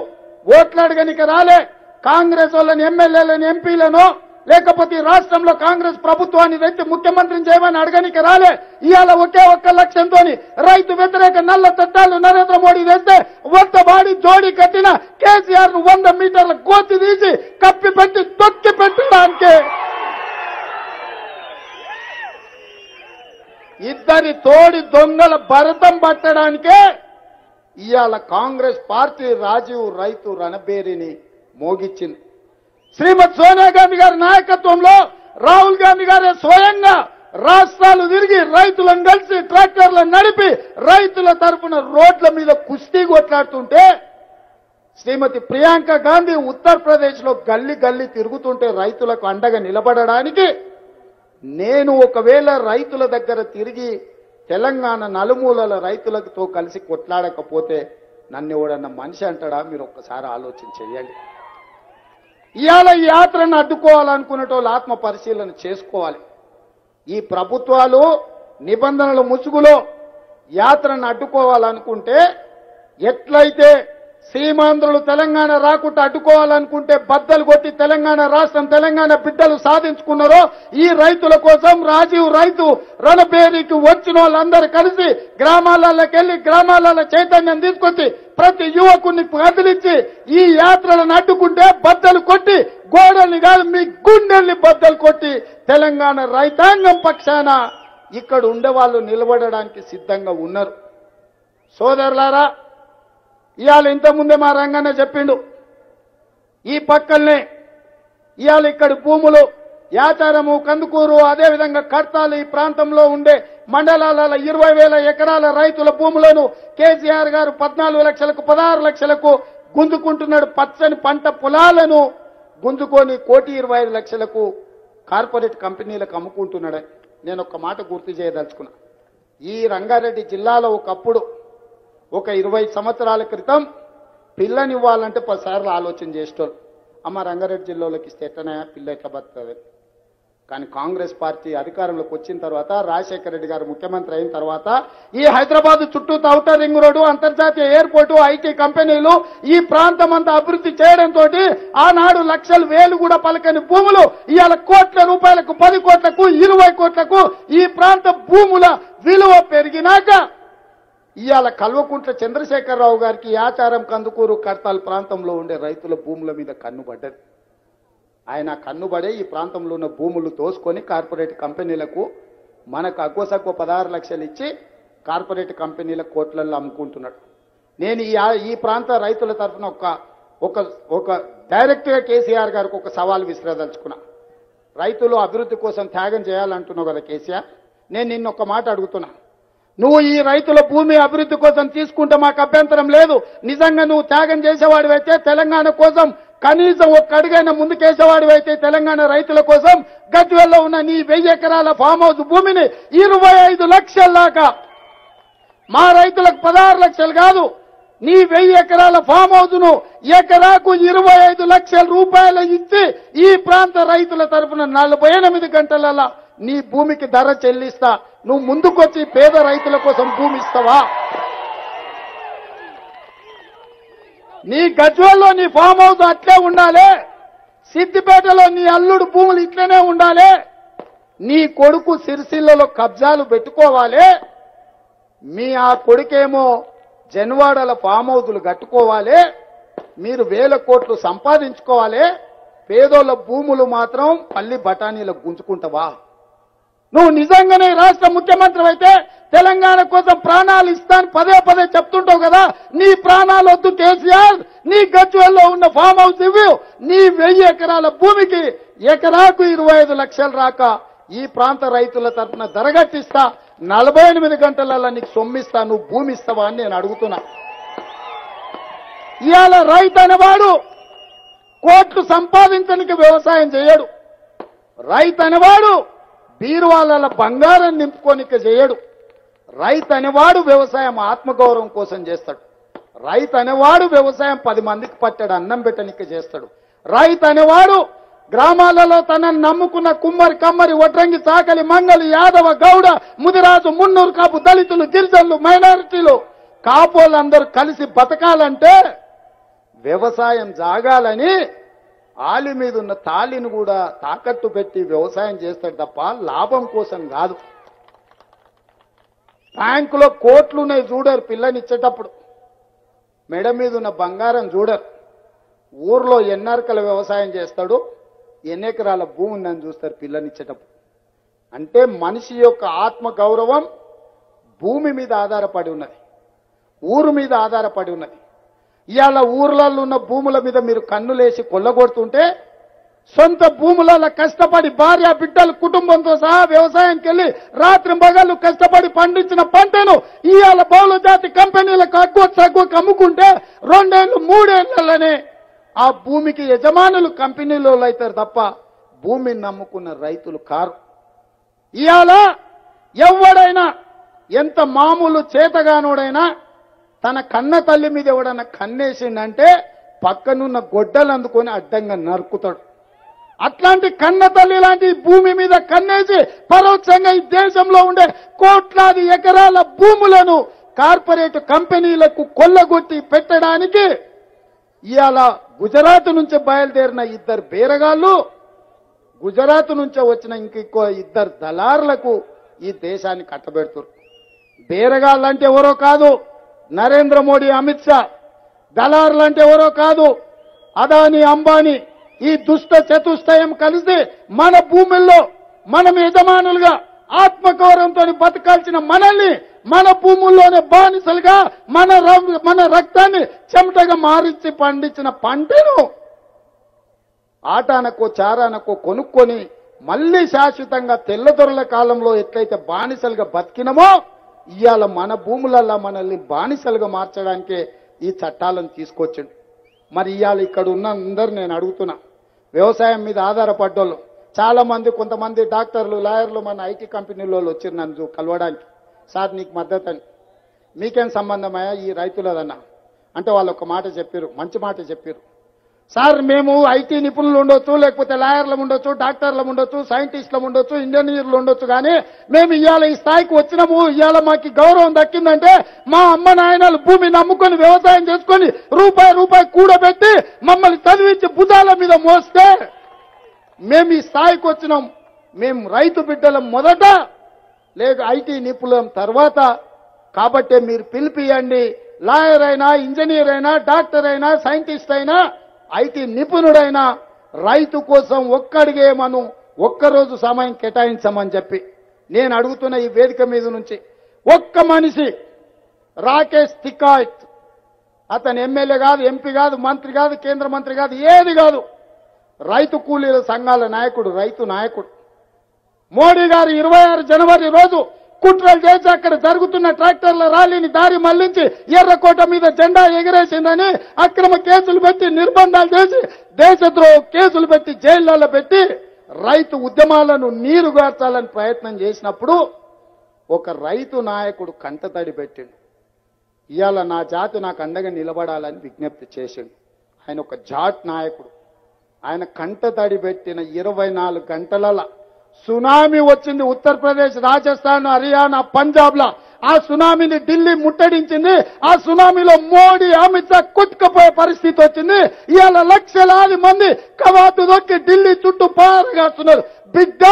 ఓట్లు అడగనికి రాలే. కాంగ్రెస్ వాళ్ళని ఎమ్మెల్యేలను ఎంపీలను లేకపోతే ఈ రాష్ట్రంలో కాంగ్రెస్ ప్రభుత్వాన్ని తెచ్చి ముఖ్యమంత్రిని చేయమని అడగనికి రాలే. ఇవాళ ఒకే ఒక్క లక్ష్యంతో రైతు వ్యతిరేక నల్ల చట్టాలు నరేంద్ర మోడీ వేస్తే వంద బాడి జోడి కట్టిన కేసీఆర్ను వంద మీటర్ల కోతి తీసి కప్పి పెట్టి తొక్కి పెట్టడానికి. ఇద్దరి తోడి దొంగల భరతం పట్టడానికే ఇవాళ కాంగ్రెస్ పార్టీ రాజీవ్ రైతు రణబేరిని మోగించింది. శ్రీమతి సోనియా గాంధీ గారి నాయకత్వంలో రాహుల్ గాంధీ గారే స్వయంగా రాష్ట్రాలు తిరిగి రైతులను కలిసి ట్రాక్టర్లను నడిపి రైతుల తరపున రోడ్ల మీద కుస్తీ కొట్లాడుతుంటే శ్రీమతి ప్రియాంక గాంధీ ఉత్తరప్రదేశ్లో గల్లి గల్లి తిరుగుతుంటే రైతులకు అండగా నిలబడడానికి నేను ఒకవేళ రైతుల దగ్గర తిరిగి తెలంగాణ నలుమూలల రైతులతో కలిసి కొట్లాడకపోతే నన్ను ఎవడన్నా మనిషి అంటాడా? మీరు ఒక్కసారి ఆలోచన చేయండి. ఇవాళ ఈ యాత్రను అడ్డుకోవాలనుకునేటోళ్ళు ఆత్మ పరిశీలన చేసుకోవాలి. ఈ ప్రభుత్వాలు నిబంధనల ముసుగులో యాత్రను అడ్డుకోవాలనుకుంటే ఎట్లయితే సీమాంధ్రులు తెలంగాణ రాకుండా అడ్డుకోవాలనుకుంటే బద్దలు కొట్టి తెలంగాణ రాష్ట్రం తెలంగాణ బిడ్డలు సాధించుకున్నారో ఈ రైతుల కోసం రాజీవ్ రైతు రణబేరికి వచ్చిన వాళ్ళందరూ కలిసి గ్రామాలకెళ్ళి గ్రామాలలో చైతన్యం తీసుకొచ్చి ప్రతి యువకుని కదిలించి ఈ యాత్రలను అడ్డుకుంటే బద్దలు కొట్టి గోడల్ని కాదు మీ గుండెల్ని బద్దలు కొట్టి తెలంగాణ రైతాంగం పక్షాన ఇక్కడ ఉండే వాళ్ళు నిలబడడానికి సిద్ధంగా ఉన్నారు. సోదరులారా ఇవాళ ఇంతకుముందే మా రంగన్న చెప్పిండు. ఈ పక్కల్నే ఇవాళ ఇక్కడ భూములు యాచారము కందుకూరు అదేవిధంగా కర్తాలు ఈ ప్రాంతంలో ఉండే మండలాల ఇరవై వేల ఎకరాల రైతుల భూములను కేసీఆర్ గారు పద్నాలుగు లక్షలకు పదహారు లక్షలకు గుంజుకుంటున్నాడు. పచ్చని పంట పొలాలను గుంజుకొని కోటి ఇరవై ఐదు లక్షలకు కార్పొరేట్ కంపెనీలకు అమ్ముకుంటున్నాడు. నేను ఒక మాట గుర్తు చేయదలుచుకున్నా. ఈ రంగారెడ్డి జిల్లాలో ఒకప్పుడు ఒక ఇరవై సంవత్సరాల క్రితం పిల్లనివ్వాలంటే పదిసార్లు ఆలోచన చేసేటోరు అమ్మ రంగారెడ్డి జిల్లాలోకి ఇస్తే ఎట్లనే పిల్ల ఎట్లా బతుంది కానీ కాంగ్రెస్ పార్టీ అధికారంలోకి వచ్చిన తర్వాత రాజశేఖర రెడ్డి గారు ముఖ్యమంత్రి అయిన తర్వాత ఈ హైదరాబాద్ చుట్టూ ఔటర్ రింగ్ రోడ్డు అంతర్జాతీయ ఎయిర్పోర్టు ఐటీ కంపెనీలు ఈ ప్రాంతం అంతా అభివృద్ధి చేయడంతో ఆనాడు లక్షలు వేలు కూడా పలకని భూములు ఇవాళ కోట్ల రూపాయలకు పది కోట్లకు ఇరవై కోట్లకు ఈ ప్రాంత భూముల విలువ పెరిగినాక ఇవాళ కల్వకుంట్ల చంద్రశేఖరరావు గారికి ఆచారం కందుకూరు కర్తాల్ ప్రాంతంలో ఉండే రైతుల భూముల మీద కన్నుబడ్డది ఆయన కన్నుబడే ఈ ప్రాంతంలో ఉన్న భూములు తోసుకొని కార్పొరేట్ కంపెనీలకు మనకు అగ్గోసక్కువ పదహారు లక్షలు ఇచ్చి కార్పొరేట్ కంపెనీల కోట్లలో అమ్ముకుంటున్నాడు. నేను ఈ ఈ ప్రాంత రైతుల తరఫున ఒక ఒక ఒక డైరెక్ట్గా కేసీఆర్ గారికి ఒక సవాల్ విసిరదలుచుకున్నా. రైతులు అభివృద్ధి కోసం త్యాగం చేయాలంటున్నావు కదా కేసీఆర్? నేను నిన్న ఒక మాట అడుగుతున్నా. నువ్వు ఈ రైతుల భూమి అభివృద్ధి కోసం తీసుకుంటే మాకు అభ్యంతరం లేదు. నిజంగా నువ్వు త్యాగం చేసేవాడివైతే తెలంగాణ కోసం కనీసం ఒక్క అడుగైనా ముందుకేసేవాడివైతే తెలంగాణ రైతుల కోసం గజ్వెల్లో ఉన్న నీ వెయ్యి ఎకరాల ఫామ్ హౌస్ భూమిని ఇరవై ఐదు లక్షల్లాగా మా రైతులకు పదహారు లక్షలు కాదు నీ వెయ్యి ఎకరాల ఫామ్ హౌస్ను ఎకరాకు ఇరవై ఐదు లక్షల రూపాయలు ఇచ్చి ఈ ప్రాంత రైతుల తరఫున నలభై ఎనిమిది గంటలలో నీ భూమికి ధర చెల్లిస్తా. నువ్వు ముందుకొచ్చి పేద రైతుల కోసం భూమి ఇస్తావా? నీ గజ్వల్లో నీ ఫామ్ హౌస్ అట్లే ఉండాలి. సిద్దిపేటలో నీ అల్లుడు భూములు ఇట్లనే ఉండాలి. నీ కొడుకు సిరిసిల్లలో కబ్జాలు పెట్టుకోవాలి. మీ ఆ కొడుకేమో జన్వాడల ఫామ్ హౌజులు కట్టుకోవాలి. మీరు వేల కోట్లు సంపాదించుకోవాలి. పేదోళ్ళ భూములు మాత్రం పల్లి బఠానీలకు గుంజుకుంటావా? నువ్వు నిజంగానే రాష్ట్ర ముఖ్యమంత్రి అయితే తెలంగాణ కోసం ప్రాణాలు ఇస్తాను పదే పదే చెప్తుంటావు కదా? నీ ప్రాణాలు వద్దు కేసీఆర్ నీ గచ్చువల్లో ఉన్న ఫామ్ హౌస్ ఇవ్వు. నీ వెయ్యి ఎకరాల భూమికి ఎకరాకు ఇరవై ఐదు లక్షలు రాక ఈ ప్రాంత రైతుల తరఫున ధరగట్టిస్తా నలభై ఎనిమిది గంటలలో నీకు సొమ్మిస్తా నువ్వు భూమి ఇస్తావా అని నేను అడుగుతున్నా. ఇవాళ రైతు అనేవాడు కోట్లు సంపాదించడానికి వ్యవసాయం చేయడు. రైతు అనేవాడు బీరువాళ్ళ బంగారం నింపుకోనిక చేయడు. రైతు అనేవాడు వ్యవసాయం ఆత్మగౌరవం కోసం చేస్తాడు. రైతు అనేవాడు వ్యవసాయం పది మందికి పట్టాడు అన్నం పెట్టనిక చేస్తాడు. రైతు అనేవాడు గ్రామాలలో తనని నమ్ముకున్న కుమ్మరి కమ్మరి వడ్రంగి చాకలి మంగలి యాదవ గౌడ ముదిరాజు మున్నూరు కాపు దళితులు గిరిజనులు మైనారిటీలు కాపులందరూ కలిసి బతకాలంటే వ్యవసాయం జాగాలని ఆలి మీద ఉన్న తాళిని కూడా తాకట్టు పెట్టి వ్యవసాయం చేస్తాడు తప్ప లాభం కోసం కాదు. బ్యాంకులో కోట్లు ఉన్నాయి చూడరు పిల్లనిచ్చేటప్పుడు. మెడ మీద ఉన్న బంగారం చూడరు. ఊర్లో ఎన్నర్కల వ్యవసాయం చేస్తాడు ఎన్ని ఎకరాల భూమి ఉందని చూస్తారు పిల్లనిచ్చేటప్పుడు. అంటే మనిషి యొక్క ఆత్మ గౌరవం భూమి మీద ఆధారపడి ఉన్నది. ఊరు మీద ఆధారపడి ఉన్నది. ఇవాళ ఊర్లలో ఉన్న భూముల మీద మీరు కన్నులేసి కొల్లగొడుతుంటే సొంత భూములలో కష్టపడి భార్య బిడ్డలు కుటుంబంతో సహా వ్యవసాయంకి వెళ్ళి రాత్రి మగళ్ళు కష్టపడి పండించిన పంటను ఇవాళ బహుళ జాతి కంపెనీలకు అగ్గు తగ్గుకు అమ్ముకుంటే రెండేళ్ళు మూడేళ్ళలోనే ఆ భూమికి యజమానులు కంపెనీలో అవుతారు తప్ప భూమిని నమ్ముకున్న రైతులు కారు. ఇవాళ ఎవడైనా ఎంత మామూలు చేతగానోడైనా తన కన్న తల్లి మీద ఎవడన్నా కన్నేసిండంటే పక్కనున్న గొడ్డలు అందుకొని అడ్డంగా నరుకుతాడు. అట్లాంటి కన్న తల్లి లాంటి భూమి మీద కన్నేసి పరోక్షంగా ఈ దేశంలో ఉండే కోట్లాది ఎకరాల భూములను కార్పొరేట్ కంపెనీలకు కొల్లగొట్టి పెట్టడానికి ఇవాళ గుజరాత్ నుంచి బయలుదేరిన ఇద్దరు బేరగాళ్ళు గుజరాత్ నుంచే వచ్చిన ఇంకో ఇద్దరు దళారులకు ఈ దేశాన్ని కట్టబెడుతున్నారు బేరగాళ్ళంటే ఎవరో కాదు నరేంద్ర మోడీ అమిత్ షా. దళారులంటే ఎవరో కాదు. అదాని అంబానీ ఈ దుష్ట చతుష్టయం కలిసి మన భూముల్లో మనం యజమానులుగా ఆత్మగౌరవంతో బతకాల్సిన మనల్ని మన భూముల్లోనే బానిసలుగా మన మన రక్తాన్ని చెమటగా మారించి పండించిన పంటను. ఆటానకో చారానకో కొనుక్కొని మళ్ళీ శాశ్వతంగా తెల్లదొరల కాలంలో ఎట్లయితే బానిసలుగా బతికినమో ఇవాళ మన భూములల్లో మనల్ని బానిసలుగా మార్చడానికే ఈ చట్టాలను తీసుకొచ్చిండు. మరి ఇవాళ ఇక్కడ ఉన్న అందరు నేను అడుగుతున్నా వ్యవసాయం మీద ఆధారపడ్డోళ్ళు చాలా మంది కొంతమంది డాక్టర్లు లాయర్లు మన ఐటీ కంపెనీలో వచ్చారు నన్ను కలవడానికి. సార్ నీకు మద్దతు అని. మీకేం సంబంధమయ్యా ఈ రైతులదన్నా? అంటే వాళ్ళు ఒక మాట చెప్పారు మంచి మాట చెప్పారు సార్ మేము ఐటీ నిపుణులు ఉండొచ్చు లేకపోతే లాయర్లు ఉండొచ్చు డాక్టర్లు ఉండొచ్చు సైంటిస్టులు ఉండొచ్చు ఇంజనీర్లు ఉండొచ్చు కానీ మేము ఇవాళ ఈ స్థాయికి వచ్చినాము ఇవాళ మాకు గౌరవం దక్కిందంటే మా అమ్మ నాయనలు భూమి నమ్ముకొని వ్యవసాయం చేసుకొని రూపాయి రూపాయి కూడబెట్టి మమ్మల్ని చదివించి భుజాల మీద మోస్తే మేము ఈ స్థాయికి వచ్చినాం. మేము రైతు బిడ్డలం మొదట లేక ఐటీ నిపుణులం తర్వాత. కాబట్టే మీరు పిలిపియండి. లాయర్ అయినా ఇంజనీర్ అయినా డాక్టర్ అయినా సైంటిస్ట్ అయినా అయితే నిపుణుడైన రైతు కోసం ఒక్కడిగే మనం ఒక్కరోజు సమయం కేటాయించమని చెప్పి నేను అడుగుతున్న ఈ వేదిక మీద నుంచి ఒక్క మనిషి రాకేష్ తికాయత్. అతను ఎమ్మెల్యే కాదు ఎంపీ కాదు మంత్రి కాదు కేంద్ర మంత్రి కాదు ఏది కాదు. రైతు కూలీల సంఘాల నాయకుడు రైతు నాయకుడు. మోడీ గారు ఇరవై ఆరు జనవరి రోజు కుట్రలు చేసి అక్కడ జరుగుతున్న ట్రాక్టర్ల ర్యాలీని దారి మళ్ళించి ఎర్రకోట మీద జెండా ఎగిరేసిందని అక్రమ కేసులు పెట్టి నిర్బంధాలు చేసి దేశద్రోహ కేసులు పెట్టి జైళ్ళలో పెట్టి రైతు ఉద్యమాలను నీరుగార్చాలని ప్రయత్నం చేసినప్పుడు ఒక రైతు నాయకుడు కంటతడి పెట్టిండు. ఇవాళ నా జాతి నాకు అండగా నిలబడాలని విజ్ఞప్తి చేసిండు. ఆయన ఒక జాట్ నాయకుడు. ఆయన కంటతడి పెట్టిన ఇరవై నాలుగు గంటలలో సునామీ వచ్చింది ఉత్తరప్రదేశ్ రాజస్థాన్ హర్యానా పంజాబ్ లా ఆ సునామీని ఢిల్లీ ముట్టడించింది. ఆ సునామీలో మోడీ అమిత్ షా కొట్టుకుపోయే పరిస్థితి వచ్చింది. ఇవాళ లక్షలాది మంది కవాతు దొక్కి ఢిల్లీ చుట్టూ పారగాస్తున్నారు. బిడ్డ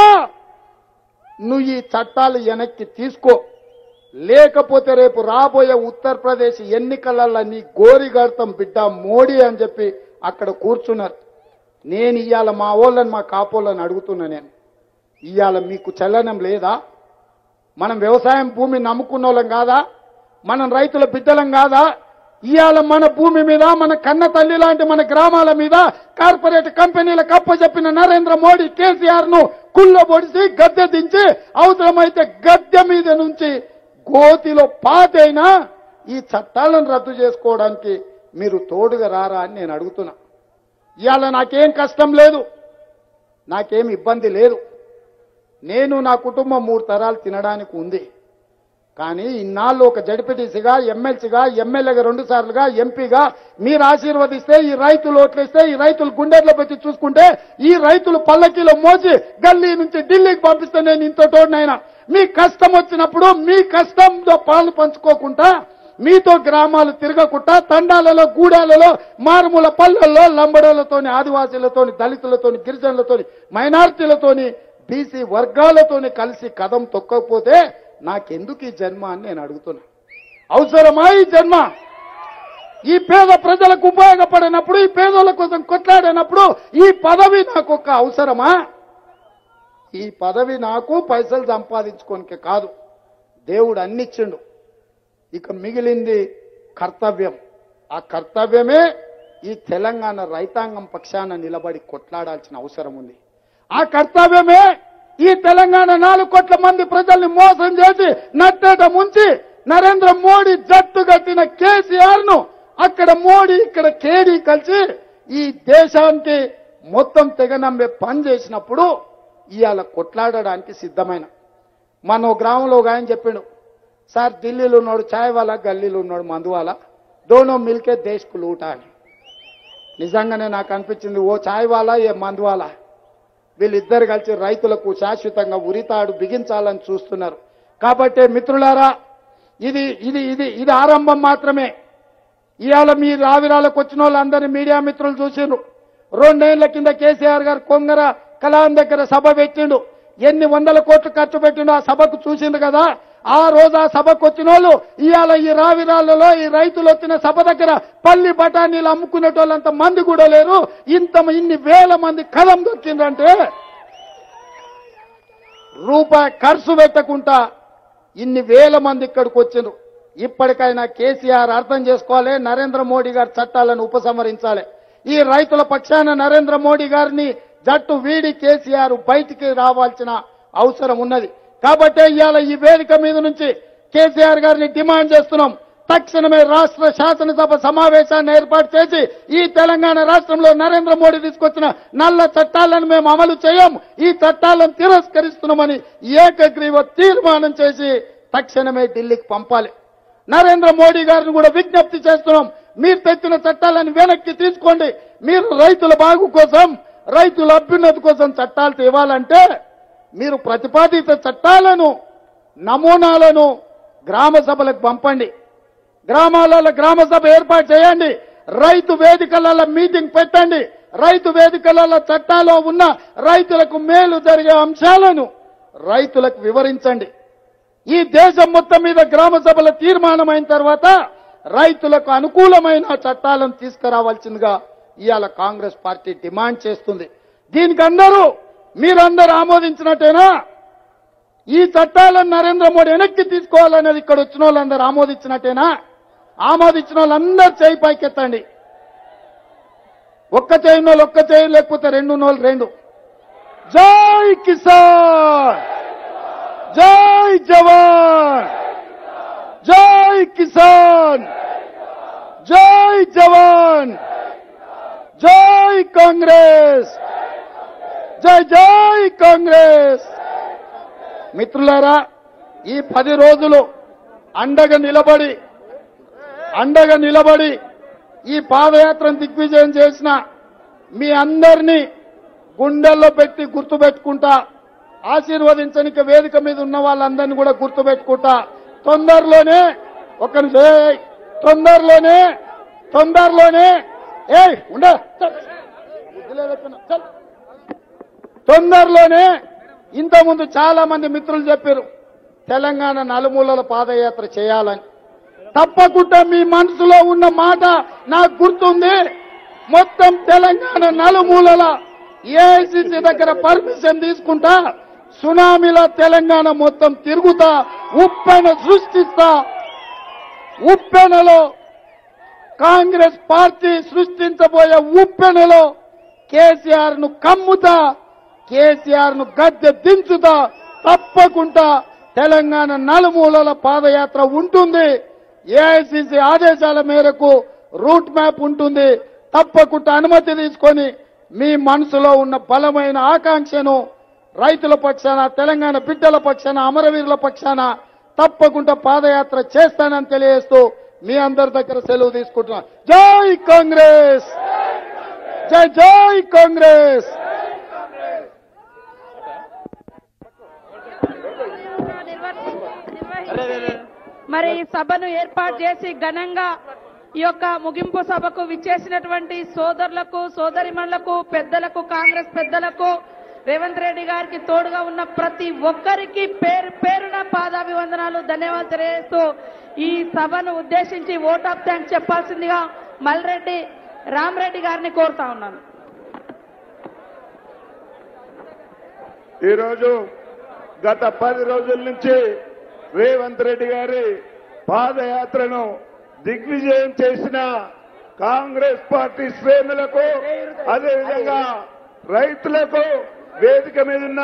నువ్వు ఈ చట్టాలు వెనక్కి తీసుకో. లేకపోతే రేపు రాబోయే ఉత్తరప్రదేశ్ ఎన్నికలలో నీ గోరిగడతాం బిడ్డ మోడీ అని చెప్పి అక్కడ కూర్చున్నారు. నేను ఇవాళ మా వాళ్ళని మా కాపోళ్ళని అడుగుతున్నా నేను. ఇవాళ మీకు చలనం లేదా? మనం వ్యవసాయం భూమి నమ్ముకున్న వాళ్ళం కాదా? మనం రైతుల బిడ్డలం కాదా? ఇవాళ మన భూమి మీద మన కన్న తల్లి లాంటి మన గ్రామాల మీద కార్పొరేట్ కంపెనీల కప్ప చెప్పిన నరేంద్ర మోడీ కేసీఆర్ను కుళ్ళ పొడిచి గద్దె దించి అవసరమైతే గద్దె మీద నుంచి గోతిలో పాతైనా ఈ చట్టాలను రద్దు చేసుకోవడానికి మీరు తోడుగా రారా అని నేను అడుగుతున్నా. ఇవాళ నాకేం కష్టం లేదు. నాకేం ఇబ్బంది లేదు. నేను నా కుటుంబం మూడు తరాలు తినడానికి ఉంది. కానీ ఇన్నాళ్ళు ఒక జడ్పీటీసీగా ఎమ్మెల్సీగా ఎమ్మెల్యేగా రెండు సార్లుగా ఎంపీగా మీరు ఆశీర్వదిస్తే ఈ రైతులు ఓట్లేస్తే ఈ రైతులు గుండెల్లో పెట్టి చూసుకుంటే ఈ రైతులు పల్లకీలో మోసి గల్లీ నుంచి ఢిల్లీకి పంపిస్తే నేను ఇంత తోడినైనా. మీ కష్టం వచ్చినప్పుడు మీ కష్టంతో పాలు పంచుకోకుండా మీతో గ్రామాలు తిరగకుండా తండాలలో గూడాలలో మారుమూల పల్లెల్లో లంబడోలతోని ఆదివాసీలతోని దళితులతోని గిరిజనులతోని మైనార్టీలతోని బీసీ వర్గాలతోనే కలిసి కథం తొక్కకపోతే నాకెందుకు ఈ జన్మ అని నేను అడుగుతున్నా. అవసరమా ఈ జన్మ? ఈ పేద ప్రజలకు ఉపయోగపడినప్పుడు ఈ పేదోళ్ళ కోసం కొట్లాడినప్పుడు ఈ పదవి నాకు ఒక అవసరమా? ఈ పదవి నాకు పైసలు సంపాదించుకోనికే కాదు. దేవుడు అన్నిచ్చిండు. ఇక మిగిలింది కర్తవ్యం. ఆ కర్తవ్యమే ఈ తెలంగాణ రైతాంగం పక్షాన నిలబడి కొట్లాడాల్సిన అవసరం ఉంది. ఆ కర్తవ్యమే ఈ తెలంగాణ నాలుగు కోట్ల మంది ప్రజల్ని మోసం చేసి నట్టేట ముంచి నరేంద్ర మోడీ జట్టు కట్టిన కేసీఆర్ను అక్కడ మోడీ ఇక్కడ కేడీ కలిసి ఈ దేశానికి మొత్తం తెగనమ్మే పని చేసినప్పుడు ఇవాళ కొట్లాడడానికి సిద్ధమైన. మన గ్రామంలో ఒక ఆయన చెప్పిండు సార్ ఢిల్లీలో ఉన్నాడు ఛాయ్ వాళ్ళ గల్లీలో ఉన్నాడు మందువాల? దోనో మిల్కే దేశ్కు లూటా అని నిజంగానే నాకు అనిపించింది ఓ ఛాయ్ వాళ్ళ ఏ మందువాలా? వీళ్ళిద్దరు కలిసి రైతులకు శాశ్వతంగా ఉరితాడు బిగించాలని చూస్తున్నారు. కాబట్టి మిత్రులారా ఇది ఇది ఇది ఇది ఆరంభం మాత్రమే. ఇవాళ మీ రావిరాలకు వచ్చిన వాళ్ళందరినీ మీడియా మిత్రులు చూసిండ్రు. రెండేళ్ళ కింద కేసీఆర్ గారు కొంగర కలాం దగ్గర సభ పెట్టిండు. ఎన్ని వందల కోట్లు ఖర్చు పెట్టిండు ఆ సభకు చూసిండు కదా? ఆ రోజు ఆ సభకు వచ్చిన వాళ్ళు ఇవాళ ఈ రావిరాళ్ళలో ఈ రైతులు వచ్చిన సభ దగ్గర పల్లి బఠానీలు అమ్ముకునేటోళ్ళంత మంది కూడా లేరు. ఇంత ఇన్ని వేల మంది కలం దొక్కిందంటే రూపాయి ఖర్చు పెట్టకుండా ఇన్ని వేల మంది ఇక్కడికి వచ్చిండ్రు. ఇప్పటికైనా కేసీఆర్ అర్థం చేసుకోవాలి నరేంద్ర మోడీ గారి చట్టాలను ఉపసంహరించాలి. ఈ రైతుల పక్షాన నరేంద్ర మోడీ గారిని జట్టు వీడి కేసీఆర్ బయటికి రావాల్సిన అవసరం ఉన్నది. కాబట్టి ఇవాళ ఈ వేదిక మీద నుంచి కేసీఆర్ గారిని డిమాండ్ చేస్తున్నాం. తక్షణమే రాష్ట్ర శాసనసభ సమావేశాన్ని ఏర్పాటు చేసి ఈ తెలంగాణ రాష్ట్రంలో నరేంద్ర మోడీ తీసుకొచ్చిన నల్ల చట్టాలను మేము అమలు చేయం. ఈ చట్టాలను తిరస్కరిస్తున్నామని ఏకగ్రీవ తీర్మానం చేసి తక్షణమే ఢిల్లీకి పంపాలి. నరేంద్ర మోడీ గారిని కూడా విజ్ఞప్తి చేస్తున్నాం. మీరు తెచ్చిన చట్టాలను వెనక్కి తీసుకోండి. మీరు రైతుల బాగు కోసం రైతుల అభ్యున్నతి కోసం చట్టాలు తేవాలంటే మీరు ప్రతిపాదిత చట్టాలను నమూనాలను గ్రామ సభలకు పంపండి. గ్రామాలలో గ్రామ సభ ఏర్పాటు చేయండి. రైతు వేదికలలో మీటింగ్ పెట్టండి. రైతు వేదికలలో చట్టాల్లో ఉన్న రైతులకు మేలు జరిగే అంశాలను రైతులకు వివరించండి. ఈ దేశం మొత్తం మీద గ్రామ సభల తీర్మానం అయిన తర్వాత రైతులకు అనుకూలమైన చట్టాలను తీసుకురావాల్సిందిగా ఇవాళ కాంగ్రెస్ పార్టీ డిమాండ్ చేస్తుంది. దీనికి అందరూ మీరందరూ ఆమోదించినట్టేనా? ఈ చట్టాలను నరేంద్ర మోడీ వెనక్కి తీసుకోవాలనేది ఇక్కడ వచ్చిన వాళ్ళందరూ ఆమోదించినట్టేనా? ఆమోదించిన వాళ్ళందరూ చేయి పైకెత్తండి. ఒక్క చేయి వాళ్ళు ఒక్క చేయి లేకపోతే రెండు నోళ్ళు రెండు. జై కిసాన్! జై జవాన్! జై కిసాన్! జై జవాన్! జై కాంగ్రెస్! జై జై కాంగ్రెస్. మిత్రులారా ఈ పది రోజులు అండగా నిలబడి అండగా నిలబడి ఈ పాదయాత్రను దిగ్విజయం చేసిన మీ అందరినీ గుండెల్లో పెట్టి గుర్తుపెట్టుకుంటా ఆశీర్వదించడానికి వేదిక మీద ఉన్న వాళ్ళందరినీ కూడా గుర్తుపెట్టుకుంటా తొందరలోనే ఒక తొందరలోనే తొందరలోనే ఏ ఉండ తొందరలోనే ఇంతకుముందు చాలా మంది మిత్రులు చెప్పారు తెలంగాణ నలుమూలల పాదయాత్ర చేయాలని. తప్పకుండా మీ మనసులో ఉన్న మాట నాకు గుర్తుంది. మొత్తం తెలంగాణ నలుమూలల ఏఐసిసి దగ్గర పర్మిషన్ తీసుకుంటా సునామీలో తెలంగాణ మొత్తం తిరుగుతా ఉప్పెన సృష్టిస్తా. ఉప్పెనలో కాంగ్రెస్ పార్టీ సృష్టించబోయే ఉప్పెనలో కేసీఆర్ను కమ్ముతా. కేసీఆర్ను గద్దె దించుతా తప్పకుండా తెలంగాణ నలుమూలల పాదయాత్ర ఉంటుంది. ఏఐసిసి ఆదేశాల మేరకు రూట్ మ్యాప్ ఉంటుంది. తప్పకుండా అనుమతి తీసుకొని మీ మనసులో ఉన్న బలమైన ఆకాంక్షను రైతుల పక్షాన తెలంగాణ బిడ్డల పక్షాన అమరవీరుల పక్షాన తప్పకుండా పాదయాత్ర చేస్తానని తెలియజేస్తూ మీ అందరి దగ్గర సెలవు తీసుకుంటున్నా జై కాంగ్రెస్! జై జై కాంగ్రెస్! మరి ఈ సభను ఏర్పాటు చేసి ఘనంగా ఈ యొక్క ముగింపు సభకు విచ్చేసినటువంటి సోదరులకు సోదరిమణులకు పెద్దలకు కాంగ్రెస్ పెద్దలకు రేవంత్ రెడ్డి గారికి తోడుగా ఉన్న ప్రతి ఒక్కరికి పేరు పేరున పాదాభివందనాలు ధన్యవాదాలు తెలియజేస్తూ ఈ సభను ఉద్దేశించి ఓట్ ఆఫ్ థ్యాంక్స్ చెప్పాల్సిందిగా మల్రెడ్డి రామరెడ్డి గారిని కోరుతా ఉన్నాను. ఈరోజు గత పది రోజుల నుంచి రేవంత్ రెడ్డి గారి పాదయాత్రను దిగ్విజయం చేసిన కాంగ్రెస్ పార్టీ శ్రేణులకు అదేవిధంగా రైతులకు వేదిక మీద ఉన్న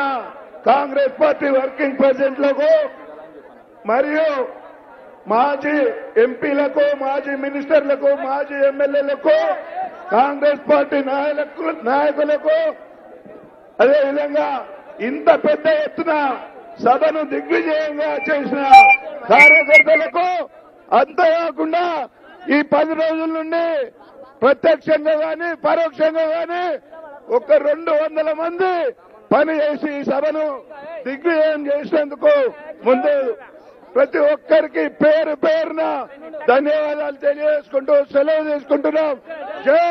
కాంగ్రెస్ పార్టీ వర్కింగ్ ప్రెసిడెంట్లకు మరియు మాజీ ఎంపీలకు మాజీ మినిస్టర్లకు మాజీ ఎమ్మెల్యేలకు కాంగ్రెస్ పార్టీ నాయకులకు నాయకులకు అదేవిధంగా ఇంత పెద్ద ఎత్తున సభను దిగ్విజయంగా చేసిన కార్యకర్తలకు అంతేకాకుండా ఈ పది రోజుల నుండి ప్రత్యక్షంగా గాని పరోక్షంగా గాని ఒక రెండు వందల మంది పని చేసి ఈ సభను దిగ్విజయం చేసినందుకు ముందు ప్రతి ఒక్కరికి పేరు పేరున ధన్యవాదాలు తెలియజేసుకుంటూ సెలవు తీసుకుంటున్నాం. జై